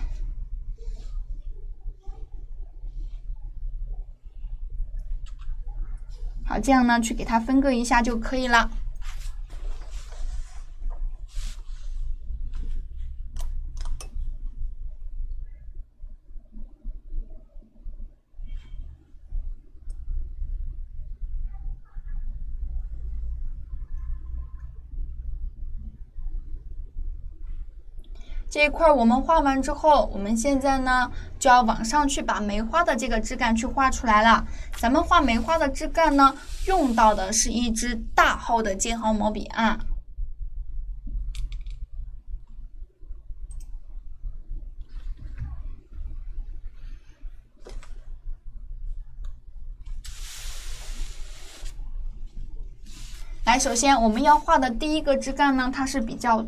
好，这样呢，去给它分割一下就可以了。这一块我们画完之后，我们现在呢就要往上去把梅花的这个枝干去画出来了。咱们画梅花的枝干呢，用到的是一支大号的尖毫毛笔啊。来，首先我们要画的第一个枝干呢，它是比较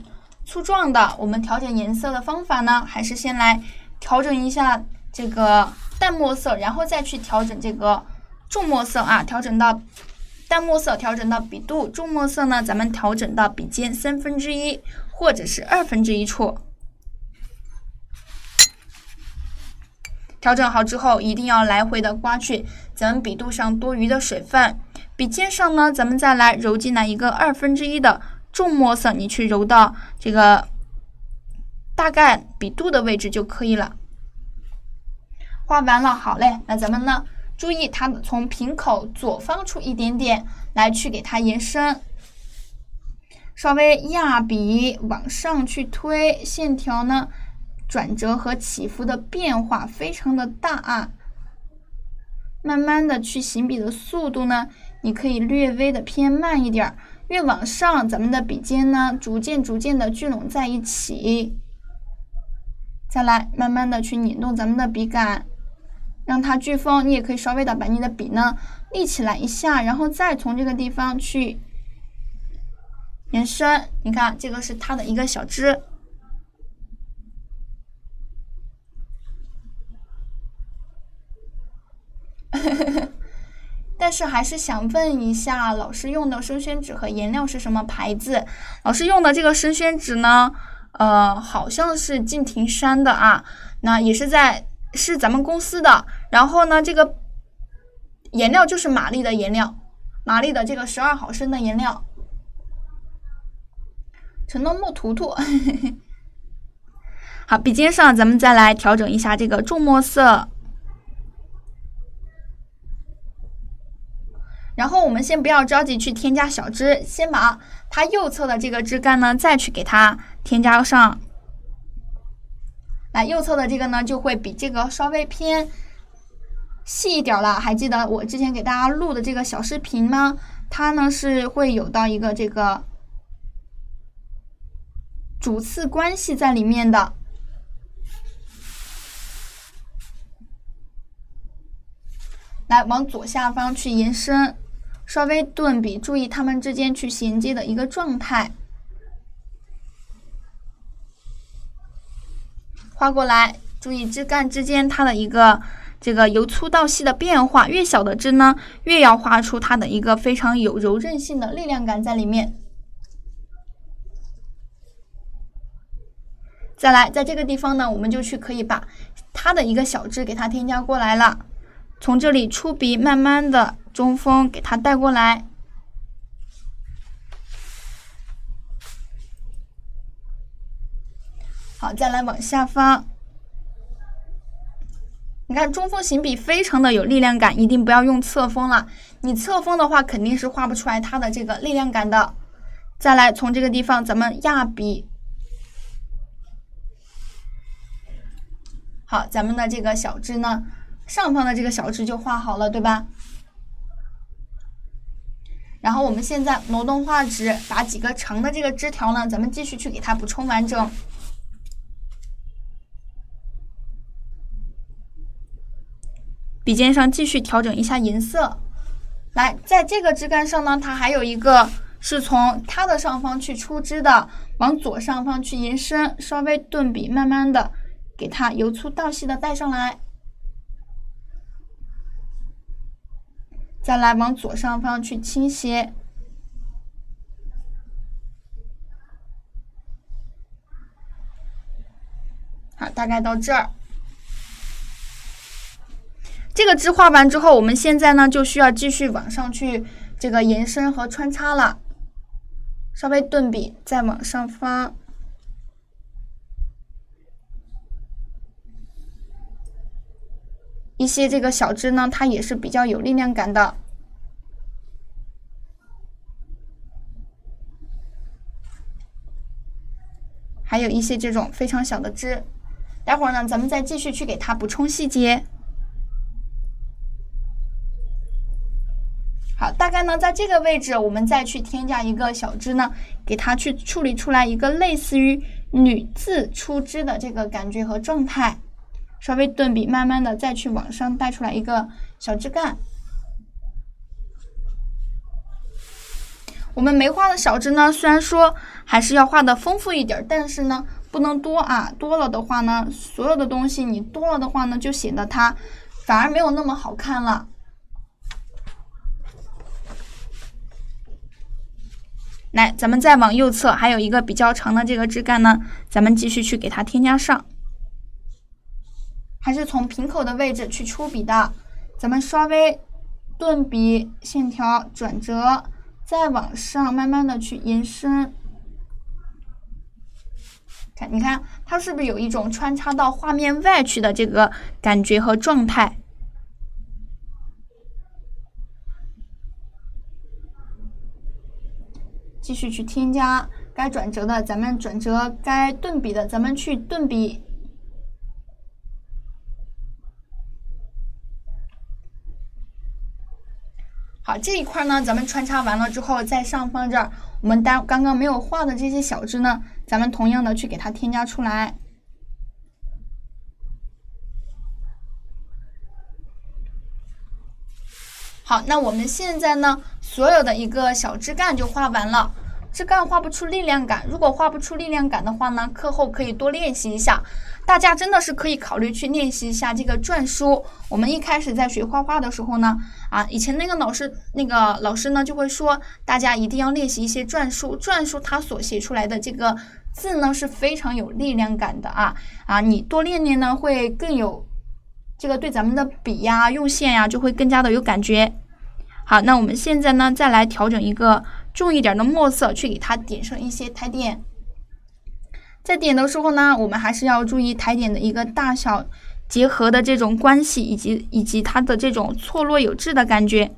粗壮的。我们调整颜色的方法呢，还是先来调整一下这个淡墨色，然后再去调整这个重墨色啊。调整到淡墨色，调整到笔肚；重墨色呢，咱们调整到笔尖三分之一或者是二分之一处。调整好之后，一定要来回的刮去咱们笔肚上多余的水分。笔尖上呢，咱们再来揉进来一个二分之一的重墨色，你去揉到这个大概笔肚的位置就可以了。画完了，好嘞，那咱们呢，注意它从瓶口左方处一点点来去给它延伸，稍微压笔往上去推，线条呢。转折和起伏的变化非常的大啊，慢慢的去行笔的速度呢，你可以略微的偏慢一点儿，越往上，咱们的笔尖呢，逐渐逐渐的聚拢在一起。再来，慢慢的去拧动咱们的笔杆，让它聚丰。你也可以稍微的把你的笔呢立起来一下，然后再从这个地方去延伸。你看，这个是它的一个小枝。但是还是想问一下，老师用的生宣纸和颜料是什么牌子？老师用的这个生宣纸呢，呃，好像是敬亭山的啊，那也是在是咱们公司的。然后呢，这个颜料就是玛丽的颜料，玛丽的这个十二毫升的颜料。承诺木图图，好，笔尖上咱们再来调整一下这个重墨色。然后我们先不要着急去添加小枝，先把它右侧的这个枝干呢，再去给它添加上。来，右侧的这个呢，就会比这个稍微偏细一点了。还记得我之前给大家录的这个小视频吗？它呢是会有到一个这个主次关系在里面的。来，往左下方去延伸。稍微顿笔，注意它们之间去衔接的一个状态。画过来，注意枝干之间它的一个这个由粗到细的变化。越小的枝呢，越要画出它的一个非常有柔韧性的力量感在里面。再来，在这个地方呢，我们就去可以把它的一个小枝给它添加过来了。从这里出笔，慢慢的。中锋给它带过来，好，再来往下方。你看中锋行笔非常的有力量感，一定不要用侧锋了。你侧锋的话，肯定是画不出来它的这个力量感的。再来从这个地方，咱们压笔，好，咱们的这个小枝呢，上方的这个小枝就画好了，对吧？然后我们现在挪动画纸，把几个长的这个枝条呢，咱们继续去给它补充完整。笔尖上继续调整一下颜色。来，在这个枝干上呢，它还有一个是从它的上方去出枝的，往左上方去延伸，稍微顿笔，慢慢的给它由粗到细的带上来。再来往左上方去倾斜，好，大概到这儿。这个枝画完之后，我们现在呢就需要继续往上去这个延伸和穿插了。稍微顿笔，再往上方。一些这个小枝呢，它也是比较有力量感的，还有一些这种非常小的枝，待会儿呢，咱们再继续去给它补充细节。好，大概呢，在这个位置，我们再去添加一个小枝呢，给它去处理出来一个类似于女字出枝的这个感觉和状态。稍微顿笔，慢慢的再去往上带出来一个小枝干。我们梅花的小枝呢，虽然说还是要画的丰富一点，但是呢不能多啊，多了的话呢，所有的东西你多了的话呢，就显得它反而没有那么好看了。来，咱们再往右侧还有一个比较长的这个枝干呢，咱们继续去给它添加上，还是从瓶口的位置去出笔的，咱们稍微顿笔，线条转折，再往上慢慢的去延伸，看，你看它是不是有一种穿插到画面外去的这个感觉和状态？继续去添加，该转折的咱们转折，该顿笔的咱们去顿笔。好，这一块呢，咱们穿插完了之后，在上方这儿，我们单刚刚没有画的这些小枝呢，咱们同样的去给它添加出来。好，那我们现在呢，所有的一个小枝干就画完了。枝干画不出力量感，如果画不出力量感的话呢，课后可以多练习一下。大家真的是可以考虑去练习一下这个篆书。我们一开始在学画画的时候呢，啊，以前那个老师那个老师呢就会说，大家一定要练习一些篆书。篆书它所写出来的这个字呢是非常有力量感的啊啊，你多练练呢会更有。这个对咱们的笔呀、用线呀就会更加的有感觉。好，那我们现在呢，再来调整一个重一点的墨色，去给它点上一些抬点。在点的时候呢，我们还是要注意抬点的一个大小结合的这种关系，以及以及它的这种错落有致的感觉。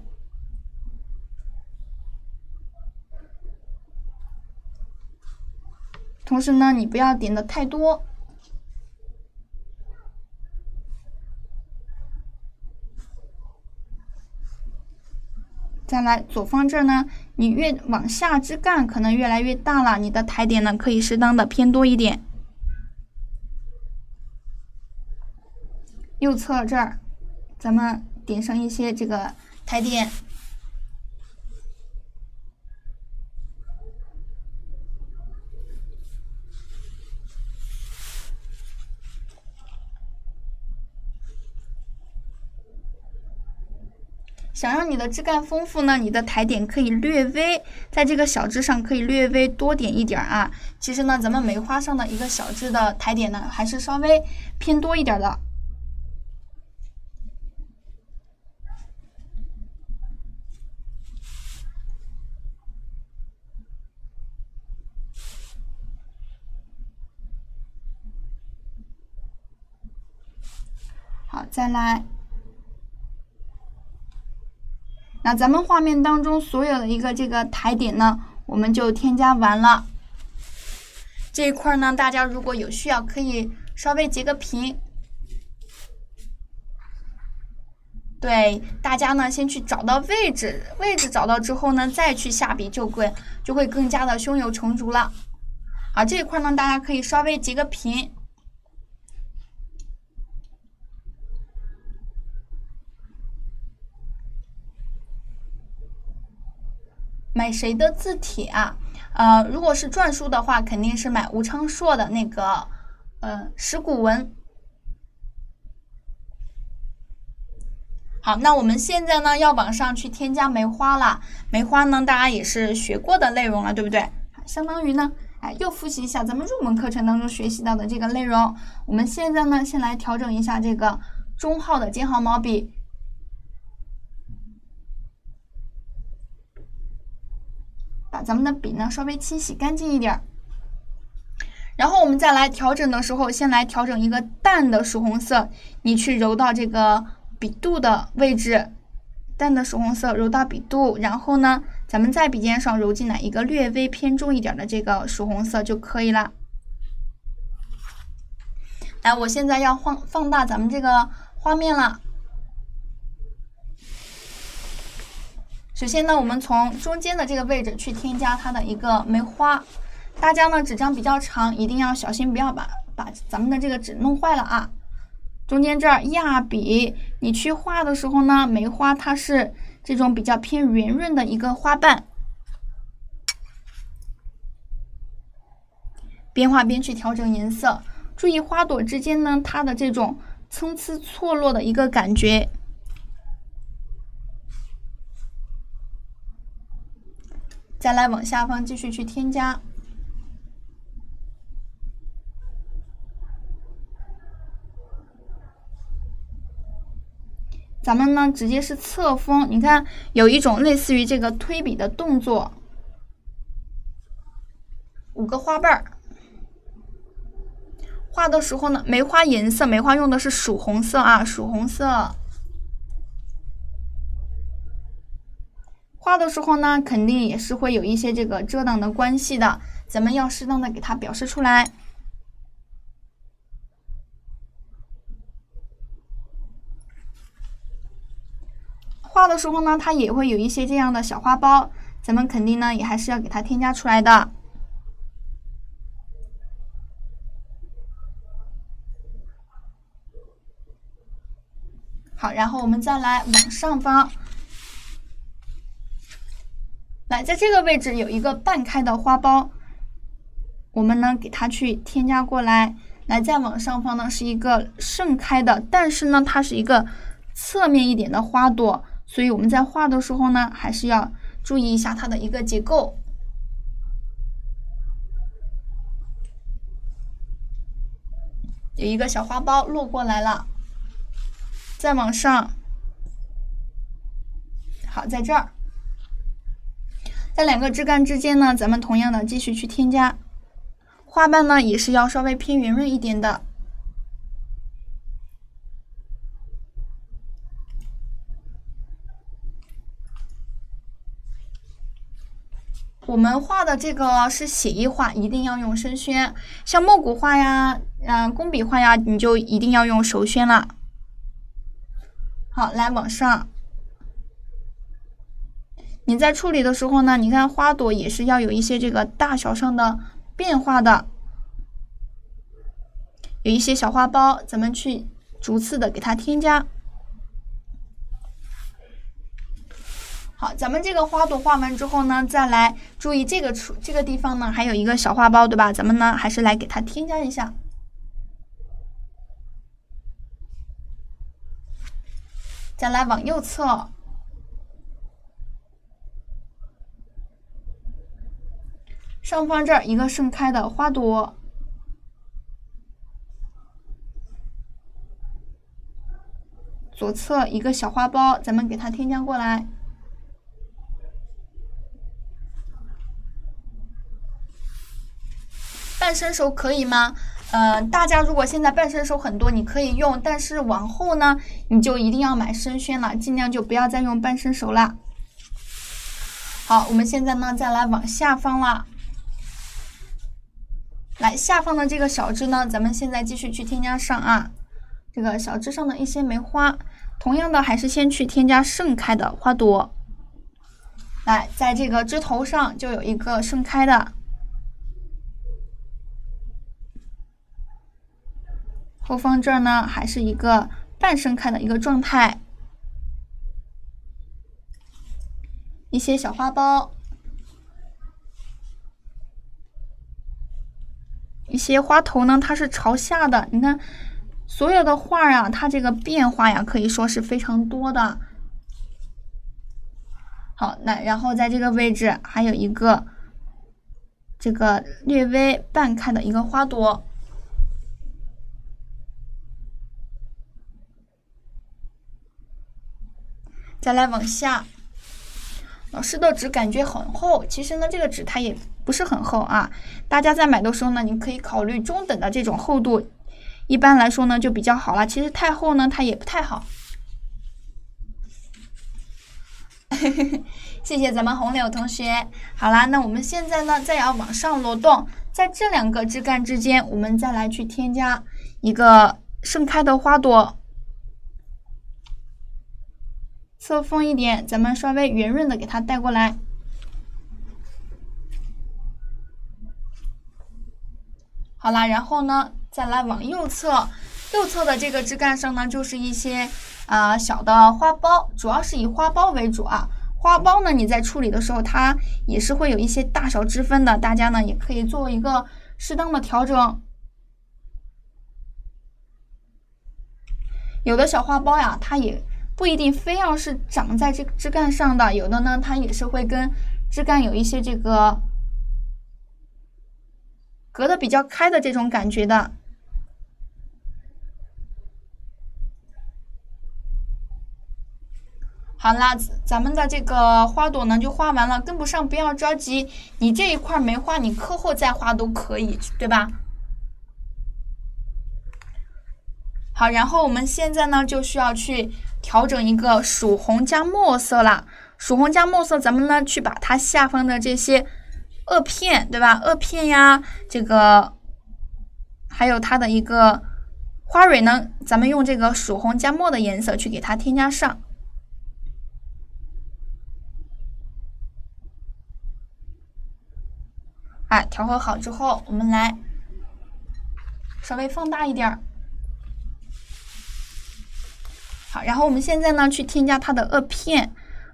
同时呢，你不要点的太多。再来左方这儿呢，你越往下枝干可能越来越大了，你的抬点呢可以适当的偏多一点。右侧这儿，咱们点上一些这个抬点。想让你的枝干丰富呢，你的抬点可以略微在这个小枝上可以略微多点一点啊。其实呢，咱们梅花上的一个小枝的抬点呢，还是稍微偏多一点的。好，再来。那咱们画面当中所有的一个这个抬点呢，我们就添加完了。这一块呢，大家如果有需要，可以稍微截个屏。对，大家呢先去找到位置，位置找到之后呢，再去下笔就会就会更加的胸有成竹了。啊，这一块呢，大家可以稍微截个屏。买谁的字体啊？呃，如果是篆书的话，肯定是买吴昌硕的那个，呃，石鼓文。好，那我们现在呢，要往上去添加梅花了。梅花呢，大家也是学过的内容了，对不对？相当于呢，哎，又复习一下咱们入门课程当中学习到的这个内容。我们现在呢，先来调整一下这个中号的尖毫毛笔。把咱们的笔呢稍微清洗干净一点，然后我们再来调整的时候，先来调整一个淡的曙红色，你去揉到这个笔肚的位置，淡的曙红色揉到笔肚，然后呢，咱们在笔尖上揉进来一个略微偏重一点的这个曙红色就可以了。来，我现在要放放大咱们这个画面了。首先呢我们从中间的这个位置去添加它的一个梅花。大家呢纸张比较长一定要小心不要把把咱们的这个纸弄坏了啊。中间这儿压笔你去画的时候呢梅花它是这种比较偏圆润的一个花瓣。边画边去调整颜色。注意花朵之间呢它的这种参差错落的一个感觉。再来往下方继续去添加。咱们呢，直接是侧锋，你看有一种类似于这个推笔的动作，五个花瓣儿。画的时候呢，梅花颜色，梅花用的是曙红色啊，曙红色。画的时候呢，肯定也是会有一些这个遮挡的关系的，咱们要适当的给它表示出来。画的时候呢，它也会有一些这样的小花苞，咱们肯定呢也还是要给它添加出来的。好，然后我们再来往上方，来在这个位置有一个半开的花苞，我们呢给它去添加过来。来，再往上方呢是一个盛开的，但是呢它是一个侧面一点的花朵。所以我们在画的时候呢，还是要注意一下它的一个结构。有一个小花苞落过来了，再往上，好，在这儿，在两个枝干之间呢，咱们同样的继续去添加花瓣呢，也是要稍微偏圆润一点的。我们画的这个是写意画，一定要用生宣。像墨骨画呀，嗯，工笔画呀，你就一定要用熟宣了。好，来往上。你在处理的时候呢，你看花朵也是要有一些这个大小上的变化的，有一些小花苞，咱们去逐次的给它添加。好，咱们这个花朵画完之后呢，再来注意这个处这个地方呢，还有一个小花苞，对吧？咱们呢还是来给它添加一下。再来往右侧，上方这儿一个盛开的花朵，左侧一个小花苞，咱们给它添加过来。半生熟可以吗？呃，大家如果现在半生熟很多，你可以用，但是往后呢，你就一定要买生宣了，尽量就不要再用半生熟了。好，我们现在呢，再来往下方了。来，下方的这个小枝呢，咱们现在继续去添加上啊，这个小枝上的一些梅花，同样的还是先去添加盛开的花朵。来，在这个枝头上就有一个盛开的。后方这儿呢，还是一个半盛开的一个状态，一些小花苞，一些花头呢，它是朝下的。你看，所有的画呀，它这个变化呀，可以说是非常多的。好，那然后在这个位置还有一个这个略微半开的一个花朵。再来往下，老师的纸感觉很厚，其实呢，这个纸它也不是很厚啊。大家在买的时候呢，你可以考虑中等的这种厚度，一般来说呢就比较好了。其实太厚呢，它也不太好。谢谢咱们红柳同学。好啦，那我们现在呢，再要往上挪动，在这两个枝干之间，我们再来去添加一个盛开的花朵。侧锋一点，咱们稍微圆润的给它带过来。好啦，然后呢，再来往右侧，右侧的这个枝干上呢，就是一些啊小的花苞，主要是以花苞为主啊。花苞呢，你在处理的时候，它也是会有一些大小之分的，大家呢也可以做一个适当的调整。有的小花苞呀，它也不一定非要是长在这个枝干上的，有的呢，它也是会跟枝干有一些这个隔的比较开的这种感觉的。好啦，咱们的这个花朵呢就画完了，跟不上不要着急，你这一块没画，你课后再画都可以，对吧？好，然后我们现在呢就需要去调整一个曙红加墨色啦。曙红加墨色，咱们呢去把它下方的这些萼片，对吧？萼片呀，这个还有它的一个花蕊呢，咱们用这个曙红加墨的颜色去给它添加上。哎，调和好之后，我们来稍微放大一点儿。好，然后我们现在呢去添加它的萼片，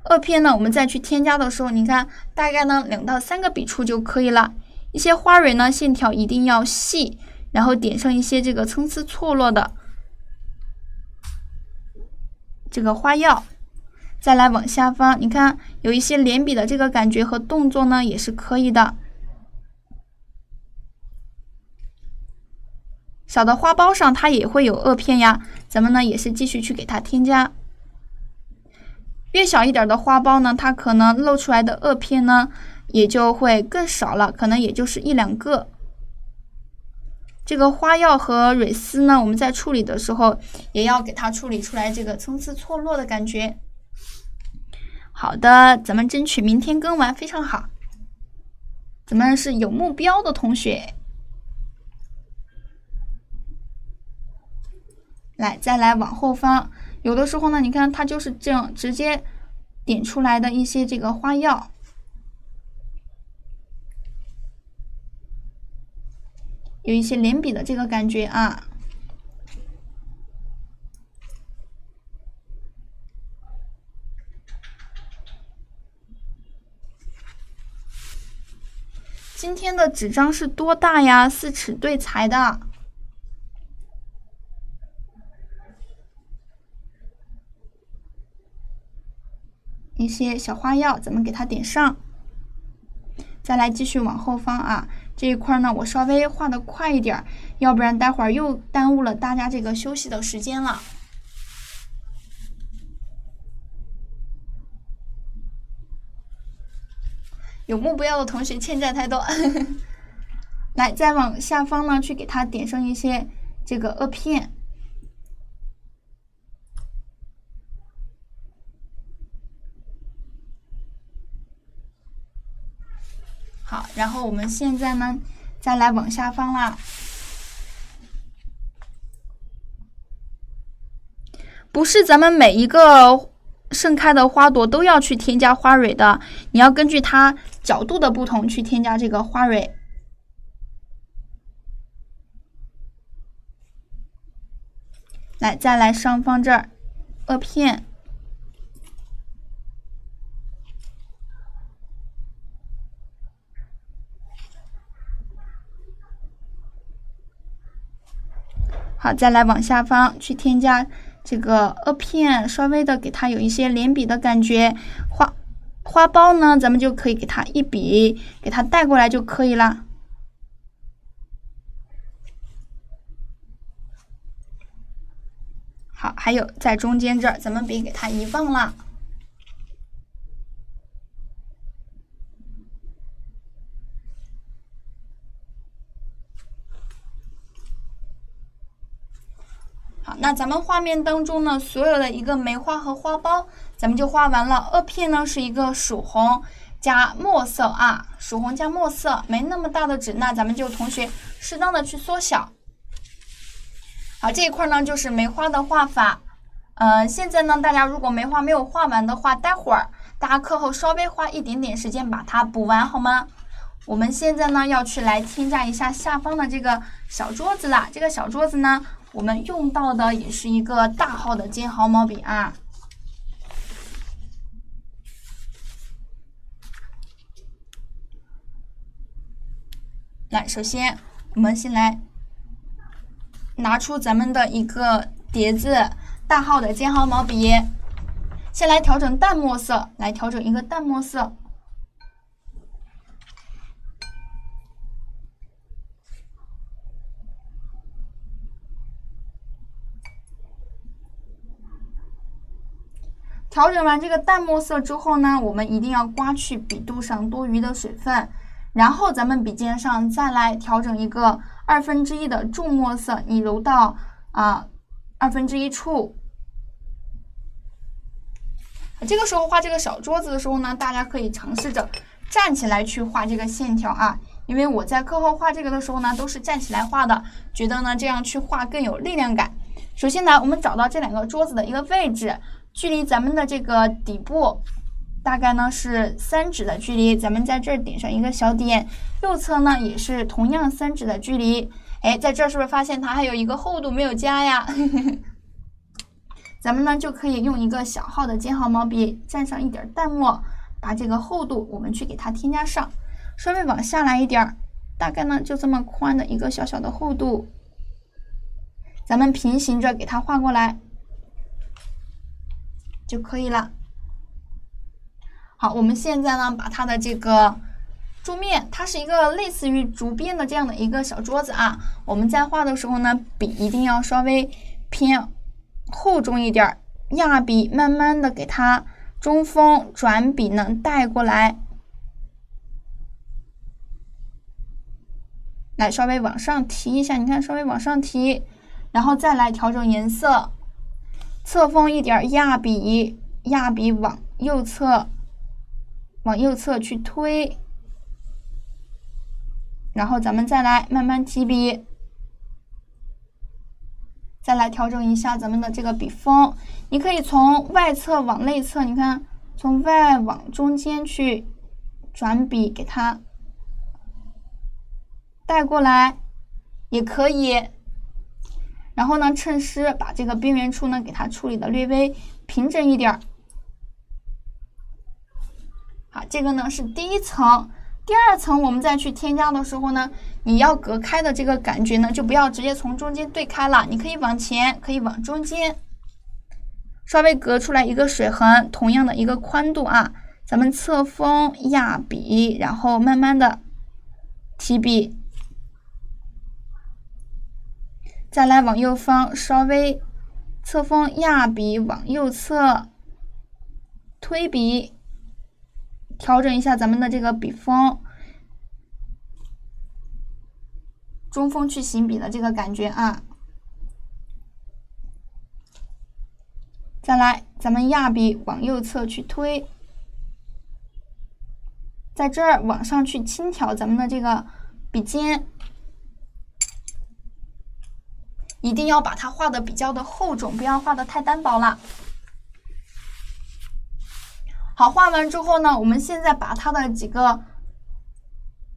萼片呢我们再去添加的时候，你看大概呢两到三个笔触就可以了。一些花蕊呢线条一定要细，然后点上一些这个参差错落的这个花药，再来往下方，你看有一些连笔的这个感觉和动作呢也是可以的。小的花苞上它也会有萼片呀，咱们呢也是继续去给它添加。越小一点的花苞呢，它可能露出来的萼片呢也就会更少了，可能也就是一两个。这个花药和蕊丝呢，我们在处理的时候也要给它处理出来这个参差错落的感觉。好的，咱们争取明天更完，非常好。咱们是有目标的同学。来，再来往后方，有的时候呢，你看它就是这样直接点出来的一些这个花药，有一些连笔的这个感觉啊。今天的纸张是多大呀？四尺对裁的。一些小花药，咱们给它点上。再来继续往后方啊，这一块呢，我稍微画的快一点，要不然待会儿又耽误了大家这个休息的时间了。有目标的同学欠债太多。来，再往下方呢，去给它点上一些这个萼片。好，然后我们现在呢，再来往下方啦。不是咱们每一个盛开的花朵都要去添加花蕊的，你要根据它角度的不同去添加这个花蕊。来，再来上方这儿，萼片。好，再来往下方去添加这个萼片，稍微的给它有一些连笔的感觉。花花苞呢，咱们就可以给它一笔，给它带过来就可以了。好，还有在中间这儿，咱们别给它遗忘了。那咱们画面当中呢，所有的一个梅花和花苞，咱们就画完了。萼片呢是一个曙红加墨色啊，曙红加墨色，没那么大的纸，那咱们就同学适当的去缩小。好，这一块呢就是梅花的画法。嗯，现在呢，大家如果梅花没有画完的话，待会儿大家课后稍微花一点点时间把它补完，好吗？我们现在呢要去来添加一下下方的这个小桌子啦，这个小桌子呢。我们用到的也是一个大号的尖毫毛笔啊。来，首先我们先来拿出咱们的一个碟子大号的尖毫毛笔，先来调整淡墨色，来调整一个淡墨色。调整完这个淡墨色之后呢，我们一定要刮去笔肚上多余的水分，然后咱们笔尖上再来调整一个二分之一的重墨色，你揉到啊二分之一处。这个时候画这个小桌子的时候呢，大家可以尝试着站起来去画这个线条啊，因为我在课后画这个的时候呢，都是站起来画的，觉得呢这样去画更有力量感。首先呢，我们找到这两个桌子的一个位置。距离咱们的这个底部大概呢是三指的距离，咱们在这儿点上一个小点，右侧呢也是同样三指的距离。哎，在这儿是不是发现它还有一个厚度没有加呀？咱们呢就可以用一个小号的尖毫毛笔蘸上一点淡墨，把这个厚度我们去给它添加上，稍微往下来一点儿，大概呢就这么宽的一个小小的厚度，咱们平行着给它画过来。就可以了。好，我们现在呢，把它的这个桌面，它是一个类似于竹编的这样的一个小桌子啊。我们在画的时候呢，笔一定要稍微偏厚重一点，压笔慢慢的给它中锋转笔呢带过来，来稍微往上提一下，你看稍微往上提，然后再来调整颜色。侧锋一点压笔，压笔往右侧，往右侧去推，然后咱们再来慢慢提笔，再来调整一下咱们的这个笔锋。你可以从外侧往内侧，你看，从外往中间去转笔，给它带过来，也可以。然后呢，趁湿把这个边缘处呢给它处理的略微平整一点儿。好，这个呢是第一层，第二层我们再去添加的时候呢，你要隔开的这个感觉呢，就不要直接从中间对开了，你可以往前，可以往中间，稍微隔出来一个水痕，同样的一个宽度啊。咱们侧锋压笔，然后慢慢的提笔。再来往右方稍微侧锋压笔，往右侧推笔，调整一下咱们的这个笔锋，中锋去行笔的这个感觉啊。再来，咱们压笔往右侧去推，在这儿往上去轻挑咱们的这个笔尖。一定要把它画的比较的厚重，不要画的太单薄了。好，画完之后呢，我们现在把它的几个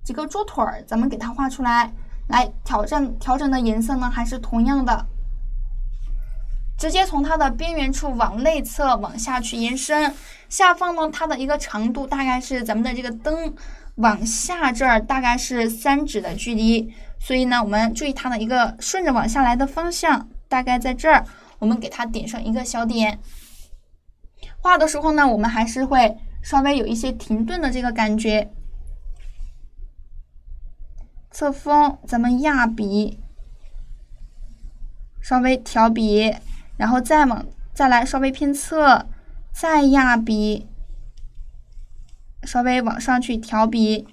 几个桌腿儿，咱们给它画出来。来，调整调整的颜色呢，还是同样的，直接从它的边缘处往内侧往下去延伸。下方呢，它的一个长度大概是咱们的这个灯往下这儿大概是三指的距离。所以呢，我们注意它的一个顺着往下来的方向，大概在这儿，我们给它点上一个小点。画的时候呢，我们还是会稍微有一些停顿的这个感觉。侧锋，咱们压笔，稍微调笔，然后再往再来稍微偏侧，再压笔，稍微往上去调笔。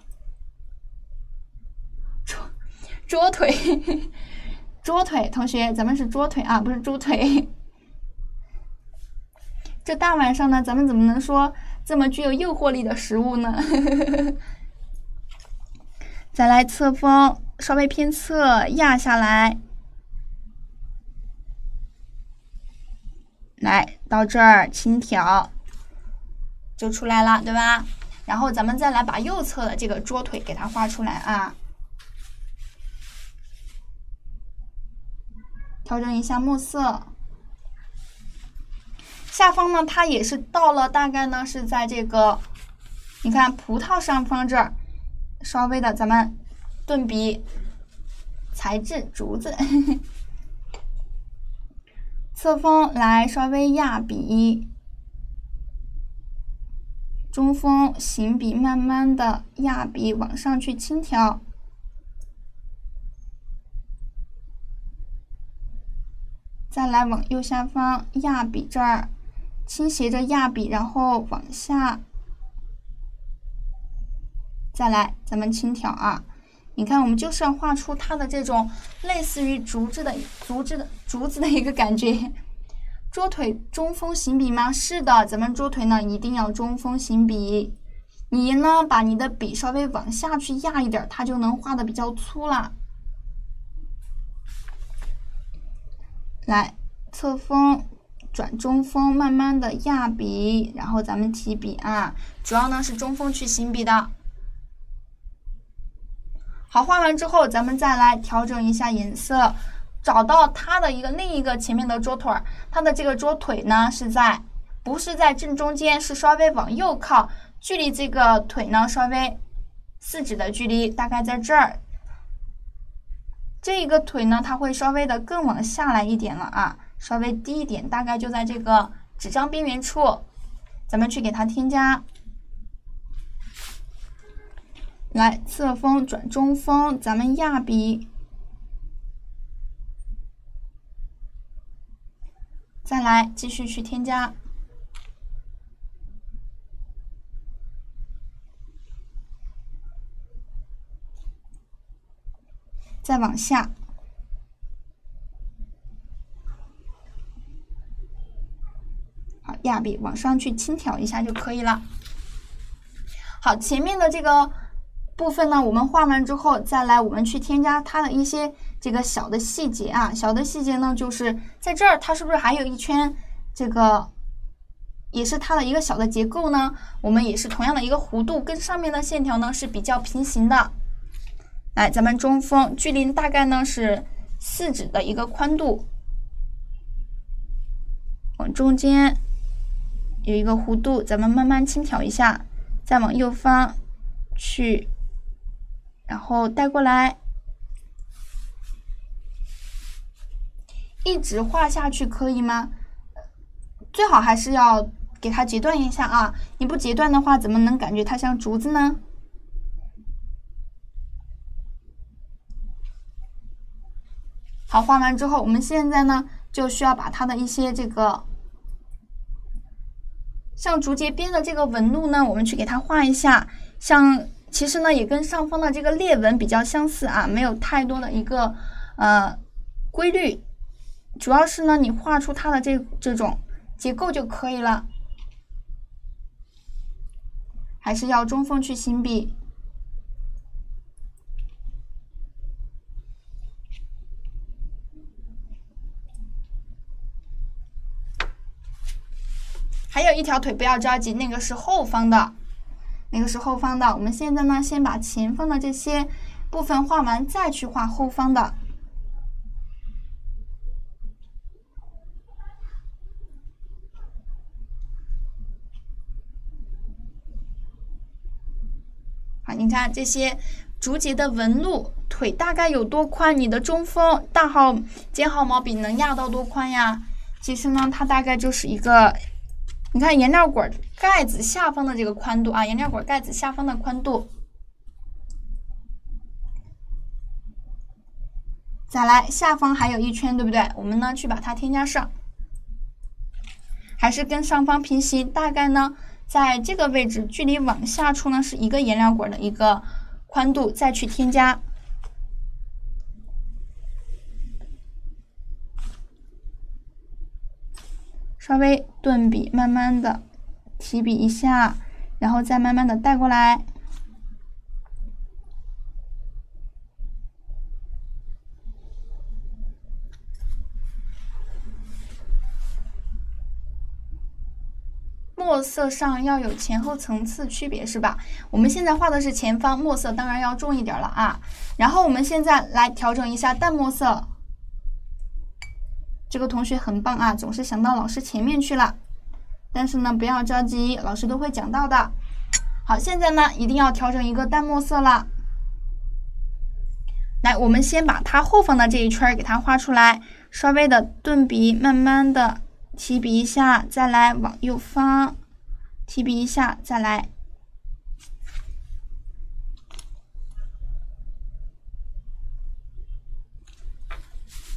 桌腿，桌腿，同学，咱们是桌腿啊，不是猪腿。这大晚上的，咱们怎么能说这么具有诱惑力的食物呢？再来侧锋，稍微偏侧压下来，来到这儿轻挑，就出来了，对吧？然后咱们再来把右侧的这个桌腿给它画出来啊。调整一下墨色，下方呢，它也是到了，大概呢是在这个，你看葡萄上方这儿，稍微的咱们顿笔，材质竹子。侧锋来稍微压笔，中锋行笔，慢慢的压笔往上去轻挑。再来往右下方压笔这儿，倾斜着压笔，然后往下，再来，咱们轻挑啊！你看，我们就是要画出它的这种类似于竹子的竹子的竹子的一个感觉。桌腿中锋行笔吗？是的，咱们桌腿呢一定要中锋行笔。你呢，把你的笔稍微往下去压一点，它就能画的比较粗了。来，侧锋转中锋，慢慢的压笔，然后咱们提笔啊，主要呢是中锋去行笔的。好，画完之后，咱们再来调整一下颜色，找到它的一个另一个前面的桌腿儿，它的这个桌腿呢是在，不是在正中间，是稍微往右靠，距离这个腿呢稍微四指的距离，大概在这儿。这一个腿呢，它会稍微的更往下来一点了啊，稍微低一点，大概就在这个纸张边缘处，咱们去给它添加。来，侧锋转中锋，咱们压笔，再来继续去添加。再往下，好压笔往上去轻挑一下就可以了。好，前面的这个部分呢，我们画完之后，再来我们去添加它的一些这个小的细节啊。小的细节呢，就是在这儿，它是不是还有一圈这个，也是它的一个小的结构呢？我们也是同样的一个弧度，跟上面的线条呢是比较平行的。来，咱们中锋距离大概呢是四指的一个宽度，往中间有一个弧度，咱们慢慢轻挑一下，再往右方去，然后带过来，一直画下去可以吗？最好还是要给它截断一下啊！你不截断的话，怎么能感觉它像竹子呢？好，画完之后，我们现在呢就需要把它的一些这个像竹节边的这个纹路呢，我们去给它画一下。像其实呢也跟上方的这个裂纹比较相似啊，没有太多的一个呃规律，主要是呢你画出它的这这种结构就可以了。还是要中锋去行笔。还有一条腿，不要着急，那个是后方的，那个是后方的。我们现在呢，先把前方的这些部分画完，再去画后方的。好，你看这些竹节的纹路，腿大概有多宽？你的中锋大号尖号毛笔能压到多宽呀？其实呢，它大概就是一个。你看颜料管盖子下方的这个宽度啊，颜料管盖子下方的宽度。再来，下方还有一圈，对不对？我们呢去把它添加上，还是跟上方平行，大概呢在这个位置，距离往下处呢是一个颜料管的一个宽度，再去添加。稍微顿笔，慢慢的提笔一下，然后再慢慢的带过来。墨色上要有前后层次区别，是吧？我们现在画的是前方，墨色当然要重一点了啊。然后我们现在来调整一下淡墨色。这个同学很棒啊，总是想到老师前面去了。但是呢，不要着急，老师都会讲到的。好，现在呢，一定要调整一个淡墨色了。来，我们先把它后方的这一圈给它画出来，稍微的顿笔，慢慢的提笔一下，再来往右方提笔一下，再来。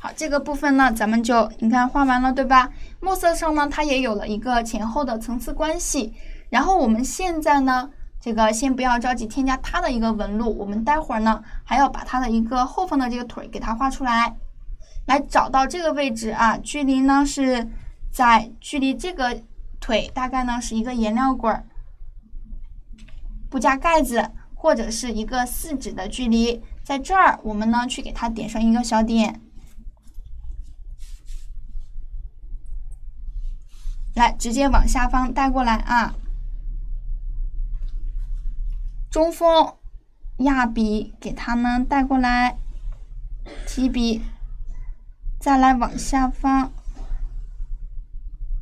好，这个部分呢，咱们就你看画完了，对吧？墨色上呢，它也有了一个前后的层次关系。然后我们现在呢，这个先不要着急添加它的一个纹路，我们待会儿呢还要把它的一个后方的这个腿给它画出来。来找到这个位置啊，距离呢是在距离这个腿大概呢是一个颜料管儿不加盖子或者是一个四指的距离，在这儿我们呢去给它点上一个小点。来，直接往下方带过来啊！中锋压笔给它呢带过来，提笔，再来往下方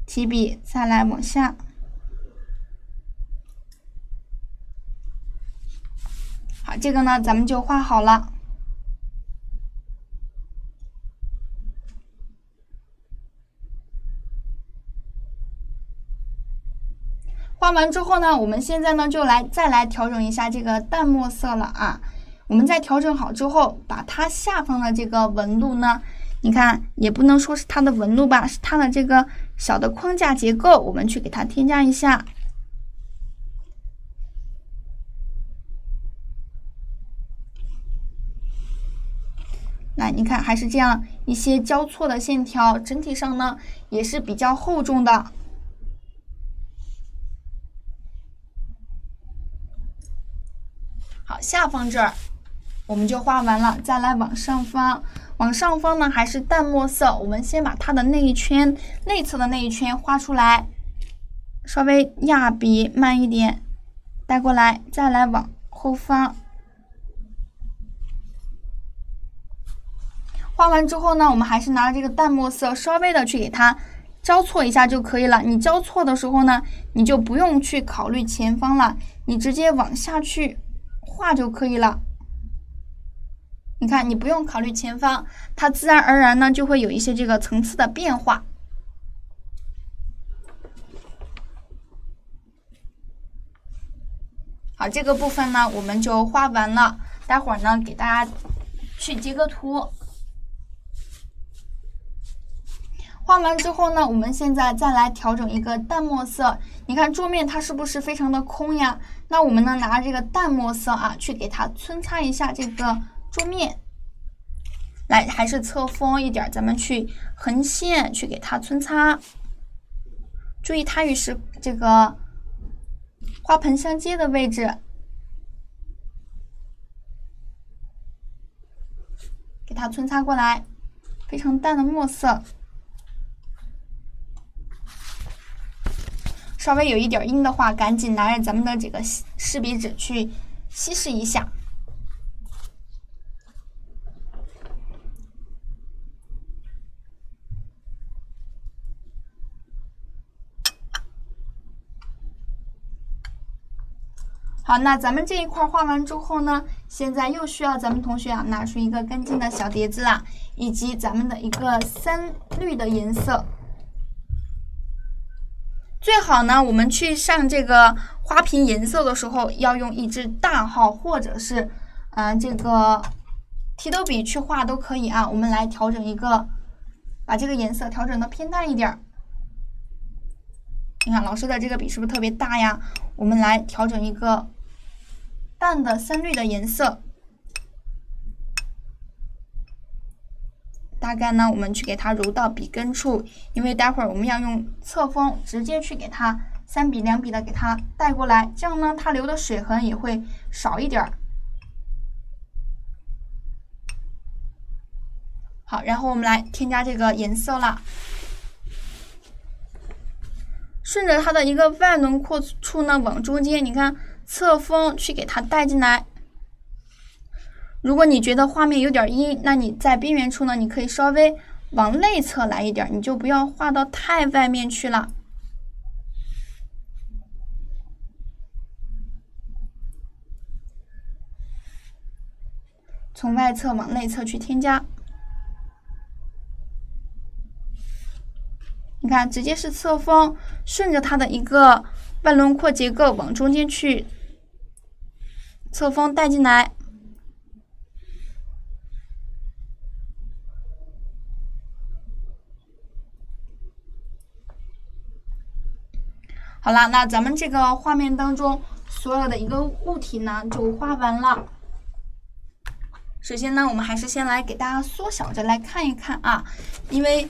提笔，再来往下。好，这个呢咱们就画好了。画完之后呢，我们现在呢就来再来调整一下这个淡墨色了啊。我们在调整好之后，把它下方的这个纹路呢，你看也不能说是它的纹路吧，是它的这个小的框架结构，我们去给它添加一下。来，你看还是这样一些交错的线条，整体上呢也是比较厚重的。好，下方这儿我们就画完了，再来往上方，往上方呢还是淡墨色，我们先把它的那一圈内侧的那一圈画出来，稍微压笔慢一点，带过来，再来往后方画完之后呢，我们还是拿这个淡墨色，稍微的去给它交错一下就可以了。你交错的时候呢，你就不用去考虑前方了，你直接往下去。画就可以了。你看，你不用考虑前方，它自然而然呢就会有一些这个层次的变化。好，这个部分呢我们就画完了。待会儿呢给大家去截个图。画完之后呢，我们现在再来调整一个淡墨色。你看桌面它是不是非常的空呀？那我们呢拿这个淡墨色啊，去给它皴擦一下这个桌面。来，还是侧锋一点，咱们去横线去给它皴擦。注意它与是这个花盆相接的位置，给它皴擦过来，非常淡的墨色。稍微有一点阴的话，赶紧拿着咱们的这个湿笔纸去稀释一下。好，那咱们这一块画完之后呢，现在又需要咱们同学啊拿出一个干净的小碟子啦，以及咱们的一个三绿的颜色。最好呢，我们去上这个花瓶颜色的时候，要用一支大号或者是，嗯，这个提斗笔去画都可以啊。我们来调整一个，把这个颜色调整的偏淡一点。你看老师的这个笔是不是特别大呀？我们来调整一个淡的深绿的颜色。大概呢，我们去给它揉到笔根处，因为待会儿我们要用侧锋直接去给它三笔两笔的给它带过来，这样呢，它留的水痕也会少一点儿。好，然后我们来添加这个颜色了，顺着它的一个外轮廓处呢，往中间，你看侧锋去给它带进来。如果你觉得画面有点阴，那你在边缘处呢，你可以稍微往内侧来一点，你就不要画到太外面去了。从外侧往内侧去添加。你看，直接是侧锋，顺着它的一个外轮廓结构往中间去，侧锋带进来。好啦，那咱们这个画面当中所有的一个物体呢，就画完了。首先呢，我们还是先来给大家缩小着来看一看啊，因为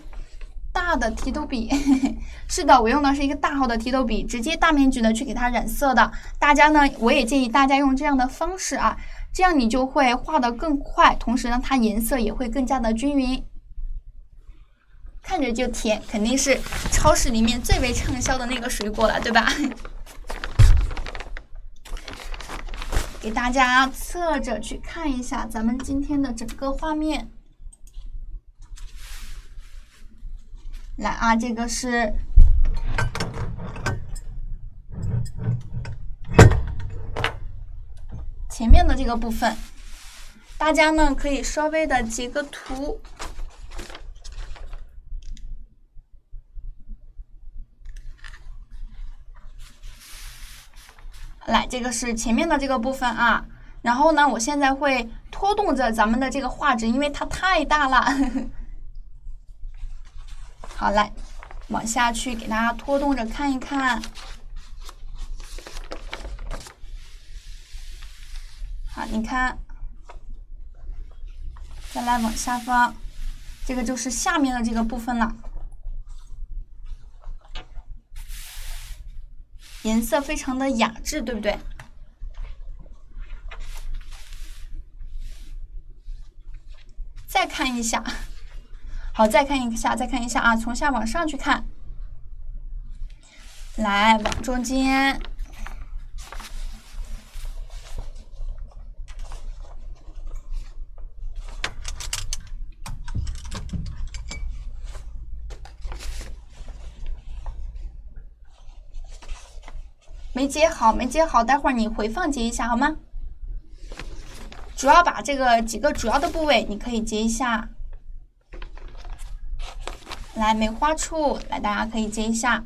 大的提斗笔，是的，我用的是一个大号的提斗笔，直接大面积的去给它染色的。大家呢，我也建议大家用这样的方式啊，这样你就会画的更快，同时呢，它颜色也会更加的均匀。看着就甜，肯定是超市里面最为畅销的那个水果了，对吧？给大家侧着去看一下咱们今天的整个画面。来啊，这个是前面的这个部分，大家呢可以稍微的截个图。来，这个是前面的这个部分啊，然后呢，我现在会拖动着咱们的这个画纸，因为它太大了。好，来，往下去给大家拖动着看一看。好，你看，再来往下方，这个就是下面的这个部分了。颜色非常的雅致，对不对？再看一下，好，再看一下，再看一下啊！从下往上去看，来往中间。没接好，没接好，待会儿你回放接一下好吗？主要把这个几个主要的部位，你可以接一下。来，梅花处，来，大家可以接一下。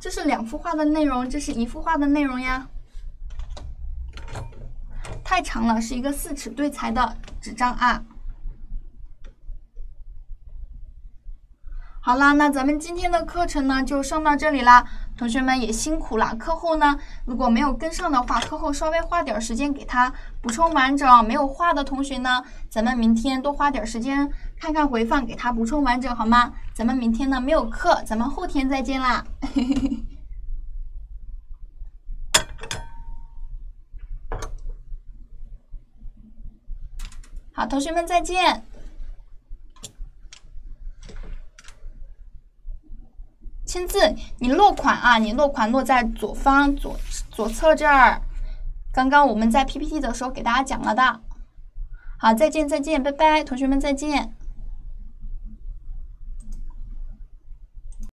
这是两幅画的内容，这是一幅画的内容呀。太长了，是一个四尺对裁的纸张啊。好啦，那咱们今天的课程呢就上到这里啦，同学们也辛苦了。课后呢，如果没有跟上的话，课后稍微花点时间给他补充完整。没有画的同学呢，咱们明天多花点时间看看回放，给他补充完整，好吗？咱们明天呢没有课，咱们后天再见啦。好，同学们再见。签字，你落款啊！你落款落在左方左左侧这儿。刚刚我们在 PPT 的时候给大家讲了的。好，再见再见，拜拜，同学们再见。